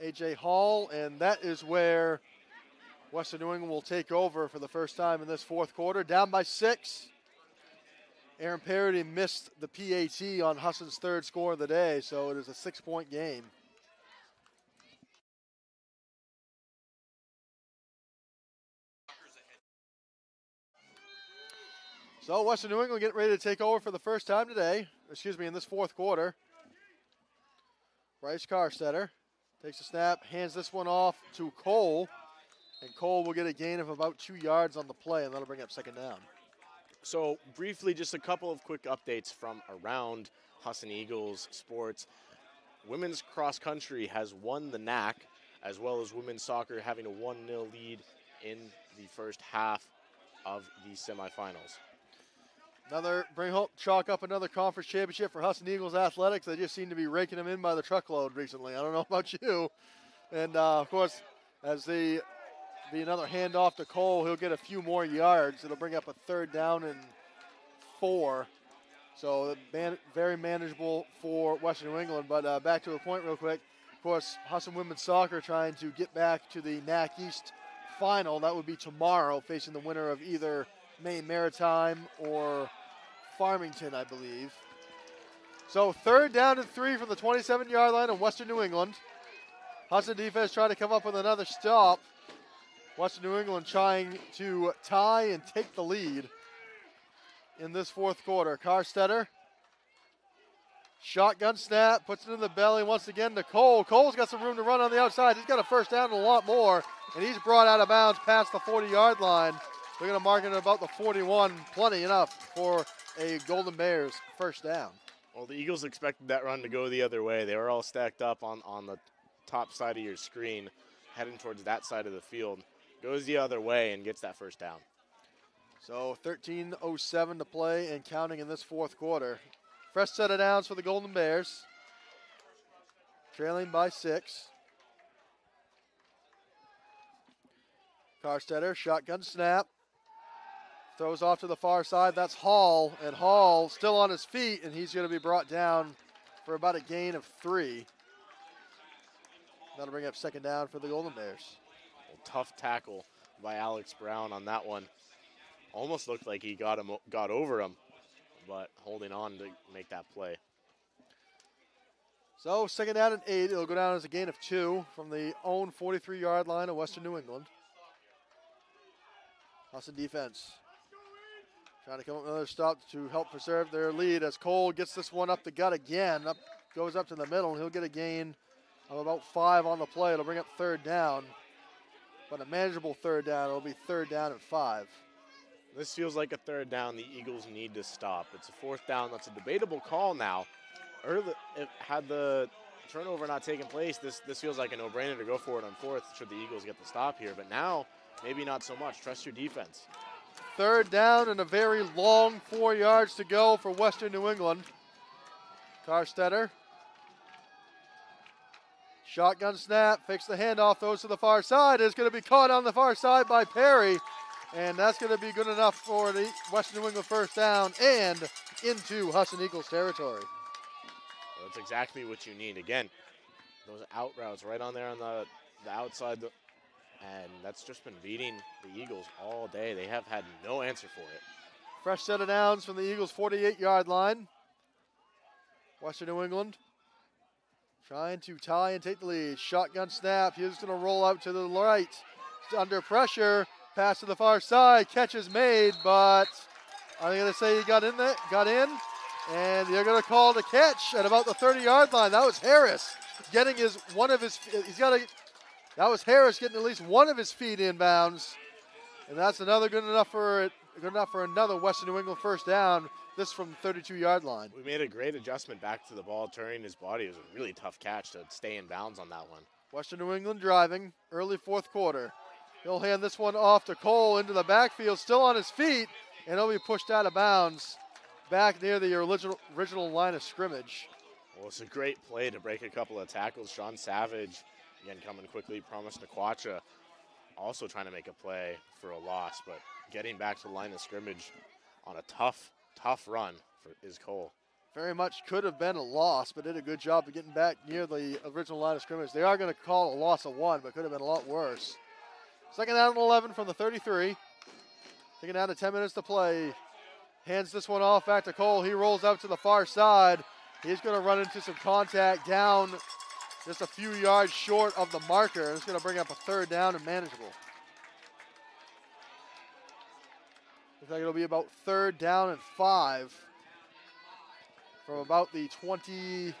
A.J. Hall. And that is where Western New England will take over for the first time in this fourth quarter. Down by six. Aaron Parody missed the PAT on Husson's third score of the day, so it is a six point game. So Western New England getting ready to take over for the first time today. Excuse me, in this fourth quarter. Bryce Carstetter takes a snap, hands this one off to Cole, and Cole will get a gain of about two yards on the play, and that'll bring up second down. So briefly, just a couple of quick updates from around Husson Eagles sports. Women's cross country has won the NAC, as well as women's soccer having a 1 0 lead in the first half of the semifinals. Another bring hope chalk up another conference championship for Husson Eagles athletics. They just seem to be raking them in by the truckload recently. I don't know [LAUGHS] about you. And uh, of course, as the be another handoff to Cole, he'll get a few more yards. It'll bring up a third down and four. So man, very manageable for Western New England. But uh, back to the point real quick. Of course, Husson women's soccer trying to get back to the NAC East final. That would be tomorrow, facing the winner of either Maine Maritime or Farmington, I believe. So third down and three from the 27-yard line of Western New England. Husson defense trying to come up with another stop. Western New England trying to tie and take the lead in this fourth quarter. Carstetter, shotgun snap, puts it in the belly once again to Cole. Cole's got some room to run on the outside. He's got a first down and a lot more, and he's brought out of bounds past the 40-yard line. They're going to mark it at about the 41, plenty enough for a Golden Bears first down. Well, the Eagles expected that run to go the other way. They were all stacked up on, on the top side of your screen, heading towards that side of the field. Goes the other way and gets that first down. So 13.07 to play and counting in this fourth quarter. Fresh set of downs for the Golden Bears. Trailing by six. Carstetter, shotgun snap. Throws off to the far side. That's Hall. And Hall still on his feet, and he's going to be brought down for about a gain of three. That'll bring up second down for the Golden Bears. Well, tough tackle by Alex Brown on that one. Almost looked like he got him, got over him, but holding on to make that play. So second down and eight. It'll go down as a gain of two from the own 43-yard line of Western New England. Husson defense Trying to come up with another stop to help preserve their lead as Cole gets this one up the gut again. Up goes up to the middle, and he'll get a gain of about five on the play. It'll bring up third down, but a manageable third down. It'll be third down at five. This feels like a third down the Eagles need to stop. It's a fourth down. That's a debatable call now. Early, had the turnover not taken place, this this feels like a no-brainer to go for it on fourth should the Eagles get the stop here. But now, maybe not so much. Trust your defense. Third down and a very long four yards to go for Western New England. Carstetter. Shotgun snap, fakes the handoff, throws to the far side. It's going to be caught on the far side by Perry. And that's going to be good enough for the Western New England first down and into Husson Eagles territory. Well, that's exactly what you need. Again, those out routes right on there on the, the outside. And that's just been beating the Eagles all day. They have had no answer for it. Fresh set of downs from the Eagles' 48 yard line. Western New England trying to tie and take the lead. Shotgun snap. He's going to roll out to the right. Under pressure. Pass to the far side. Catch is made, but they going to say he got in there? Got in? And they're going to call the catch at about the 30-yard line. That was Harris getting his one of his. He's got a. That was Harris getting at least one of his feet inbounds, and that's another good enough for it. Good enough for another Western New England first down. This from the 32-yard line. We made a great adjustment back to the ball, turning his body. It was a really tough catch to stay in bounds on that one. Western New England driving early fourth quarter. He'll hand this one off to Cole into the backfield, still on his feet, and he'll be pushed out of bounds back near the original, original line of scrimmage. Well, it's a great play to break a couple of tackles. Sean Savage, again, coming quickly. Promise Nakwacha also trying to make a play for a loss, but getting back to the line of scrimmage on a tough, tough run for is Cole. Very much could have been a loss, but did a good job of getting back near the original line of scrimmage. They are going to call a loss of one, but could have been a lot worse. Second down and 11 from the 33. Taking down to 10 minutes to play. Hands this one off back to Cole. He rolls out to the far side. He's going to run into some contact down just a few yards short of the marker. It's going to bring up a third down and manageable. Looks like it'll be about third down and five from about the 20,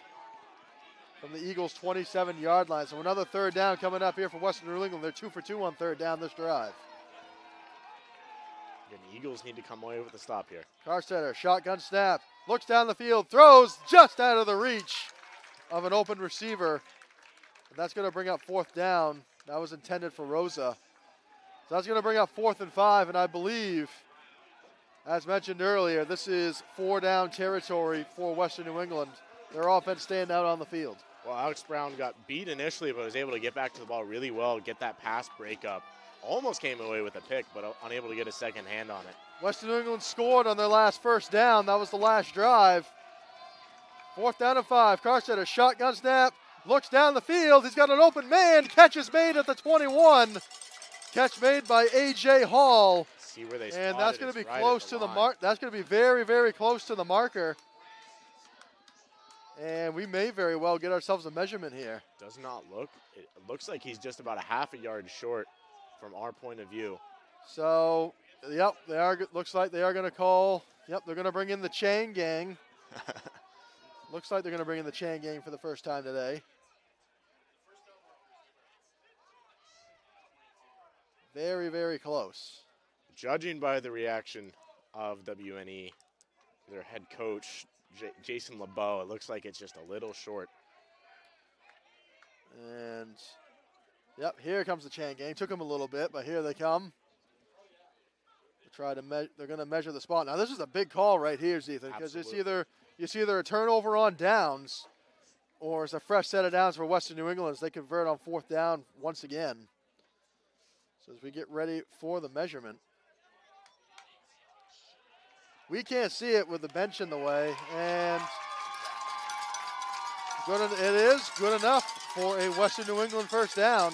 from the Eagles' 27 yard line. So another third down coming up here for Western New England. They're two for two on third down this drive. Again, the Eagles need to come away with a stop here. Carstetter, shotgun snap, looks down the field, throws just out of the reach of an open receiver. And that's going to bring up fourth down. That was intended for Rosa. So that's going to bring up fourth and five, and I believe, as mentioned earlier, this is four down territory for Western New England. Their offense staying out on the field. Well, Alex Brown got beat initially, but was able to get back to the ball really well, get that pass breakup. Almost came away with a pick, but unable to get a second hand on it. Western New England scored on their last first down. That was the last drive. Fourth down and five. Carstetter, shotgun snap, looks down the field. He's got an open man. Catch is made at the 21. Catch made by A.J. Hall. See where they And that's going to be right close the to the mark. That's going to be very, very close to the marker. And we may very well get ourselves a measurement here. Does not look. It looks like he's just about a half a yard short from our point of view. So, yep, they are. Looks like they are going to call. Yep, they're going to bring in the chain gang. [LAUGHS] looks like they're going to bring in the chain gang for the first time today. Very, very close. Judging by the reaction of WNE, their head coach, J- Jason LeBeau, it looks like it's just a little short. And yep, here comes the chain gang. Took them a little bit, but here they come. To try to me- they're going to measure the spot. Now this is a big call right here, Ethan, because it's either it's either a turnover on downs, or it's a fresh set of downs for Western New England as they convert on fourth down once again. So as we get ready for the measurement. We can't see it with the bench in the way, and good, it is good enough for a Western New England first down.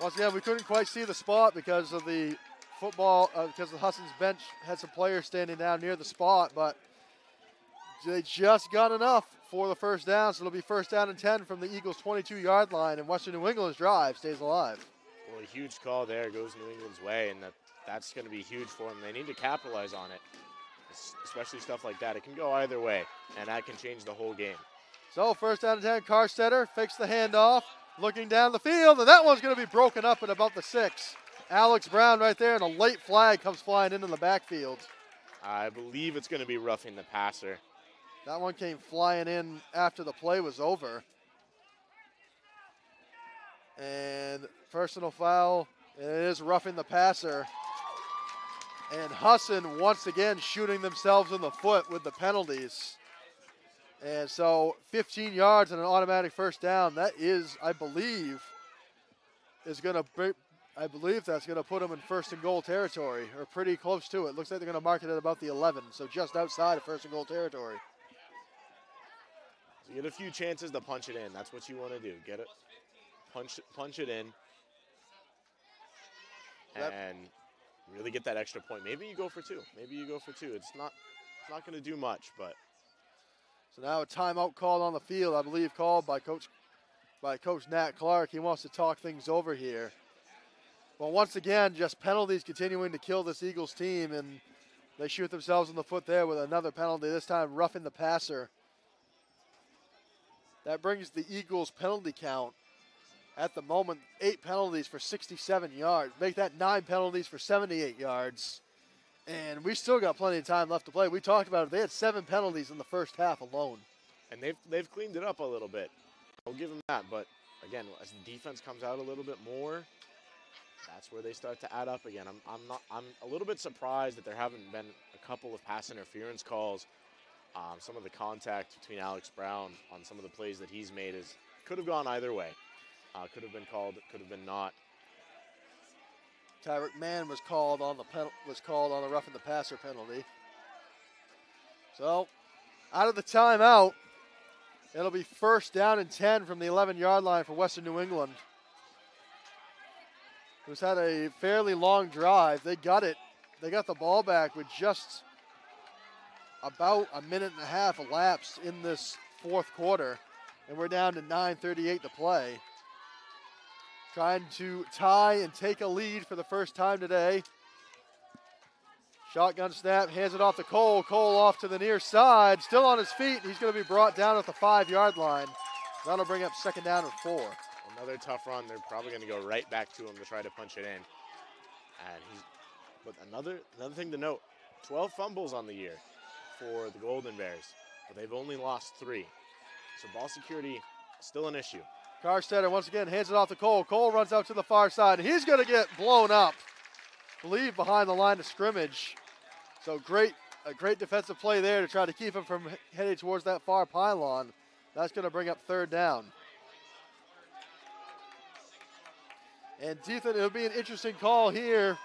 Once again, we couldn't quite see the spot because of the football, uh, because the Husson's bench had some players standing down near the spot, but they just got enough for the first down. So it'll be first down and 10 from the Eagles' 22-yard line, and Western New England's drive stays alive. Well, a huge call there goes New England's way, and that, that's going to be huge for them. They need to capitalize on it, es- especially stuff like that. It can go either way, and that can change the whole game. So first down and 10, Carstetter fakes the handoff, looking down the field, and that one's going to be broken up at about the six. Alex Brown right there, and a late flag comes flying into the backfield. I believe it's going to be roughing the passer. That one came flying in after the play was over. And personal foul, it is roughing the passer. And Husson once again shooting themselves in the foot with the penalties. And so 15 yards and an automatic first down. That is, I believe, is going to, I believe that's going to put them in first and goal territory, or pretty close to it. Looks like they're going to mark it at about the 11, so just outside of first and goal territory. You get a few chances to punch it in. That's what you want to do. Get it, punch, punch it in, Yep. and really get that extra point. Maybe you go for two. Maybe you go for two. It's not, it's not going to do much, but So now a timeout called on the field, I believe called by Coach by Coach Nat Clark. He wants to talk things over here. Well, once again, just penalties continuing to kill this Eagles team, and they shoot themselves in the foot there with another penalty, this time roughing the passer. That brings the Eagles' penalty count at the moment eight penalties for 67 yards. Make that nine penalties for 78 yards. And we still got plenty of time left to play. We talked about it. They had seven penalties in the first half alone. and they've they've cleaned it up a little bit. I'll give them that. But again, as the defense comes out a little bit more, that's where they start to add up again. I'm I'm not I'm a little bit surprised that there haven't been a couple of pass interference calls. Um, some of the contact between Alex Brown on some of the plays that he's made is could have gone either way. Uh, could have been called, could have been not. Tyreek Mann was called on the pen, was called on the roughing the passer penalty. So, out of the timeout, it'll be first down and 10 from the 11 yard line for Western New England. Who's had a fairly long drive. They got it. They got the ball back with just about a minute and a half elapsed in this fourth quarter, and we're down to 9:38 to play trying to tie and take a lead for the first time today. Shotgun snap, hands it off to Cole. Cole off to the near side, still on his feet. He's going to be brought down at the five yard line. That'll bring up second down and four. Another tough run. They're probably going to go right back to him to try to punch it in. And he's, but another another thing to note: 12 fumbles on the year for the Golden Bears, but they've only lost three. So ball security still an issue. Carstetter once again hands it off to Cole. Cole runs out to the far side. He's going to get blown up. Believe behind the line of scrimmage. So great, a great defensive play there to try to keep him from heading towards that far pylon. That's going to bring up third down. And Ethan, it'll be an interesting call here.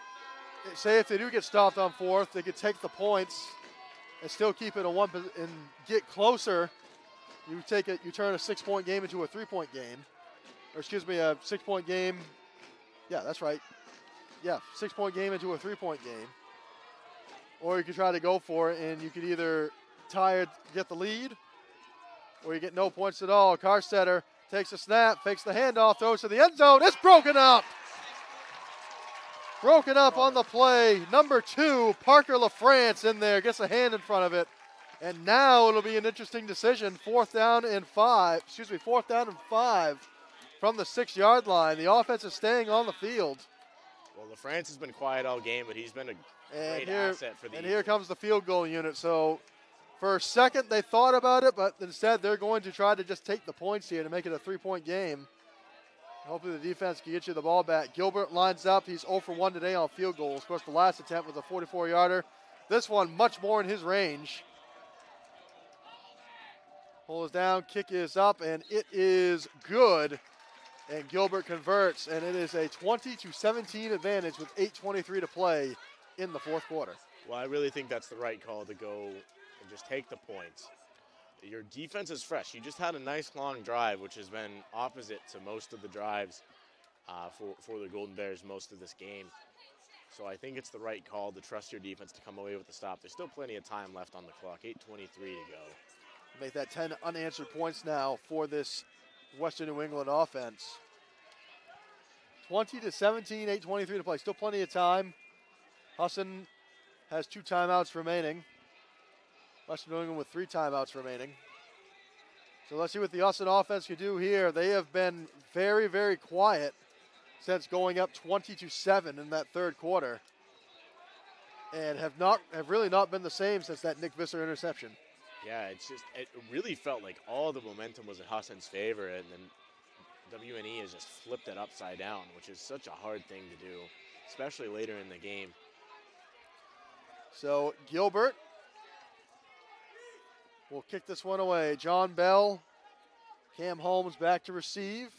Say if they do get stopped on fourth, they could take the points and still keep it a one and get closer. You take it, you turn a six-point game into a three-point game, or excuse me, a six-point game. Yeah, that's right. Yeah, six-point game into a three-point game. Or you could try to go for it, and you could either tie it, get the lead, or you get no points at all. Carstetter takes a snap, fakes the handoff, throws to the end zone. It's broken up. Broken up on the play. Number two, Parker LaFrance in there, gets a hand in front of it. And now it'll be an interesting decision. Fourth down and five, excuse me, fourth down and five from the six yard line. The offense is staying on the field. Well, LaFrance has been quiet all game, but he's been a And great here, asset for the and here comes the field goal unit. So for a second they thought about it, but instead they're going to try to just take the points here to make it a three point game. Hopefully the defense can get you the ball back. Gilbert lines up. He's 0 for 1 today on field goals. Of course, the last attempt was a 44 yarder. This one much more in his range. Pull is down, kick is up, and it is good. And Gilbert converts, and it is a 20 to 17 advantage with 8:23 to play in the fourth quarter. Well, I really think that's the right call to go and just take the points. Your defense is fresh. You just had a nice long drive, which has been opposite to most of the drives uh, for, for the Golden Bears most of this game. So I think it's the right call to trust your defense to come away with the stop. There's still plenty of time left on the clock, 8.23 to go. Make that 10 unanswered points now for this Western New England offense. 20 to 17, 8:23 to play. Still plenty of time. Husson has two timeouts remaining. Western New England with three timeouts remaining. So let's see what the Husson offense can do here. They have been very, very quiet since going up 20 to 7 in that third quarter. And have not have really not been the same since that Nick Visser interception. Yeah, it's just it really felt like all the momentum was in Husson's favor, and then WNE has just flipped it upside down, which is such a hard thing to do, especially later in the game. So Gilbert will kick this one away. John Bell, Cam Holmes back to receive.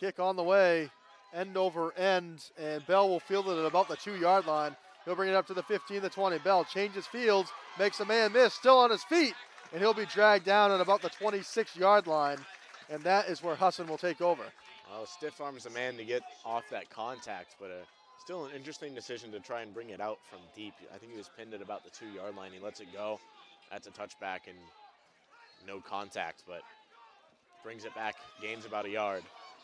Kick on the way, end over end, and Bell will field it at about the two yard line. He'll bring it up to the 15, the 20. Bell changes fields, makes a man miss, still on his feet, and he'll be dragged down at about the 26 yard line, and that is where Husson will take over. Well, stiff arms a man to get off that contact, but uh, still an interesting decision to try and bring it out from deep. I think he was pinned at about the two yard line. He lets it go. That's a touchback and no contact, but brings it back, gains about a yard.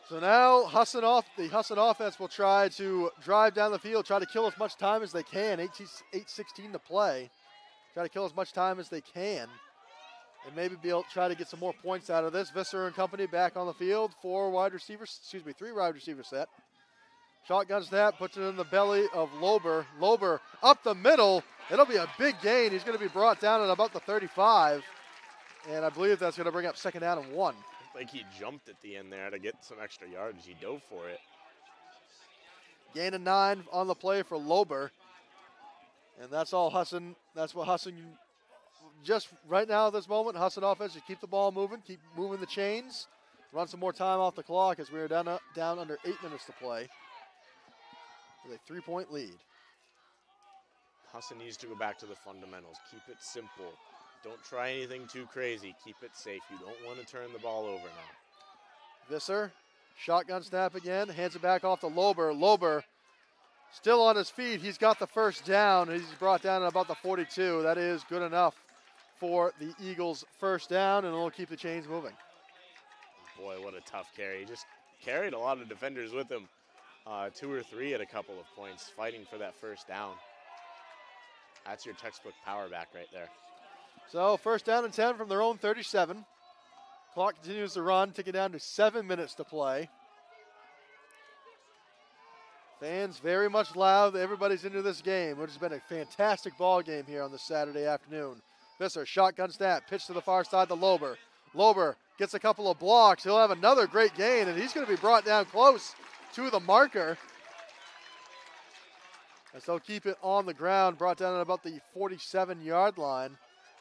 So now Husson off the Husson offense will try to drive down the field, try to kill as much time as they can. 8-16 to play. Try to kill as much time as they can. And maybe be able to try to get some more points out of this. Visser and company back on the field. Four wide receivers, excuse me, three wide receiver set. Shotgun snap, puts it in the belly of Lober. Lober up the middle. It'll be a big gain. He's going to be brought down at about the 35. And I believe that's going to bring up second down and one like he jumped at the end there to get some extra yards. He dove for it. Gain of nine on the play for Lober. And that's all Husson. That's what Husson just right now at this moment, Husson offense, just keep the ball moving, keep moving the chains, run some more time off the clock as we are down, down under eight minutes to play with a three point lead. Husson needs to go back to the fundamentals. Keep it simple. Don't try anything too crazy. Keep it safe. You don't want to turn the ball over now. Visser, shotgun snap again, hands it back off to Lober. Lober still on his feet. He's got the first down. He's brought down at about the 42. That is good enough for the Eagles' first down, and it'll keep the chains moving. Boy, what a tough carry. He just carried a lot of defenders with him. Uh, two or three at a couple of points, fighting for that first down. That's your textbook power back right there. So first down and 10 from their own 37. Clock continues to run, taking down to seven minutes to play. Fans very much loud. Everybody's into this game, which has been a fantastic ball game here on this Saturday afternoon. Visser, shotgun snap, pitch to the far side to Lober. Lober gets a couple of blocks. He'll have another great gain, and he's going to be brought down close to the marker. And so keep it on the ground, brought down at about the 47 yard line.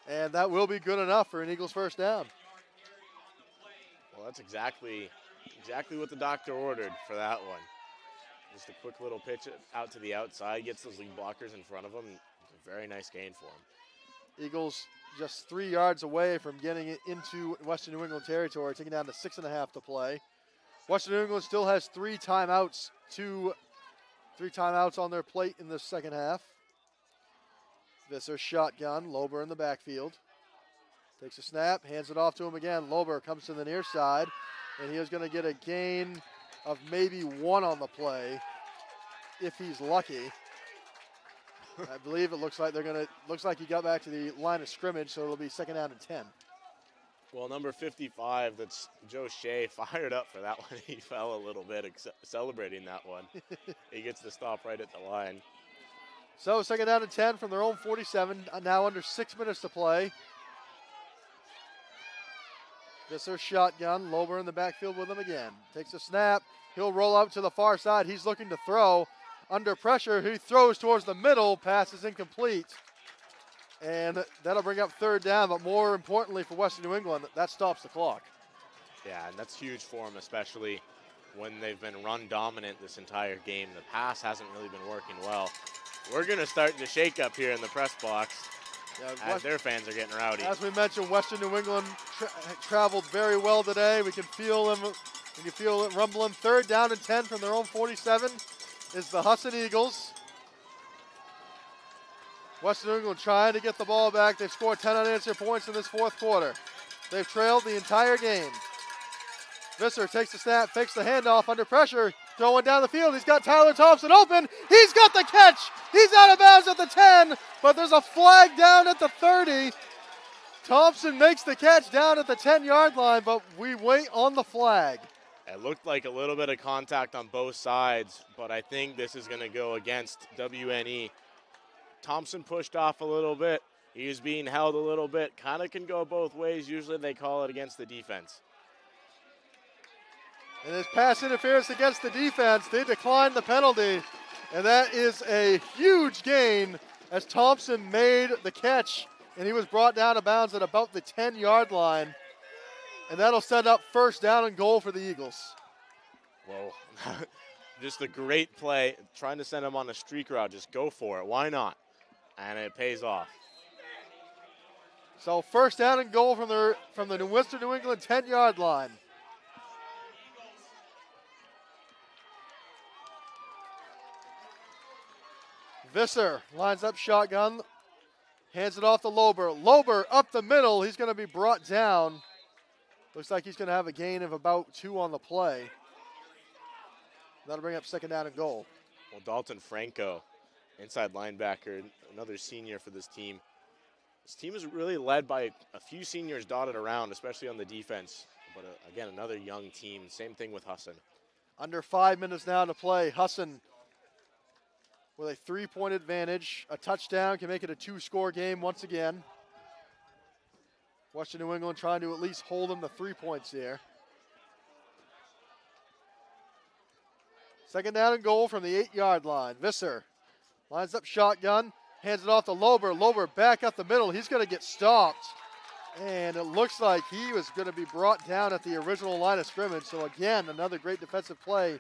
And that will be good enough for an Eagles first down. Well, that's exactly exactly what the doctor ordered for that one. Just a quick little pitch out to the outside, gets those lead blockers in front of him. Very nice gain for him. Eagles just three yards away from getting it into Western New England territory, taking down to six and a half to play. Western New England still has three timeouts, two, three timeouts on their plate in the second half. Visser shotgun. Lober in the backfield. Takes a snap, hands it off to him again. Lober comes to the near side, and he is going to get a gain of maybe one on the play if he's lucky. I believe it looks like they're going to looks like he got back to the line of scrimmage, so it'll be second down and 10. Well, number 55, that's Joe Shea, [LAUGHS] fired up for that one. he fell a little bit celebrating that one. [LAUGHS] he gets the stop right at the line. So second down and 10 from their own 47, uh, now under six minutes to play. Visser shotgun, Lober in the backfield with him again. Takes a snap, he'll roll out to the far side. He's looking to throw. Under pressure, he throws towards the middle, pass is incomplete. And that'll bring up third down, but more importantly for Western New England, that stops the clock. Yeah, and that's huge for them, especially when they've been run dominant this entire game. The pass hasn't really been working well. We're going to start the shake up here in the press box Uh, yeah, West, their fans are getting rowdy. As we mentioned, Western New England tra traveled very well today. We can feel them. We can feel it rumbling. Third down and 10 from their own 47 is the Husson Eagles. Western New England trying to get the ball back. They've scored 10 unanswered points in this fourth quarter. They've trailed the entire game. Visser takes the snap, fakes the handoff under pressure. Throwing down the field. He's got Tyler Thompson open. He's got the catch. He's out of bounds at the 10, but there's a flag down at the 30. Thompson makes the catch down at the 10 yard line, but we wait on the flag. It looked like a little bit of contact on both sides, but I think this is going to go against WNE. Thompson pushed off a little bit. He was being held a little bit. Kind of can go both ways. Usually they call it against the defense. And his pass interference against the defense, they declined the penalty. And that is a huge gain as Thompson made the catch and he was brought down of bounds at about the 10 yard line. And that'll set up first down and goal for the Eagles. Whoa. [LAUGHS] just a great play, trying to send him on a streak route. Just go for it. Why not? And it pays off. So first down and goal from the from the Western New England 10 yard line. Visser lines up shotgun, hands it off to Lober. Lober up the middle. He's going to be brought down. Looks like he's going to have a gain of about two on the play. That'll bring up second down and goal. Well, Dalton Franco, inside linebacker, another senior for this team. This team is really led by a few seniors dotted around, especially on the defense. But uh, again, another young team. Same thing with Husson. Under five minutes now to play. Husson with a three point advantage. A touchdown can make it a two score game once again. Western New England trying to at least hold them to three points here. Second down and goal from the eight yard line. Visser lines up shotgun, hands it off to Lober. Lober back up the middle. He's going to get stopped. And it looks like he was going to be brought down at the original line of scrimmage. So, again, another great defensive play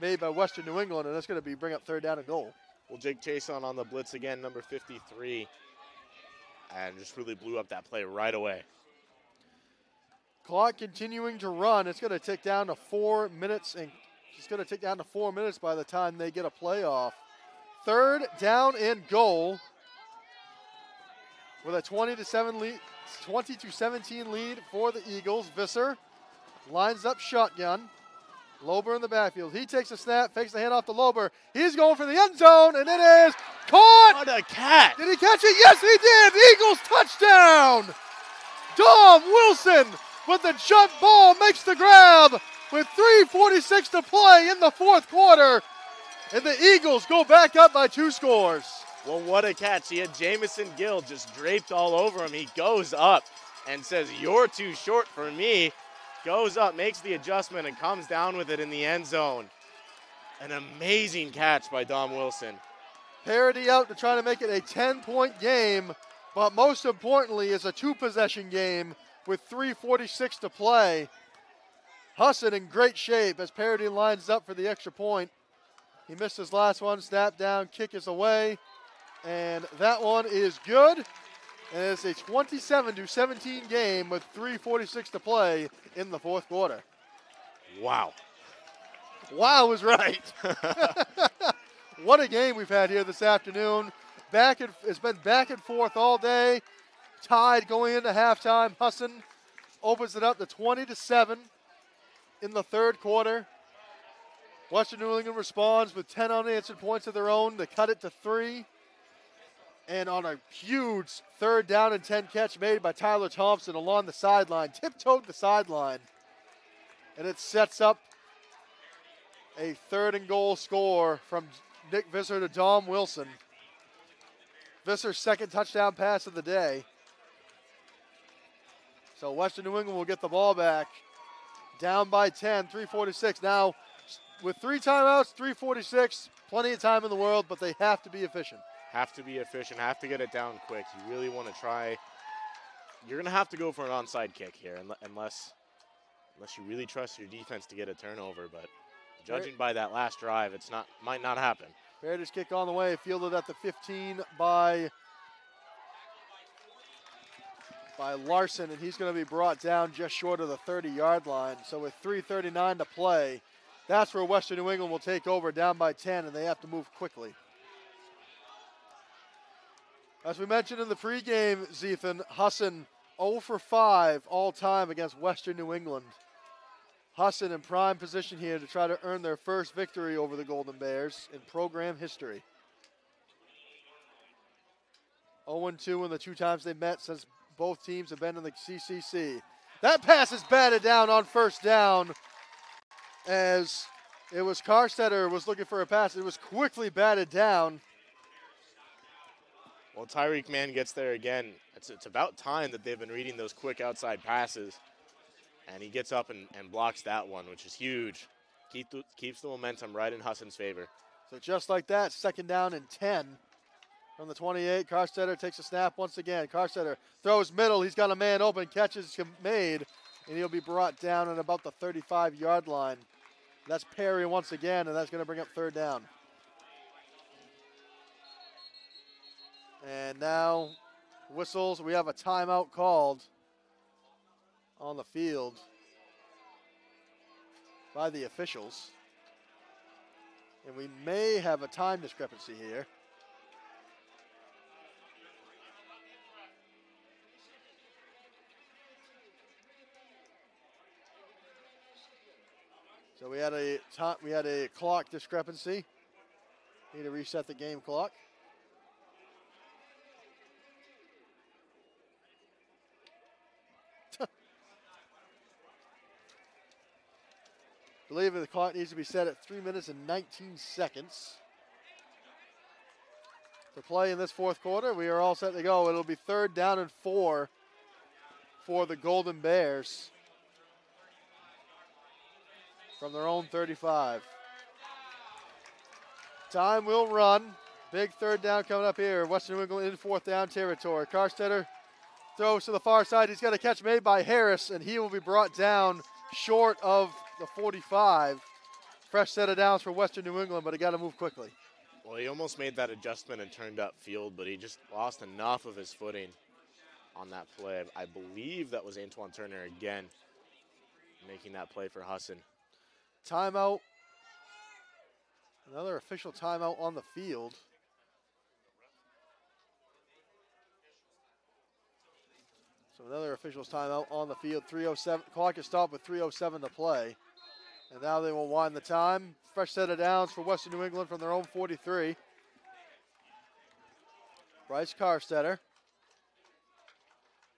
made by Western New England, and that's going to be bring up third down and goal. Well, Jake Chason on the blitz again, number 53, and just really blew up that play right away. Clock continuing to run. It's going to tick down to four minutes, and it's going to tick down to four minutes by the time they get a playoff. Third down and goal with a 20 to 7 lead, 20 to 17 lead for the Eagles. Visser lines up shotgun. Lober in the backfield. He takes a snap, fakes the handoff to Lober. He's going for the end zone, and it is caught. What a catch! Did he catch it? Yes, he did. Eagles touchdown. Dom Wilson with the jump ball makes the grab with 3:46 to play in the fourth quarter, and the Eagles go back up by two scores. Well, what a catch! He had Jamison Gill just draped all over him. He goes up and says, "You're too short for me." Goes up, makes the adjustment, and comes down with it in the end zone. An amazing catch by Dom Wilson. Parody out to try to make it a 10 point game, but most importantly, is a two possession game with 3.46 to play. Husson in great shape as Parody lines up for the extra point. He missed his last one, snap down, kick is away, and that one is good. And it's a 27 to 17 game with 3:46 to play in the fourth quarter. Wow. Wow was right. [LAUGHS] what a game we've had here this afternoon. Back and it's been back and forth all day. Tied going into halftime. Husson opens it up to 20 to 7 in the third quarter. Western New England responds with 10 unanswered points of their own to cut it to three and on a huge third down and 10 catch made by Tyler Thompson along the sideline, tiptoed the sideline. And it sets up a third and goal score from Nick Visser to Dom Wilson. Visser's second touchdown pass of the day. So Western New England will get the ball back. Down by 10, 346. Now, with three timeouts, 346, plenty of time in the world, but they have to be efficient have to be efficient, have to get it down quick. You really want to try. You're going to have to go for an onside kick here, unless unless you really trust your defense to get a turnover. But judging by that last drive, it's not might not happen. Raiders kick on the way, fielded at the 15 by by Larson, and he's going to be brought down just short of the 30-yard line. So with 3:39 to play, that's where Western New England will take over, down by 10, and they have to move quickly. As we mentioned in the pregame, Zethan, Husson 0 for 5 all time against Western New England. Husson in prime position here to try to earn their first victory over the Golden Bears in program history. 0 2 in the two times they met since both teams have been in the CCC. That pass is batted down on first down as it was Carstetter was looking for a pass. It was quickly batted down. Well, Tyreek Mann gets there again. It's, it's about time that they've been reading those quick outside passes. And he gets up and, and blocks that one, which is huge. Keep the, keeps the momentum right in Husson's favor. So just like that, second down and 10. from the 28. Carstetter takes a snap once again. Carstetter throws middle. He's got a man open. Catches made, and he'll be brought down at about the 35 yard line. That's Perry once again, and that's going to bring up third down. And now whistles. We have a timeout called on the field by the officials. And we may have a time discrepancy here. So we had a we had a clock discrepancy. Need to reset the game clock. Believe the clock needs to be set at 3 minutes and 19 seconds. To play in this fourth quarter, we are all set to go. It'll be third down and four for the Golden Bears from their own 35. Time will run. Big third down coming up here. Western New England in fourth down territory. Carstetter throws to the far side. He's got a catch made by Harris, and he will be brought down short of the 45. Fresh set of downs for Western New England, but he got to move quickly. Well, he almost made that adjustment and turned up field, but he just lost enough of his footing on that play. I believe that was Antoine Turner again making that play for Husson. Timeout. Another official timeout on the field. So another official's timeout on the field. 307 clock is stopped with 307 to play. And now they will wind the time. Fresh set of downs for Western New England from their own 43. Bryce Carstetter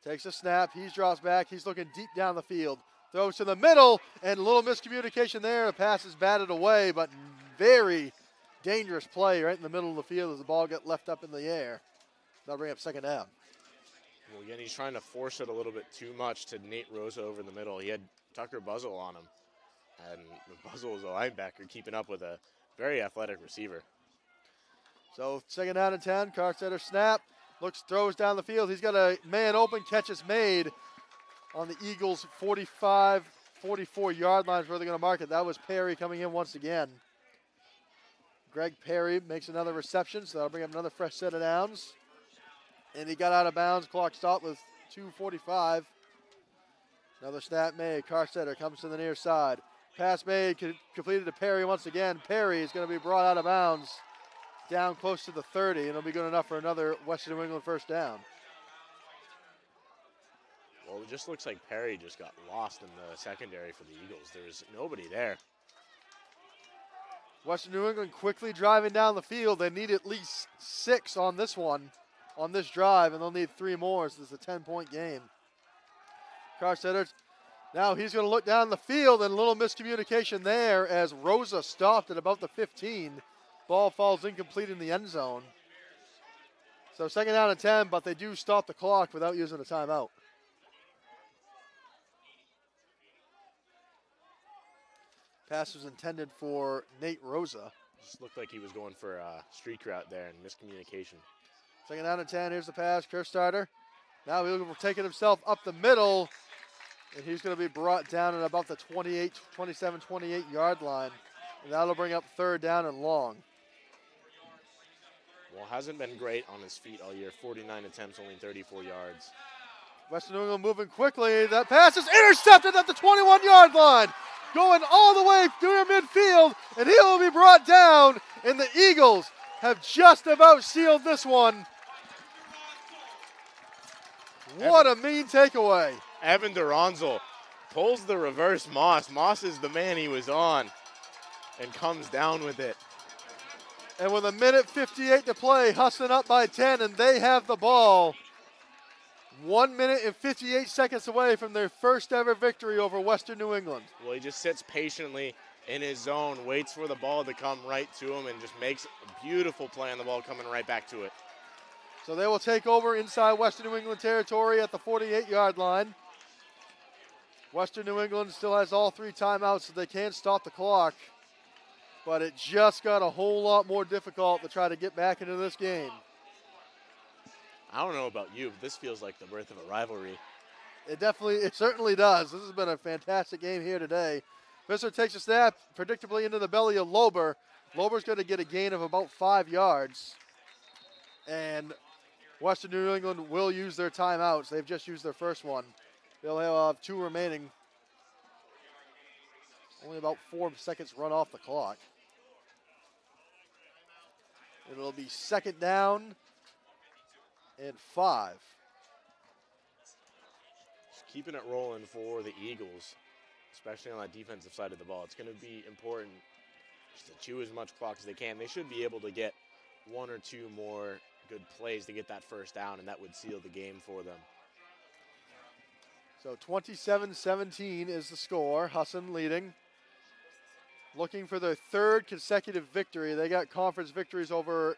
takes a snap. He drops back. He's looking deep down the field. Throws to the middle, and a little miscommunication there. The pass is batted away, but very dangerous play right in the middle of the field as the ball got left up in the air. That'll bring up second down. Well, again, he's trying to force it a little bit too much to Nate Rosa over in the middle. He had Tucker Buzzle on him, and Buzzle was a linebacker keeping up with a very athletic receiver. So second down and 10, Carstetter snap, looks, throws down the field. He's got a man open, catches made on the Eagles' 45, 44 yard lines where they're going to mark it. That was Perry coming in once again. Greg Perry makes another reception, so that'll bring up another fresh set of downs. And he got out of bounds. Clock stopped with 2.45. Another snap made. Carstetter comes to the near side. Pass made, completed to Perry once again. Perry is going to be brought out of bounds down close to the 30, and it'll be good enough for another Western New England first down. Well, it just looks like Perry just got lost in the secondary for the Eagles. There's nobody there. Western New England quickly driving down the field. They need at least six on this one, on this drive, and they'll need three more. So it's a 10 point game. Carstetter, now he's going to look down the field, and a little miscommunication there as Rosa stopped at about the 15. Ball falls incomplete in the end zone. So second down and 10, but they do stop the clock without using a timeout. Pass was intended for Nate Rosa. Just looked like he was going for a streak route there and miscommunication. Second down and 10. Here's the pass. Carstetter. Now he'll take it himself up the middle. And he's going to be brought down at about the 28, 27, 28 yard line. And that'll bring up third down and long. Well, hasn't been great on his feet all year. 49 attempts, only 34 yards. Western New England moving quickly. That pass is intercepted at the 21 yard line going all the way through midfield, and he will be brought down. And the Eagles have just about sealed this one. What a mean takeaway. Evan Duranzel pulls the reverse Moss. Moss is the man he was on and comes down with it. And with a minute 58 to play, Husson up by 10, and they have the ball. One minute and 58 seconds away from their first ever victory over Western New England. Well, he just sits patiently in his zone, waits for the ball to come right to him, and just makes a beautiful play on the ball coming right back to it. So they will take over inside Western New England territory at the 48 yard line. Western New England still has all three timeouts, so they can't stop the clock. But it just got a whole lot more difficult to try to get back into this game. I don't know about you, but this feels like the birth of a rivalry. It definitely, it certainly does. This has been a fantastic game here today. Visser takes a snap predictably into the belly of Lober. Lober's going to get a gain of about five yards. And Western New England will use their timeouts. They've just used their first one. They'll have uh, two remaining. Only about four seconds run off the clock. It'll be second down and five. Just keeping it rolling for the Eagles, especially on that defensive side of the ball. It's going to be important just to chew as much clock as they can. They should be able to get one or two more good plays to get that first down, and that would seal the game for them. So 27 17 is the score. Husson leading. Looking for their third consecutive victory. They got conference victories over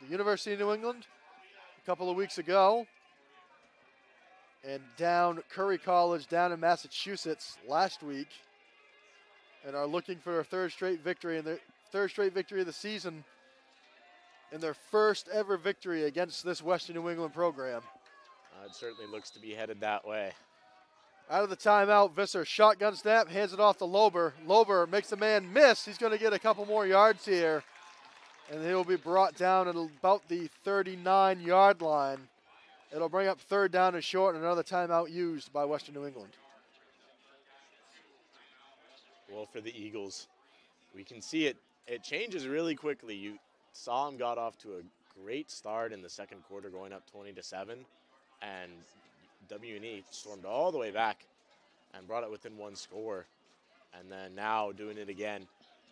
the University of New England a couple of weeks ago and down Curry College down in Massachusetts last week and are looking for their third straight victory and their third straight victory of the season And their first ever victory against this Western New England program. Uh, it certainly looks to be headed that way. Out of the timeout, Visser shotgun snap, hands it off to Lober. Lober makes the man miss. He's going to get a couple more yards here. And he'll be brought down at about the 39 yard line. It'll bring up third down and short and another timeout used by Western New England. Well, for the Eagles, we can see it. It changes really quickly. You saw him got off to a great start in the second quarter, going up 20 to seven, and WNE stormed all the way back and brought it within one score, and then now doing it again.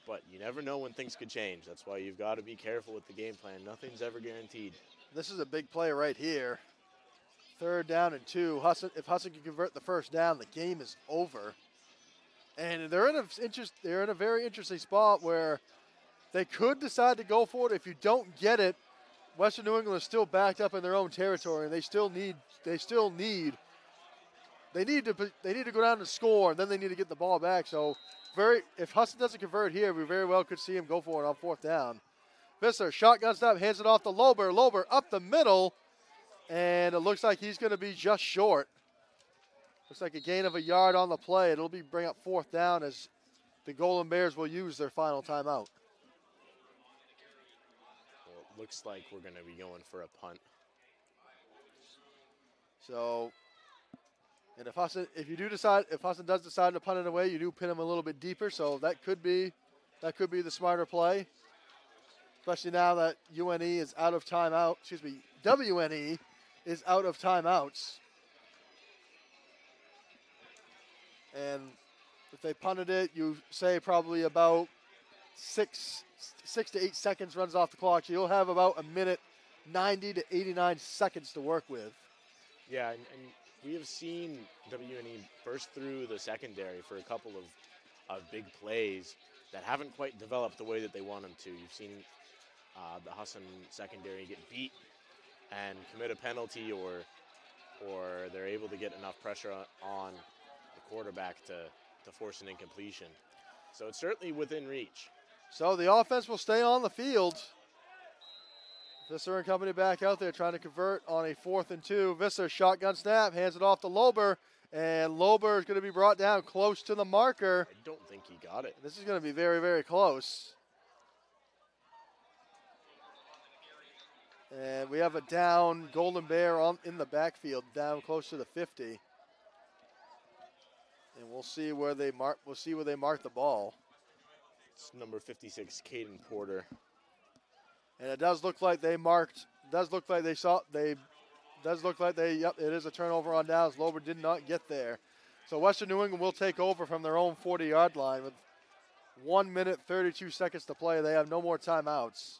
But you never know when things could change. That's why you've got to be careful with the game plan. Nothing's ever guaranteed. This is a big play right here. Third down and two. Husson, if Husson can convert the first down, the game is over. And they're in a interest. They're in a very interesting spot where they could decide to go for it. If you don't get it, Western New England is still backed up in their own territory, and they still need. They still need. They need to. They need to go down and score, and then they need to get the ball back. So, very. If Husson doesn't convert here, we very well could see him go for it on fourth down. Visser shotgun snap, hands it off to Lober. Lober up the middle, and it looks like he's going to be just short. Looks like a gain of a yard on the play. It'll be bring up fourth down as the Golden Bears will use their final timeout. Looks like we're going to be going for a punt. So, and if Husson, if you do decide, if Husson does decide to punt it away, you do pin him a little bit deeper. So that could be, that could be the smarter play. Especially now that UNE is out of timeout. Excuse me, WNE is out of timeouts. And if they punted it, you say probably about six, six to eight seconds runs off the clock. So you'll have about a minute, 90 to 89 seconds to work with. Yeah, and, and we have seen WNE burst through the secondary for a couple of, of big plays that haven't quite developed the way that they want them to. You've seen uh, the Husson secondary get beat and commit a penalty, or or they're able to get enough pressure on the quarterback to, to force an incompletion. So it's certainly within reach. So the offense will stay on the field. Visser and company back out there trying to convert on a fourth and two. Visser shotgun snap, hands it off to Lober, and Lober is going to be brought down close to the marker. I don't think he got it. This is going to be very, very close. And we have a down Golden Bear on in the backfield, down close to the 50. And we'll see where they mark. We'll see where they mark the ball. It's number 56, Caden Porter. And it does look like they marked. Does look like they saw. They does look like they. Yep, it is a turnover on downs. Lober did not get there. So Western New England will take over from their own 40-yard line with one minute 32 seconds to play. They have no more timeouts.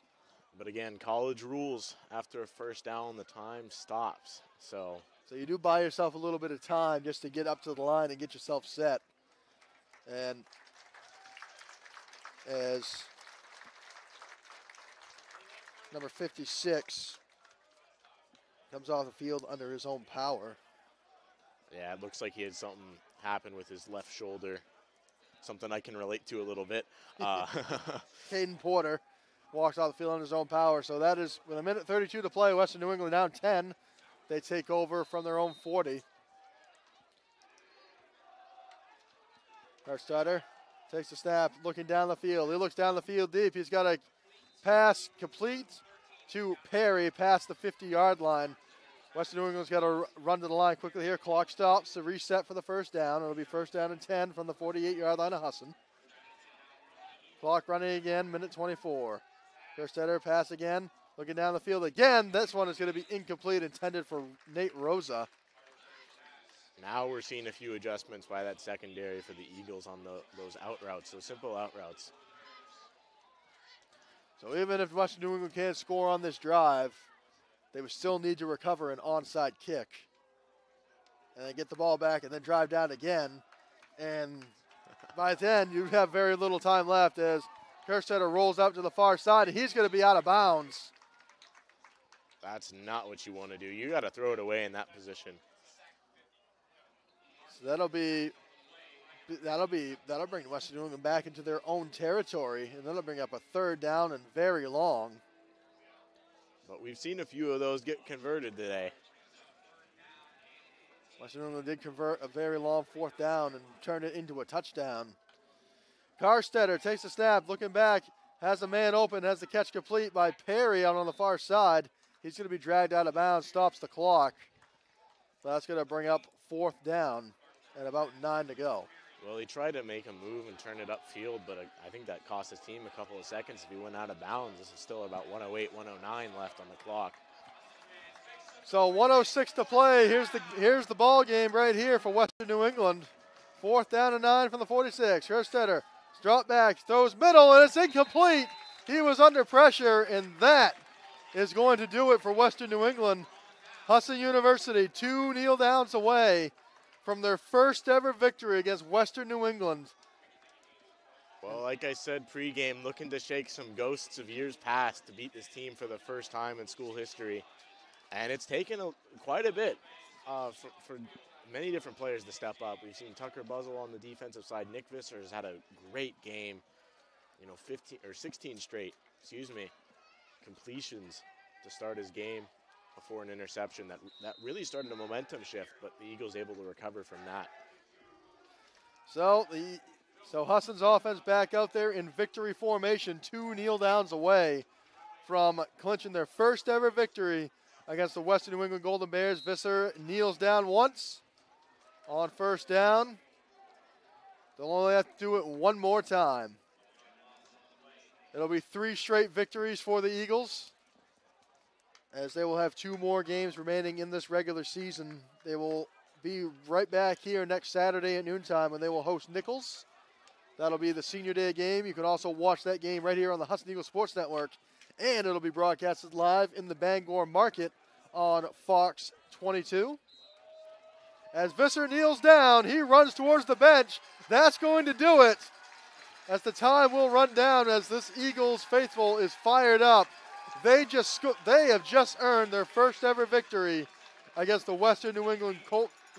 But again, college rules. After a first down, the time stops. So, so you do buy yourself a little bit of time just to get up to the line and get yourself set. And as number 56 comes off the field under his own power. Yeah, it looks like he had something happen with his left shoulder. Something I can relate to a little bit. [LAUGHS] Uh, [LAUGHS] Caden Porter walks off the field on his own power. So that is with a minute 32 to play. Western New England down 10. they take over from their own 40. Carstetter takes a snap, looking down the field. He looks down the field deep. He's got a pass complete to Perry past the 50 yard line. Western New England's got to run to the line quickly here. Clock stops to reset for the first down. It'll be first down and 10 from the 48 yard line of Husson. Clock running again, minute 24. Carstetter pass again, looking down the field again. This one is going to be incomplete, intended for Nate Rosa. Now we're seeing a few adjustments by that secondary for the Eagles on the, those out routes, those simple out routes. So even if Western New England can't score on this drive, they would still need to recover an onside kick. And then get the ball back and then drive down again. And by then, you have very little time left as Carstetter rolls out to the far side, and he's going to be out of bounds. That's not what you want to do. You got to throw it away in that position. So that'll be that'll be that'll bring Western New England back into their own territory, and that'll bring up a third down and very long. But we've seen a few of those get converted today. Western New England did convert a very long fourth down and turn it into a touchdown. Carstetter takes the snap, looking back, has a man open, has the catch complete by Perry out on the far side. He's going to be dragged out of bounds, stops the clock. So that's going to bring up fourth down and about nine to go. Well, he tried to make a move and turn it upfield, but uh, I think that cost his team a couple of seconds if he went out of bounds. This is still about 108, 109 left on the clock. So 106 to play. Here's the here's the ball game right here for Western New England. Fourth down and nine from the 46. Carstetter drop back, throws middle, and it's incomplete. He was under pressure, and that is going to do it for Western New England. Husson University, two kneel downs away from their first ever victory against Western New England. Well, like I said pregame, looking to shake some ghosts of years past to beat this team for the first time in school history. And it's taken a, quite a bit uh, for, for, many different players to step up. We've seen Tucker Buzzle on the defensive side. Nick Visser has had a great game, you know, 15 or 16 straight, excuse me, completions to start his game before an interception that that really started a momentum shift, but the Eagles able to recover from that. So the so Husson's offense back out there in victory formation, two kneel downs away from clinching their first ever victory against the Western New England Golden Bears. Visser kneels down once on first down. They'll only have to do it one more time. It'll be three straight victories for the Eagles as they will have two more games remaining in this regular season. They will be right back here next Saturday at noontime when they will host Nichols. That'll be the senior day game. You can also watch that game right here on the Husson Eagles Sports Network. And it'll be broadcasted live in the Bangor market on Fox 22. As Visser kneels down, he runs towards the bench. That's going to do it. As the time will run down as this Eagles faithful is fired up. They just they have just earned their first ever victory against the Western New England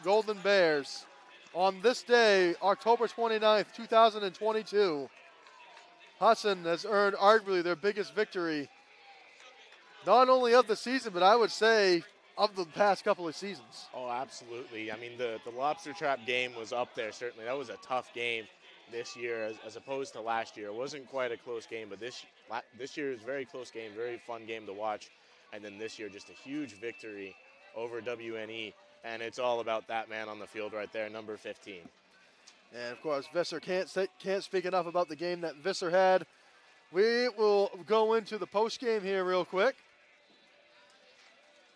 Golden Bears on this day, October 29th, 2022. Husson has earned arguably their biggest victory, not only of the season, but I would say of the past couple of seasons. Oh, absolutely. I mean, the, the lobster trap game was up there, certainly. That was a tough game this year as, as opposed to last year. It wasn't quite a close game, but this, this year is very close game, very fun game to watch. And then this year, just a huge victory over WNE. And it's all about that man on the field right there, number 15. And of course, Visser can't can't speak enough about the game that Visser had. We will go into the post game here real quick.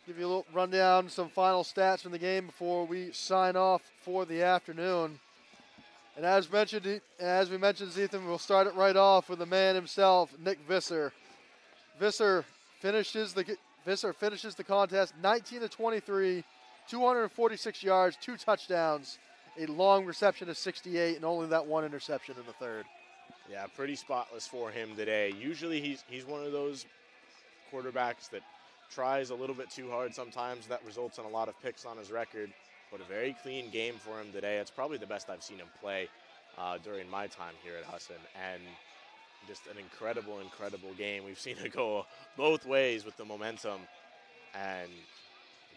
Give you a little rundown, some final stats from the game before we sign off for the afternoon. And as mentioned, as we mentioned, Ethan, we'll start it right off with the man himself, Nick Visser. Visser finishes the Visser finishes the contest 19 to 23, 246 yards, two touchdowns, a long reception of 68, and only that one interception in the third. Yeah, pretty spotless for him today. Usually he's he's one of those quarterbacks that tries a little bit too hard sometimes. That results in a lot of picks on his record. But a very clean game for him today. It's probably the best I've seen him play uh, during my time here at Husson. And just an incredible, incredible game. We've seen it go both ways with the momentum. And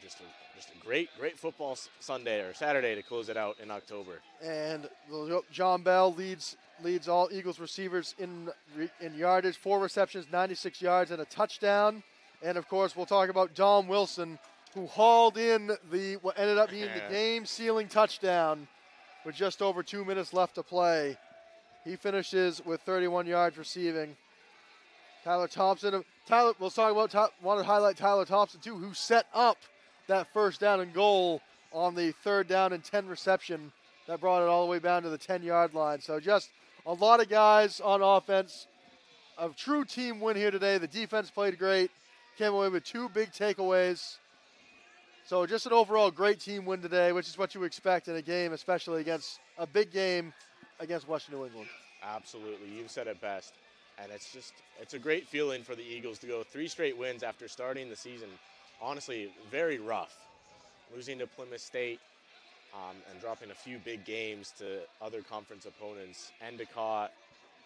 just a, just a great, great football Sunday or Saturday to close it out in October. And John Bell leads leads all Eagles receivers in in yardage, four receptions, 96 yards, and a touchdown. And of course, we'll talk about Dom Wilson, who hauled in the what ended up being the game-sealing touchdown with just over two minutes left to play. He finishes with 31 yards receiving. Tyler Thompson. Tyler, we'll talk about. Want to highlight Tyler Thompson too, who set up that first down and goal on the third down and 10 reception that brought it all the way down to the 10 yard line. So just a lot of guys on offense. A true team win here today. The defense played great. Came away with two big takeaways. So just an overall great team win today, which is what you expect in a game, especially against a big game against Western New England. Absolutely. You've said it best. And it's just it's a great feeling for the Eagles to go three straight wins after starting the season honestly very rough. Losing to Plymouth State um, and dropping a few big games to other conference opponents. Endicott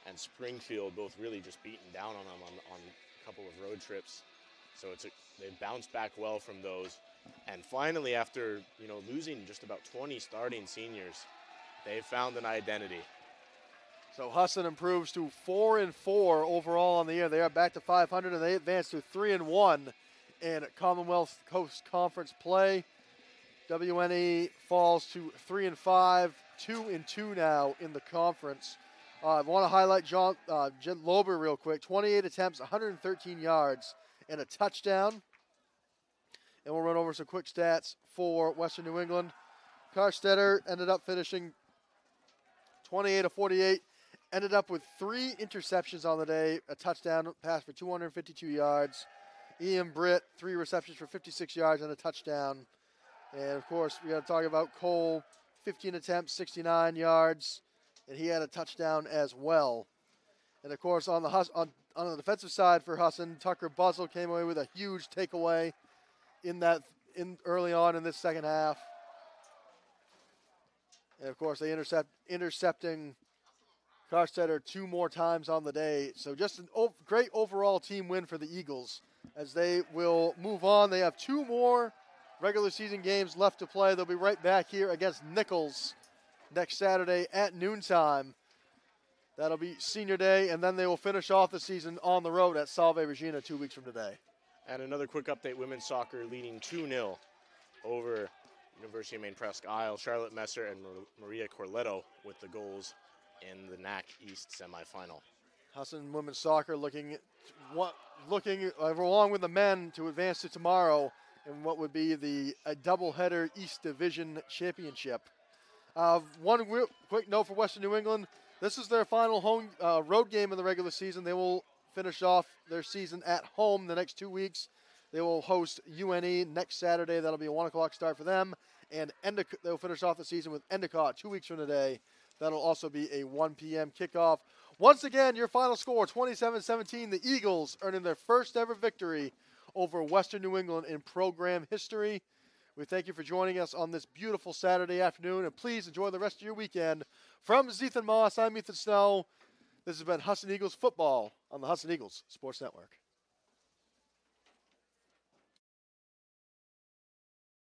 and Springfield both really just beaten down on them on, on a couple of road trips. So it's a, they bounced back well from those. And finally, after you know losing just about 20 starting seniors, they found an identity. So Husson improves to four and four overall on the year. They are back to 500, and they advance to three and one in Commonwealth Coast Conference play. WNE falls to three and five, two and two now in the conference. Uh, I want to highlight John uh, Lober real quick. 28 attempts, 113 yards, and a touchdown. And we'll run over some quick stats for Western New England. Carstetter ended up finishing 28 of 48. Ended up with three interceptions on the day, a touchdown pass for 252 yards. Ian Britt, three receptions for 56 yards and a touchdown. And of course, we got to talk about Cole, 15 attempts, 69 yards, and he had a touchdown as well. And of course, on the on, on the defensive side for Husson, Tucker Buzzle came away with a huge takeaway in that in early on in this second half. And of course, they intercept intercepting Carstetter two more times on the day. So just a great overall team win for the Eagles as they will move on. They have two more regular season games left to play. They'll be right back here against Nichols next Saturday at noontime. That'll be senior day, and then they will finish off the season on the road at Salve Regina two weeks from today. And another quick update women's soccer leading 2 0 over University of Maine Presque Isle. Charlotte Messer and Maria Corletto with the goals in the NAC East semifinal. Husson women's soccer looking looking uh, along with the men to advance to tomorrow in what would be the a doubleheader East Division Championship. Uh, one quick note for Western New England: this is their final home uh, road game in the regular season. They will finish off their season at home the next two weeks. They will host UNE next Saturday. That'll be a one o'clock start for them, and Endic- they'll finish off the season with Endicott two weeks from today. That'll also be a 1 p.m. kickoff. Once again, your final score 27 17. The Eagles earning their first ever victory over Western New England in program history. We thank you for joining us on this beautiful Saturday afternoon, and please enjoy the rest of your weekend. From Zethan Moss, I'm Ethan Snow. This has been Husson Eagles football on the Husson Eagles Sports Network.